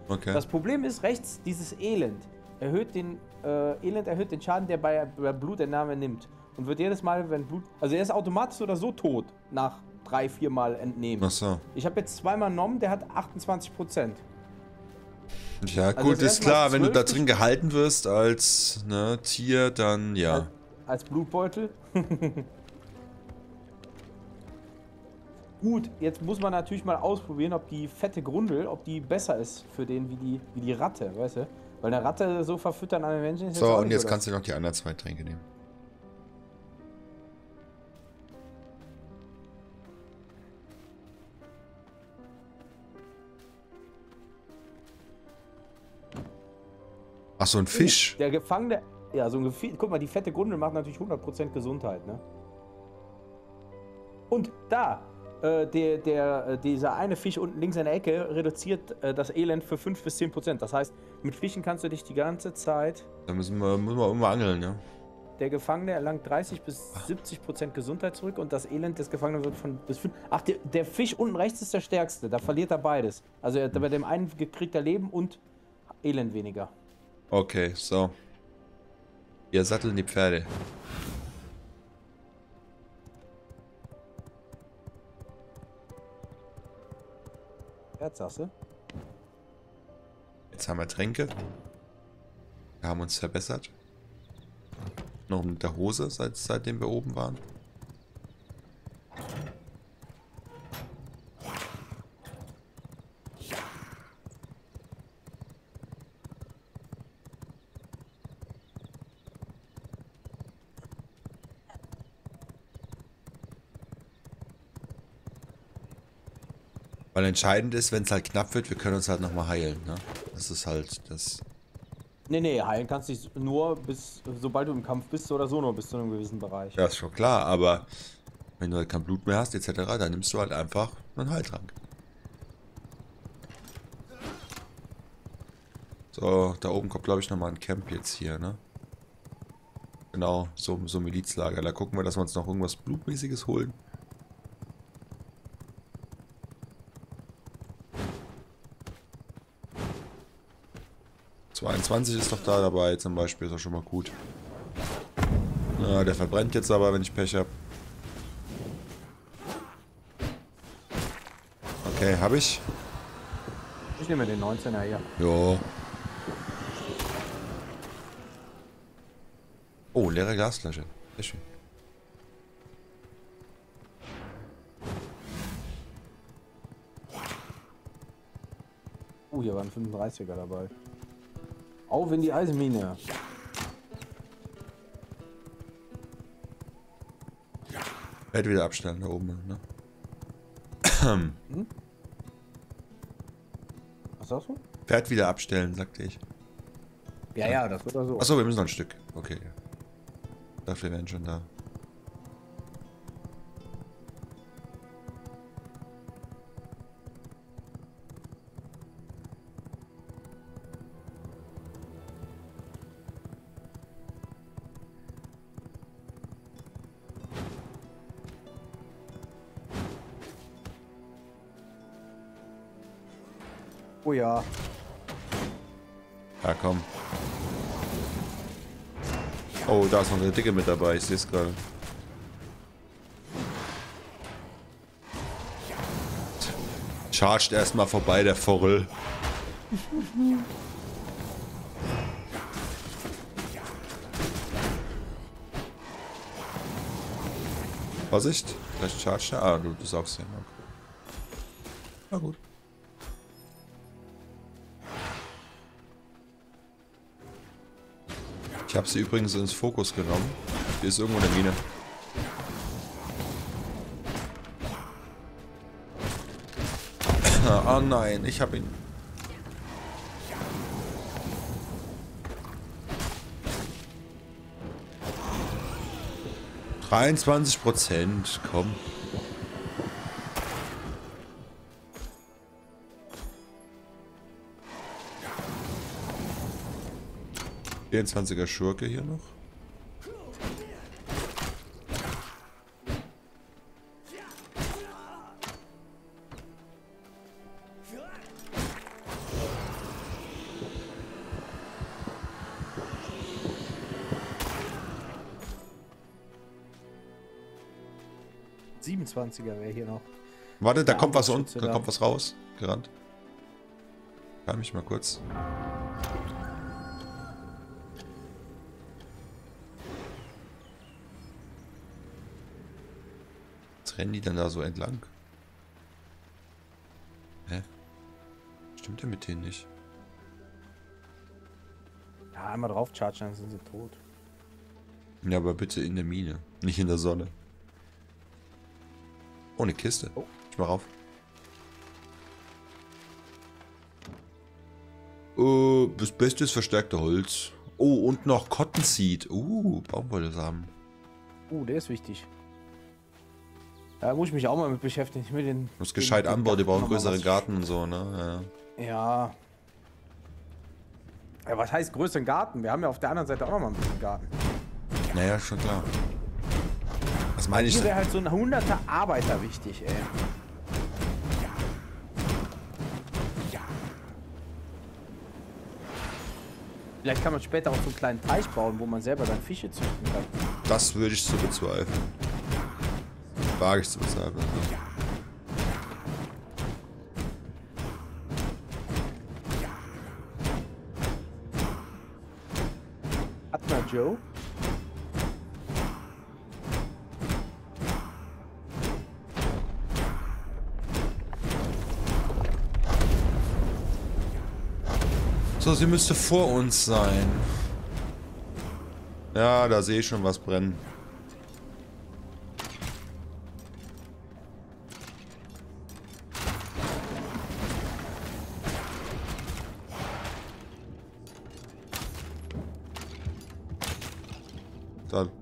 [SPEAKER 1] Okay.
[SPEAKER 2] Das Problem ist rechts dieses Elend. Erhöht den, äh, Elend erhöht den Schaden, der bei, bei Blutentnahme nimmt. Und wird jedes Mal, wenn Blut. Also er ist automatisch oder so tot nach drei, vier Mal entnehmen.
[SPEAKER 1] Ach so.
[SPEAKER 2] Ich habe jetzt zweimal genommen, der hat 28 Prozent.
[SPEAKER 1] Ja,
[SPEAKER 2] Also
[SPEAKER 1] gut, ist klar, wenn du da
[SPEAKER 2] 12
[SPEAKER 1] drin gehalten wirst als ne, Tier, dann ja.
[SPEAKER 2] Als, als Blutbeutel. Gut, jetzt muss man natürlich mal ausprobieren, ob die fette Grundel, ob die besser ist für den wie die, wie die Ratte, weißt du? Weil eine Ratte so verfüttern an den Menschen ist
[SPEAKER 1] So, und
[SPEAKER 2] nicht
[SPEAKER 1] jetzt
[SPEAKER 2] so
[SPEAKER 1] kannst du noch die anderen zwei Tränke nehmen. Ach, so ein Fisch.
[SPEAKER 2] Der Gefangene, ja, so ein Gefi Guck mal, die fette Grundel macht natürlich 100% Gesundheit, ne? Und da, äh, der, der, äh, dieser eine Fisch unten links in der Ecke reduziert äh, das Elend für 5 bis 10%. Das heißt, mit Fischen kannst du dich die ganze Zeit
[SPEAKER 1] Da müssen wir, müssen wir immer angeln, ja.
[SPEAKER 2] Der Gefangene erlangt 30 bis 70 Prozent Gesundheit zurück und das Elend des Gefangenen wird von bis 5. Ach, der, der Fisch unten rechts ist der stärkste. Da verliert er beides. Also er, bei dem einen kriegt er Leben und Elend weniger.
[SPEAKER 1] Okay, so. Wir satteln die Pferde.
[SPEAKER 2] Erzsasse.
[SPEAKER 1] Jetzt haben wir Tränke. Wir haben uns verbessert. Noch mit der Hose, seit, seitdem wir oben waren. Weil entscheidend ist, wenn es halt knapp wird, wir können uns halt nochmal heilen. Ne? Das ist halt das.
[SPEAKER 2] Nee, nee, heilen kannst du dich nur bis, sobald du im Kampf bist oder so nur bis zu einem gewissen Bereich.
[SPEAKER 1] Ja, ist schon klar, aber wenn du halt kein Blut mehr hast, etc., dann nimmst du halt einfach einen Heiltrank. So, da oben kommt, glaube ich, nochmal ein Camp jetzt hier, ne? Genau, so, so ein Milizlager. Da gucken wir, dass wir uns noch irgendwas Blutmäßiges holen. ...22 ist doch da dabei zum Beispiel, ist doch schon mal gut. Na, der verbrennt jetzt aber, wenn ich Pech habe. Okay, habe ich.
[SPEAKER 2] Ich nehme den 19er hier.
[SPEAKER 1] Jo. Oh, leere Glasflasche. Sehr schön.
[SPEAKER 2] Oh, hier waren 35er dabei. Auf in die Eisenmine.
[SPEAKER 1] Werd wieder abstellen da oben, ne?
[SPEAKER 2] Was sagst du?
[SPEAKER 1] Pferd wieder abstellen, sagte ich.
[SPEAKER 2] Ja, ja, das wird er so.
[SPEAKER 1] Achso, wir müssen noch ein Stück. Okay. Dafür wären schon da. Da ist noch eine Dicke mit dabei, ich sehe es gerade. Charged erstmal vorbei, der Vogel. Vorsicht, vielleicht charged er. Ah, du, du saugst ihn. Okay. Na gut. Habe sie übrigens ins Fokus genommen. Hier ist irgendwo eine Mine. Oh nein, ich habe ihn. Dreiundzwanzig Prozent, komm. 24er Schurke hier noch.
[SPEAKER 2] wäre hier noch.
[SPEAKER 1] Warte, da kommt was unten, da kommt was raus. Gerannt. Kann mich mal kurz. Rennen die denn da so entlang? Hä? Stimmt ja mit denen nicht.
[SPEAKER 2] Ja, einmal drauf chargen, dann sind sie tot.
[SPEAKER 1] Ja, aber bitte in der Mine, nicht in der Sonne. Oh, eine Kiste.
[SPEAKER 2] Oh.
[SPEAKER 1] Ich mal rauf. Äh, das Beste ist verstärkte Holz. Oh, und noch Cottonseed. Uh, Baumwollsamen.
[SPEAKER 2] Uh, der ist wichtig. Da muss ich mich auch mal mit beschäftigen. Mit den,
[SPEAKER 1] Muss gescheit
[SPEAKER 2] den-
[SPEAKER 1] anbauen, die brauchen größeren Garten und so, ne?
[SPEAKER 2] Ja. Ja, was heißt größeren Garten? Wir haben ja auf der anderen Seite auch noch mal ein bisschen Garten.
[SPEAKER 1] Ja. Naja, schon klar. Was meine ich?
[SPEAKER 2] Hier wäre halt so ein hunderter Arbeiter wichtig, ey. Vielleicht kann man später auch so einen kleinen Teich bauen, wo man selber dann Fische züchten kann.
[SPEAKER 1] Das würde ich zu bezweifeln. Wage ich zu bezweifeln.
[SPEAKER 2] Hat mal Joe?
[SPEAKER 1] So, sie müsste vor uns sein. Ja, da sehe ich schon was brennen.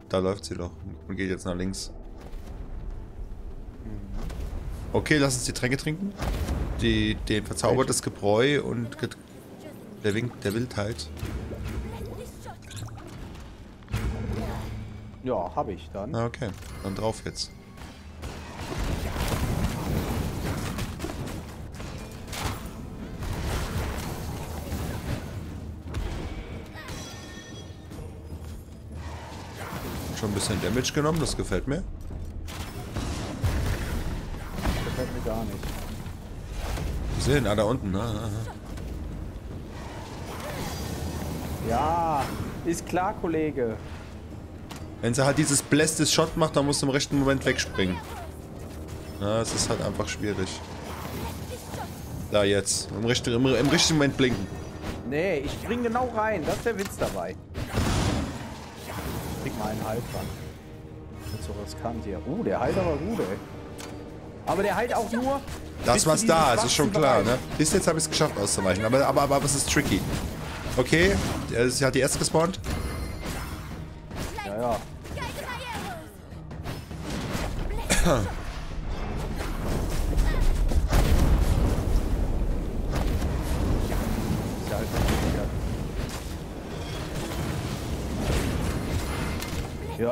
[SPEAKER 1] Da, läuft sie doch und geht jetzt nach links. Okay, lass uns die Tränke trinken. Die, den verzaubertes Gebräu und get der, Wink, der Wildheit.
[SPEAKER 2] Ja, habe ich dann.
[SPEAKER 1] Ah, okay. Dann drauf jetzt. Bisschen Damage genommen, das gefällt mir.
[SPEAKER 2] Gefällt mir gar nicht.
[SPEAKER 1] Wir sehen, ah, da unten, ne? Aha.
[SPEAKER 2] Ja, ist klar, Kollege.
[SPEAKER 1] Wenn sie halt dieses Blästes Shot macht, dann musst du im rechten Moment wegspringen. Ja, es ist halt einfach schwierig. Da jetzt. Im, richten, im, im richtigen Moment blinken.
[SPEAKER 2] Nee, ich spring genau rein. Das ist der Witz dabei. Ich krieg mal einen Halt dran. Das ist so riskant hier. Uh, der heilt aber gut, ey. Aber der heilt auch nur.
[SPEAKER 1] Das, was da ist, ist schon klar, ne? Bis jetzt habe ich es geschafft auszuweichen, aber, aber, aber, aber es ist tricky. Okay, sie hat die erste gespawnt.
[SPEAKER 2] Ja, ja.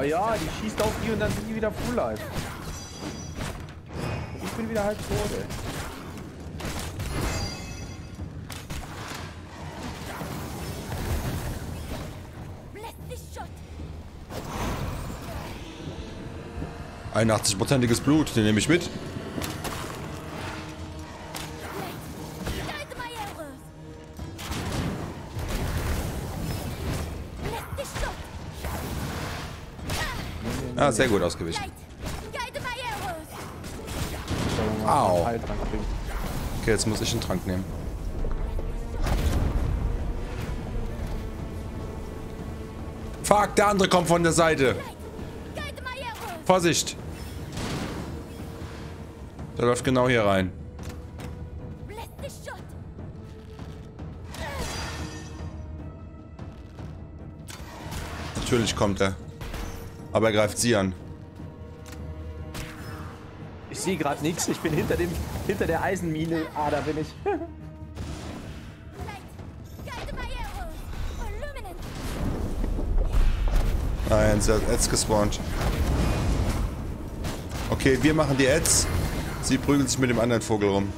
[SPEAKER 2] Ja, ja, die schießt auf die und dann sind die wieder full life. Und ich bin wieder halb tot, ey.
[SPEAKER 3] Bless this shot.
[SPEAKER 1] 81-prozentiges Blut, den nehme ich mit. Ah, sehr gut ausgewichen. Au. Okay, jetzt muss ich einen Trank nehmen. Fuck, der andere kommt von der Seite. Vorsicht. Der läuft genau hier rein. Natürlich kommt er. Aber er greift sie an.
[SPEAKER 2] Ich sehe gerade nichts. Ich bin hinter dem, hinter der Eisenmine. Ah, da bin ich.
[SPEAKER 1] Nein, sie hat Ads gespawnt. Okay, wir machen die Ads. Sie prügeln sich mit dem anderen Vogel rum.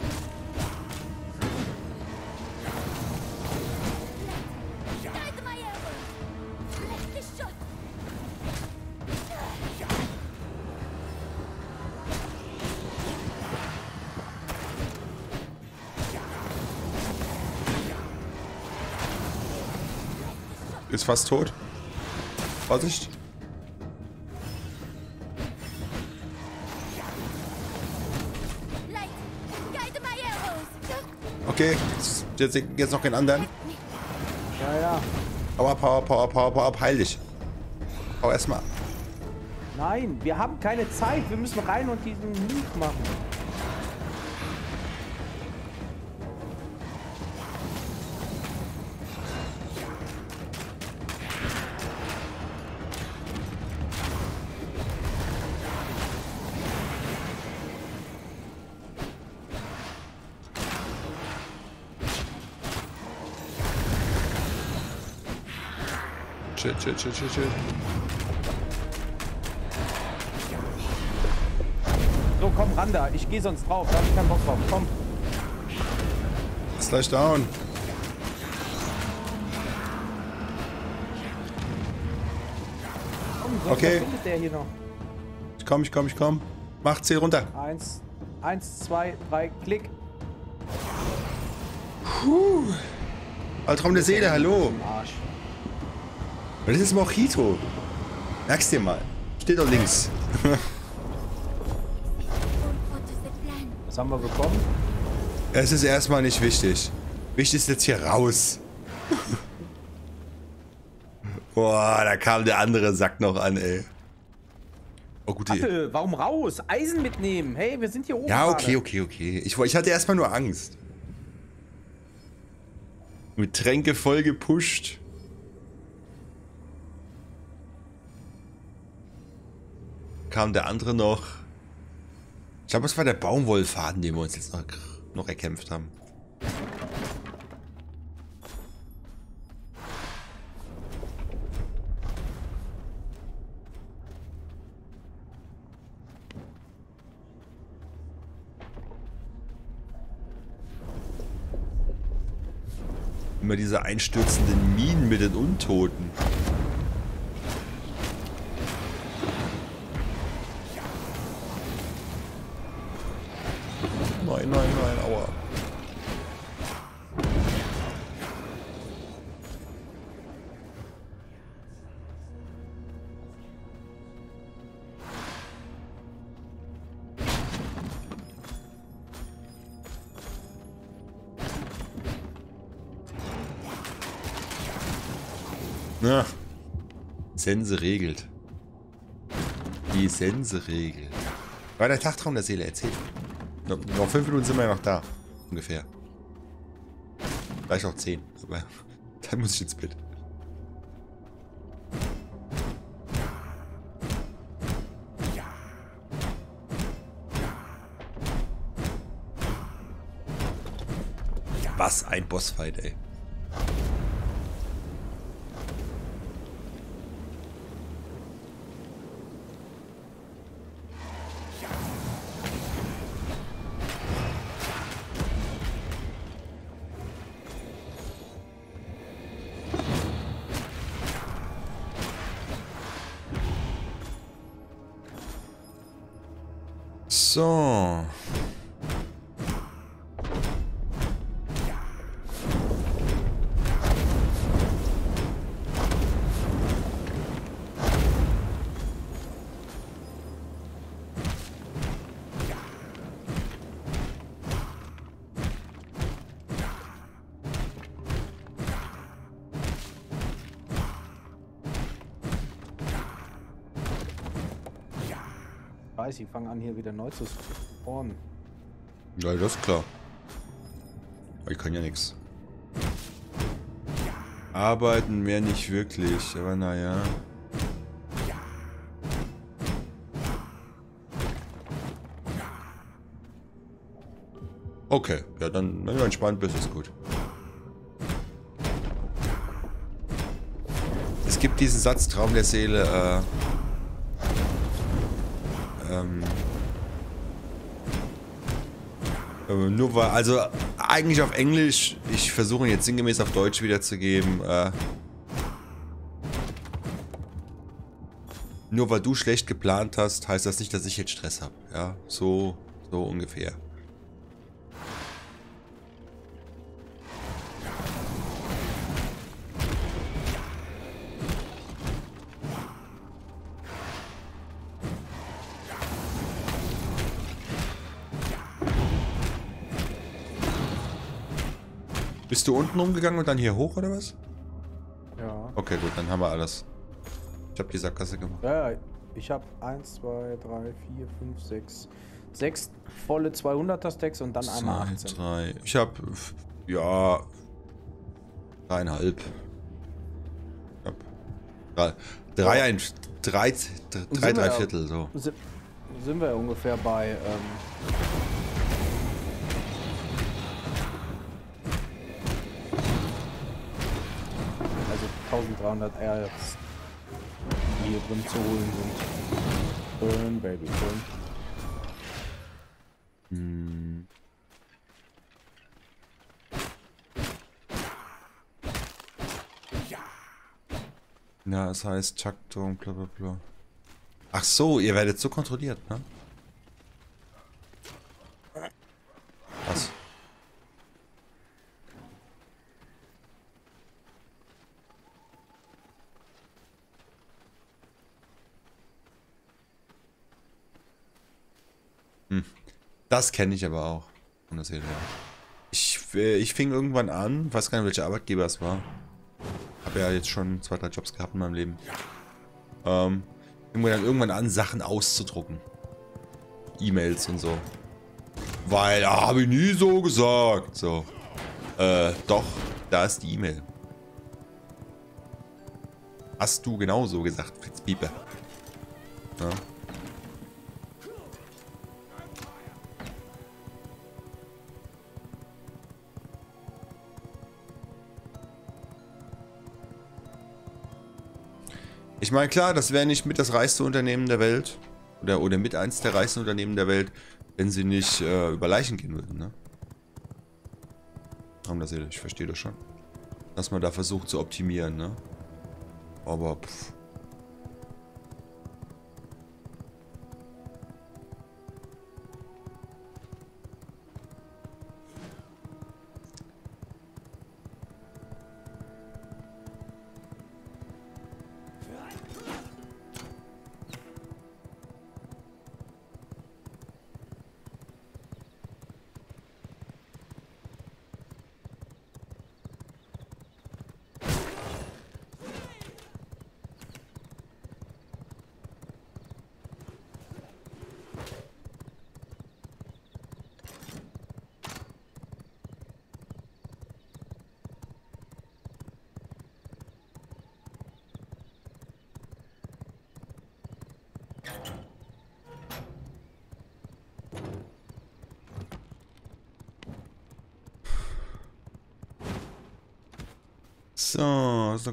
[SPEAKER 1] Fast tot. Vorsicht. Okay, jetzt, jetzt noch keinen anderen.
[SPEAKER 2] Ja, ja.
[SPEAKER 1] Power, Power, Power, Power, Power, up, heil dich. Hau erstmal.
[SPEAKER 2] Nein, wir haben keine Zeit. Wir müssen rein und diesen Move machen.
[SPEAKER 1] Chill, chill, chill.
[SPEAKER 2] So, komm, ran da. Ich gehe sonst drauf. Da hab ich keinen Bock drauf. Komm.
[SPEAKER 1] Ist gleich down.
[SPEAKER 2] komm
[SPEAKER 1] Okay.
[SPEAKER 2] findet der hier noch.
[SPEAKER 1] Ich komm, ich komm, ich komm. Mach C runter.
[SPEAKER 2] Eins, eins, zwei, drei, klick.
[SPEAKER 1] Altraum der Seele, hallo.
[SPEAKER 2] Im Arsch.
[SPEAKER 1] Das ist Mojito. Merkst dir mal. Steht doch links.
[SPEAKER 2] Was haben wir bekommen?
[SPEAKER 1] Es ist erstmal nicht wichtig. Wichtig ist jetzt hier raus. Boah, da kam der andere Sack noch an, ey. Oh, gute Idee.
[SPEAKER 2] Warte, warum raus? Eisen mitnehmen. Hey, wir sind hier oben.
[SPEAKER 1] Ja, okay,
[SPEAKER 2] gerade.
[SPEAKER 1] okay, okay. Ich, ich hatte erstmal nur Angst. Mit Tränke voll gepusht. Kam der andere noch. Ich glaube, es war der Baumwollfaden, den wir uns jetzt noch, noch erkämpft haben. Immer diese einstürzenden Minen mit den Untoten. Sense regelt. Die Sense regelt. War der Tagtraum der Seele erzählt. No, noch fünf Minuten sind wir ja noch da. Ungefähr. Vielleicht auch zehn. Aber dann muss ich ins Bett. Was ein Bossfight, ey.
[SPEAKER 2] Weiß, ich fange an, hier wieder neu zu spawnen.
[SPEAKER 1] Ja, das ist klar. Aber ich kann ja nichts. Arbeiten mehr nicht wirklich, aber naja. Okay, ja, dann, wenn du entspannt bist, ist gut. Es gibt diesen Satz, Traum der Seele, äh, ähm, äh, nur weil, also eigentlich auf Englisch, ich versuche jetzt sinngemäß auf Deutsch wiederzugeben. Äh, nur weil du schlecht geplant hast, heißt das nicht, dass ich jetzt Stress habe. Ja, so, so ungefähr. Bist du unten rumgegangen und dann hier hoch oder was?
[SPEAKER 2] Ja.
[SPEAKER 1] Okay, gut, dann haben wir alles. Ich habe die Sackgasse gemacht.
[SPEAKER 2] Ja, ja, ich habe 1, 2, 3, 4, 5, 6. 6 volle 200er Stacks und dann einmal 18.
[SPEAKER 1] Zwei, drei. Ich habe ja dreieinhalb. Ich hab drei, drei, ein, drei, drei, drei, drei Viertel so.
[SPEAKER 2] Si- Sind wir ungefähr bei. Ähm, 1300 Erz, die hier drin zu holen sind. Burn, Baby, burn.
[SPEAKER 1] Ja, es heißt Taktung, bla bla bla. Ach so, ihr werdet so kontrolliert, ne? Was? Hm. Das kenne ich aber auch. Von der Serie. Ich, äh, ich fing irgendwann an, weiß gar nicht, welcher Arbeitgeber es war. Habe ja jetzt schon zwei, drei Jobs gehabt in meinem Leben. Ähm, fing mir dann irgendwann an, Sachen auszudrucken. E-Mails und so. Weil, ah, habe ich nie so gesagt. So. Äh, doch, da ist die E-Mail. Hast du genauso gesagt, Fitzpieper. Ja. Ich meine, klar, das wäre nicht mit das reichste Unternehmen der Welt. Oder, oder mit eins der reichsten Unternehmen der Welt, wenn sie nicht äh, über Leichen gehen würden, ne? Haben das ich verstehe das schon. Dass man da versucht zu optimieren, ne? Aber, pff.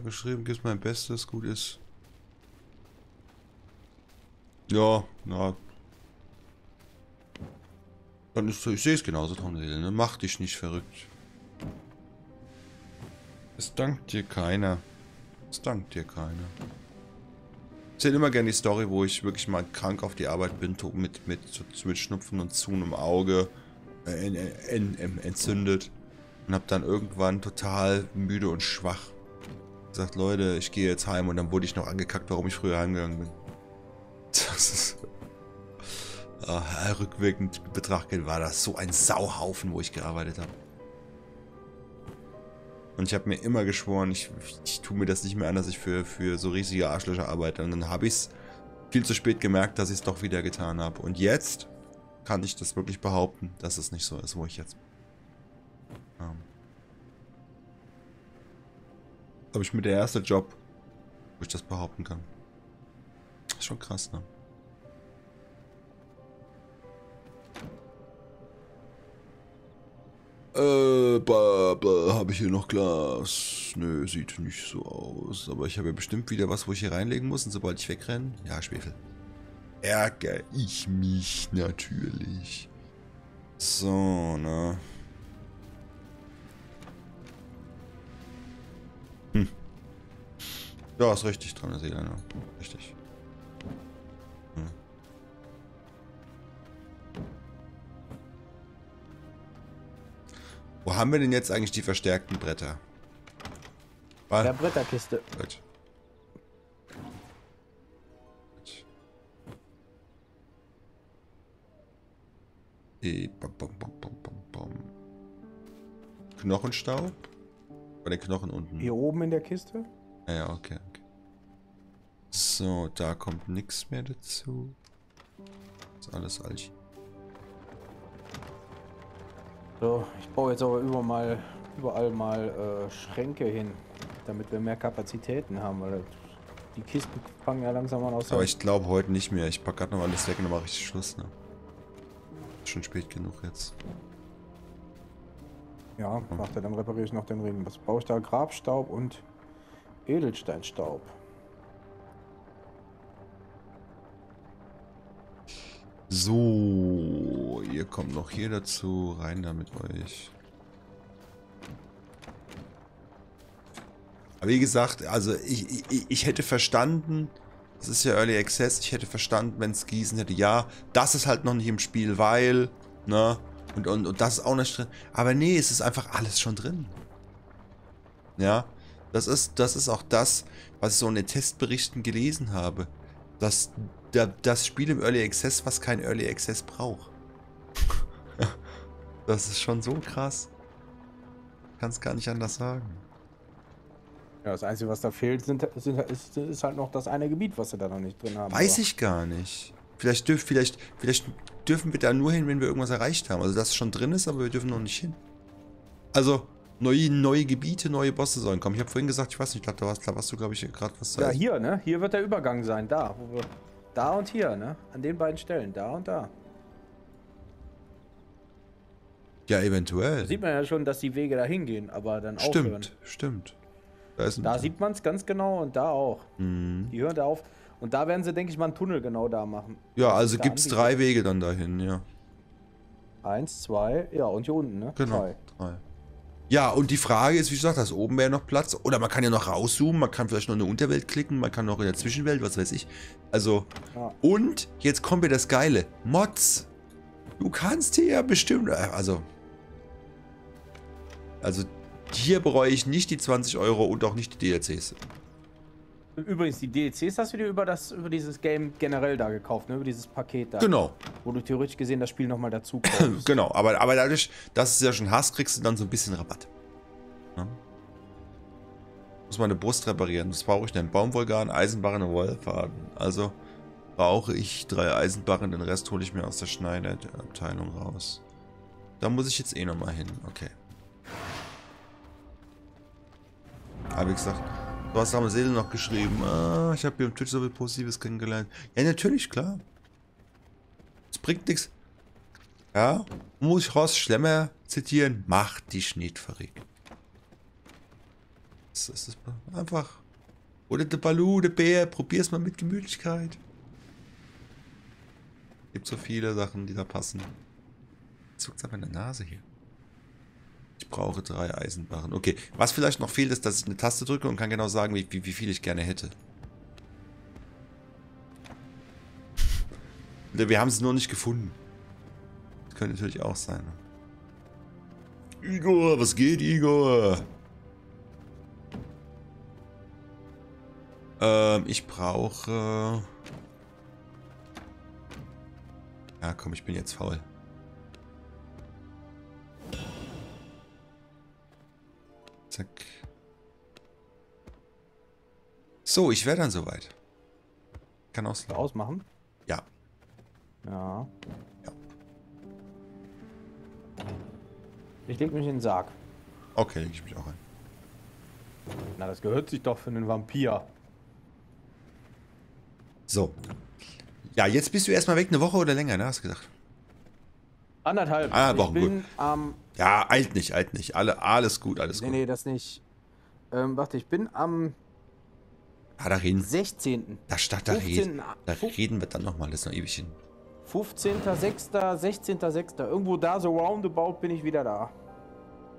[SPEAKER 1] Du geschrieben, gibst mein Bestes, gut ist. Ja, na. Dann ist ich sehe es genauso, Tomnele, ne? Mach dich nicht verrückt. Es dankt dir keiner. Es dankt dir keiner. Ich erzähle immer gerne die Story, wo ich wirklich mal krank auf die Arbeit bin, mit, mit, mit Schnupfen und zu einem Auge äh, en- en- en- entzündet. Und hab dann irgendwann total müde und schwach gesagt, Leute, ich gehe jetzt heim und dann wurde ich noch angekackt, warum ich früher heimgegangen bin. Das ist. Ah, rückwirkend betrachtet war das so ein Sauhaufen, wo ich gearbeitet habe. Und ich habe mir immer geschworen, ich, ich tue mir das nicht mehr an, dass ich für, für so riesige Arschlöcher arbeite. Und dann habe ich es viel zu spät gemerkt, dass ich es doch wieder getan habe. Und jetzt kann ich das wirklich behaupten, dass es nicht so ist, wo ich jetzt. Ähm. Glaube ich mit der erste Job, wo ich das behaupten kann. Ist schon krass, ne? Äh, habe ich hier noch Glas? Nö, sieht nicht so aus. Aber ich habe ja bestimmt wieder was, wo ich hier reinlegen muss. Und sobald ich wegrenne, ja, Schwefel. Ärger ich mich natürlich. So, ne? Ja, ist richtig dran, Seele, ne? Richtig. Hm. Wo haben wir denn jetzt eigentlich die verstärkten Bretter? War,
[SPEAKER 2] Der Bretterkiste.
[SPEAKER 1] Gut. Eh. Knochenstaub? Bei den Knochen unten.
[SPEAKER 2] Hier oben in der Kiste?
[SPEAKER 1] Ja, ja, okay, okay. So, da kommt nichts mehr dazu. Das ist alles Alch.
[SPEAKER 2] So, ich baue jetzt aber über mal, überall mal äh, Schränke hin, damit wir mehr Kapazitäten haben, weil die Kisten fangen ja langsam an aus.
[SPEAKER 1] Aber ich glaube heute nicht mehr. Ich pack gerade noch alles weg und dann mache ich Schluss, ne? Ist schon spät genug jetzt.
[SPEAKER 2] ja, macht er, dann repariere ich noch den Ring. Was brauche ich da? Grabstaub und Edelsteinstaub.
[SPEAKER 1] So, ihr kommt noch hier dazu. Rein da mit euch. Aber wie gesagt, also ich, ich, ich hätte verstanden, das ist ja Early Access, ich hätte verstanden, wenn es Gießen hätte, ja, das ist halt noch nicht im Spiel, weil, ne, und, und, und das ist auch nicht drin. Aber nee, es ist einfach alles schon drin. Ja, das ist, das ist auch das, was ich so in den Testberichten gelesen habe. Dass der, das Spiel im Early Access, was kein Early Access braucht. das ist schon so krass. Kann es gar nicht anders sagen.
[SPEAKER 2] Ja, das Einzige, was da fehlt, sind, sind, ist, ist halt noch das eine Gebiet, was sie da noch nicht drin haben.
[SPEAKER 1] Weiß
[SPEAKER 2] aber-
[SPEAKER 1] ich gar nicht. Vielleicht, dürf, vielleicht, vielleicht dürfen wir da nur hin, wenn wir irgendwas erreicht haben. Also, dass es schon drin ist, aber wir dürfen noch nicht hin. Also, neue, neue Gebiete, neue Bosse sollen kommen. Ich habe vorhin gesagt, ich weiß nicht, ich glaube, da warst, da warst du, glaube ich, gerade was
[SPEAKER 2] Ja, hier, ne? Hier wird der Übergang sein, da. Wo wir, da und hier, ne? An den beiden Stellen, da und da.
[SPEAKER 1] Ja, eventuell.
[SPEAKER 2] Sieht man ja schon, dass die Wege dahin gehen, aber dann aufhören.
[SPEAKER 1] Stimmt, stimmt. Da ist ein
[SPEAKER 2] Da sieht man es ganz genau und da auch.
[SPEAKER 1] Mhm.
[SPEAKER 2] Die hören da auf. Und da werden sie, denke ich, mal einen Tunnel genau da machen.
[SPEAKER 1] Ja, also
[SPEAKER 2] Da
[SPEAKER 1] gibt es drei Wege dann dahin, ja.
[SPEAKER 2] Eins, zwei, ja, und hier unten, ne?
[SPEAKER 1] Genau.
[SPEAKER 2] Drei.
[SPEAKER 1] Drei. Ja, und die Frage ist, wie gesagt, da ist oben wäre noch Platz. Oder man kann ja noch rauszoomen, man kann vielleicht noch in der Unterwelt klicken, man kann noch in der Zwischenwelt, was weiß ich. Also,
[SPEAKER 2] Ja.
[SPEAKER 1] und jetzt kommt mir das Geile. Mods. Du kannst hier ja bestimmt, äh, also, also hier bereue ich nicht die 20 Euro und auch nicht die DLCs.
[SPEAKER 2] Übrigens, die DLCs hast du dir über, das, über dieses Game generell da gekauft, ne? Über dieses Paket da.
[SPEAKER 1] Genau,
[SPEAKER 2] Wo du theoretisch gesehen das Spiel nochmal dazu kaufst.
[SPEAKER 1] genau. Aber, aber dadurch, dass du es ja schon hast, kriegst du dann so ein bisschen Rabatt. Ja. Muss meine Brust reparieren. Was brauche ich denn? Baumvulkan, Eisenbarren und Wollfaden. Also brauche ich drei Eisenbarren, den Rest hole ich mir aus der Schneiderabteilung raus. Da muss ich jetzt eh nochmal hin. Okay. Aber wie gesagt, du hast am Seele noch geschrieben, ah, ich habe hier im Twitch so viel Positives kennengelernt. Ja, natürlich, klar. Es bringt nichts. Ja, muss ich Ross Schlemmer zitieren? Mach dich nicht verrückt. Das ist einfach. Oder der Balu, der Bär, probier's mal mit Gemütlichkeit. Gibt so viele Sachen, die da passen. Zuckt's aber in der Nase hier. Ich brauche drei Eisenbarren. Okay, was vielleicht noch fehlt, ist, dass ich eine Taste drücke und kann genau sagen, wie, wie, wie viel ich gerne hätte. Wir haben es nur nicht gefunden. Das könnte natürlich auch sein. Igor, was geht, Igor? Ähm, ich brauche... Ja, komm, ich bin jetzt faul. Zack. So, ich wäre dann soweit. Kann auslaufen.
[SPEAKER 2] Ausmachen?
[SPEAKER 1] Ja.
[SPEAKER 2] Ja.
[SPEAKER 1] Ja.
[SPEAKER 2] Ich leg mich in den Sarg.
[SPEAKER 1] Okay, leg ich mich auch ein.
[SPEAKER 2] Na, das gehört sich doch für einen Vampir.
[SPEAKER 1] So. Ja, jetzt bist du erstmal weg, eine Woche oder länger, ne? Hast du gesagt.
[SPEAKER 2] Anderthalb.
[SPEAKER 1] Ah,
[SPEAKER 2] ich
[SPEAKER 1] Wochen,
[SPEAKER 2] bin am.
[SPEAKER 1] Ja, alt nicht, alt nicht. Alle, alles gut, alles
[SPEAKER 2] nee,
[SPEAKER 1] gut.
[SPEAKER 2] nee, das nicht. Ähm, warte, ich bin am
[SPEAKER 1] Ah, da reden,
[SPEAKER 2] 16.
[SPEAKER 1] da, da, da,
[SPEAKER 2] 15.
[SPEAKER 1] reden, da reden wir dann nochmal, das ist noch ewig hin.
[SPEAKER 2] 15.06., 16.06. Irgendwo da, so roundabout, bin ich wieder da.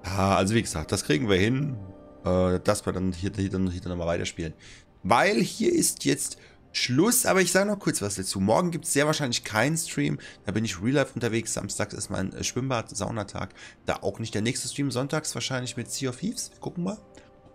[SPEAKER 1] Ja, also wie gesagt, das kriegen wir hin, äh, dass wir dann hier, hier, hier dann nochmal weiterspielen. Weil hier ist jetzt Schluss, aber ich sage noch kurz was dazu. Morgen gibt es sehr wahrscheinlich keinen Stream, da bin ich Real Life unterwegs. Samstags ist mein äh, Schwimmbad-Saunatag. Da auch nicht der nächste Stream, sonntags wahrscheinlich mit Sea of Thieves. Wir gucken mal.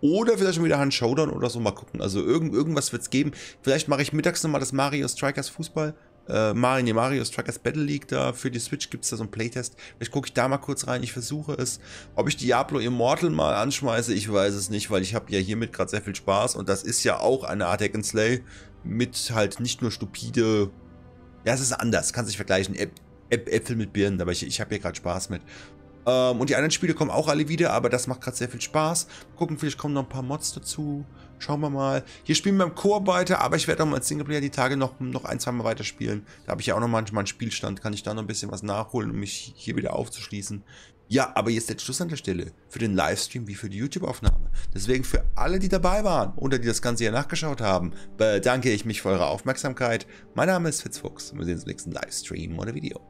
[SPEAKER 1] Oder vielleicht schon wieder Hand Showdown oder so, mal gucken. Also irgend, irgendwas wird es geben. Vielleicht mache ich mittags nochmal das Mario Strikers Fußball äh, Mario, Mario Strikers Battle League da. Für die Switch gibt es da so einen Playtest. Vielleicht gucke ich da mal kurz rein. Ich versuche es. Ob ich Diablo Immortal mal anschmeiße, ich weiß es nicht, weil ich habe ja hiermit gerade sehr viel Spaß. Und das ist ja auch eine Art Hack and Slay mit halt nicht nur stupide... Ja, es ist anders. Kann sich vergleichen. Äp Äp Äpfel mit Birnen, aber ich, ich habe hier gerade Spaß mit. Ähm, und die anderen Spiele kommen auch alle wieder, aber das macht gerade sehr viel Spaß. Gucken, vielleicht kommen noch ein paar Mods dazu. Schauen wir mal. Hier spielen wir im Koop weiter, aber ich werde auch mal als Singleplayer die Tage noch, noch ein, zwei Mal weiterspielen. Da habe ich ja auch noch manchmal einen Spielstand, kann ich da noch ein bisschen was nachholen, um mich hier wieder aufzuschließen. Ja, aber jetzt der Schluss an der Stelle. Für den Livestream wie für die YouTube-Aufnahme. Deswegen für alle, die dabei waren oder die das Ganze hier nachgeschaut haben, bedanke ich mich für eure Aufmerksamkeit. Mein Name ist Fitzfuchs und wir sehen uns im nächsten Livestream oder Video.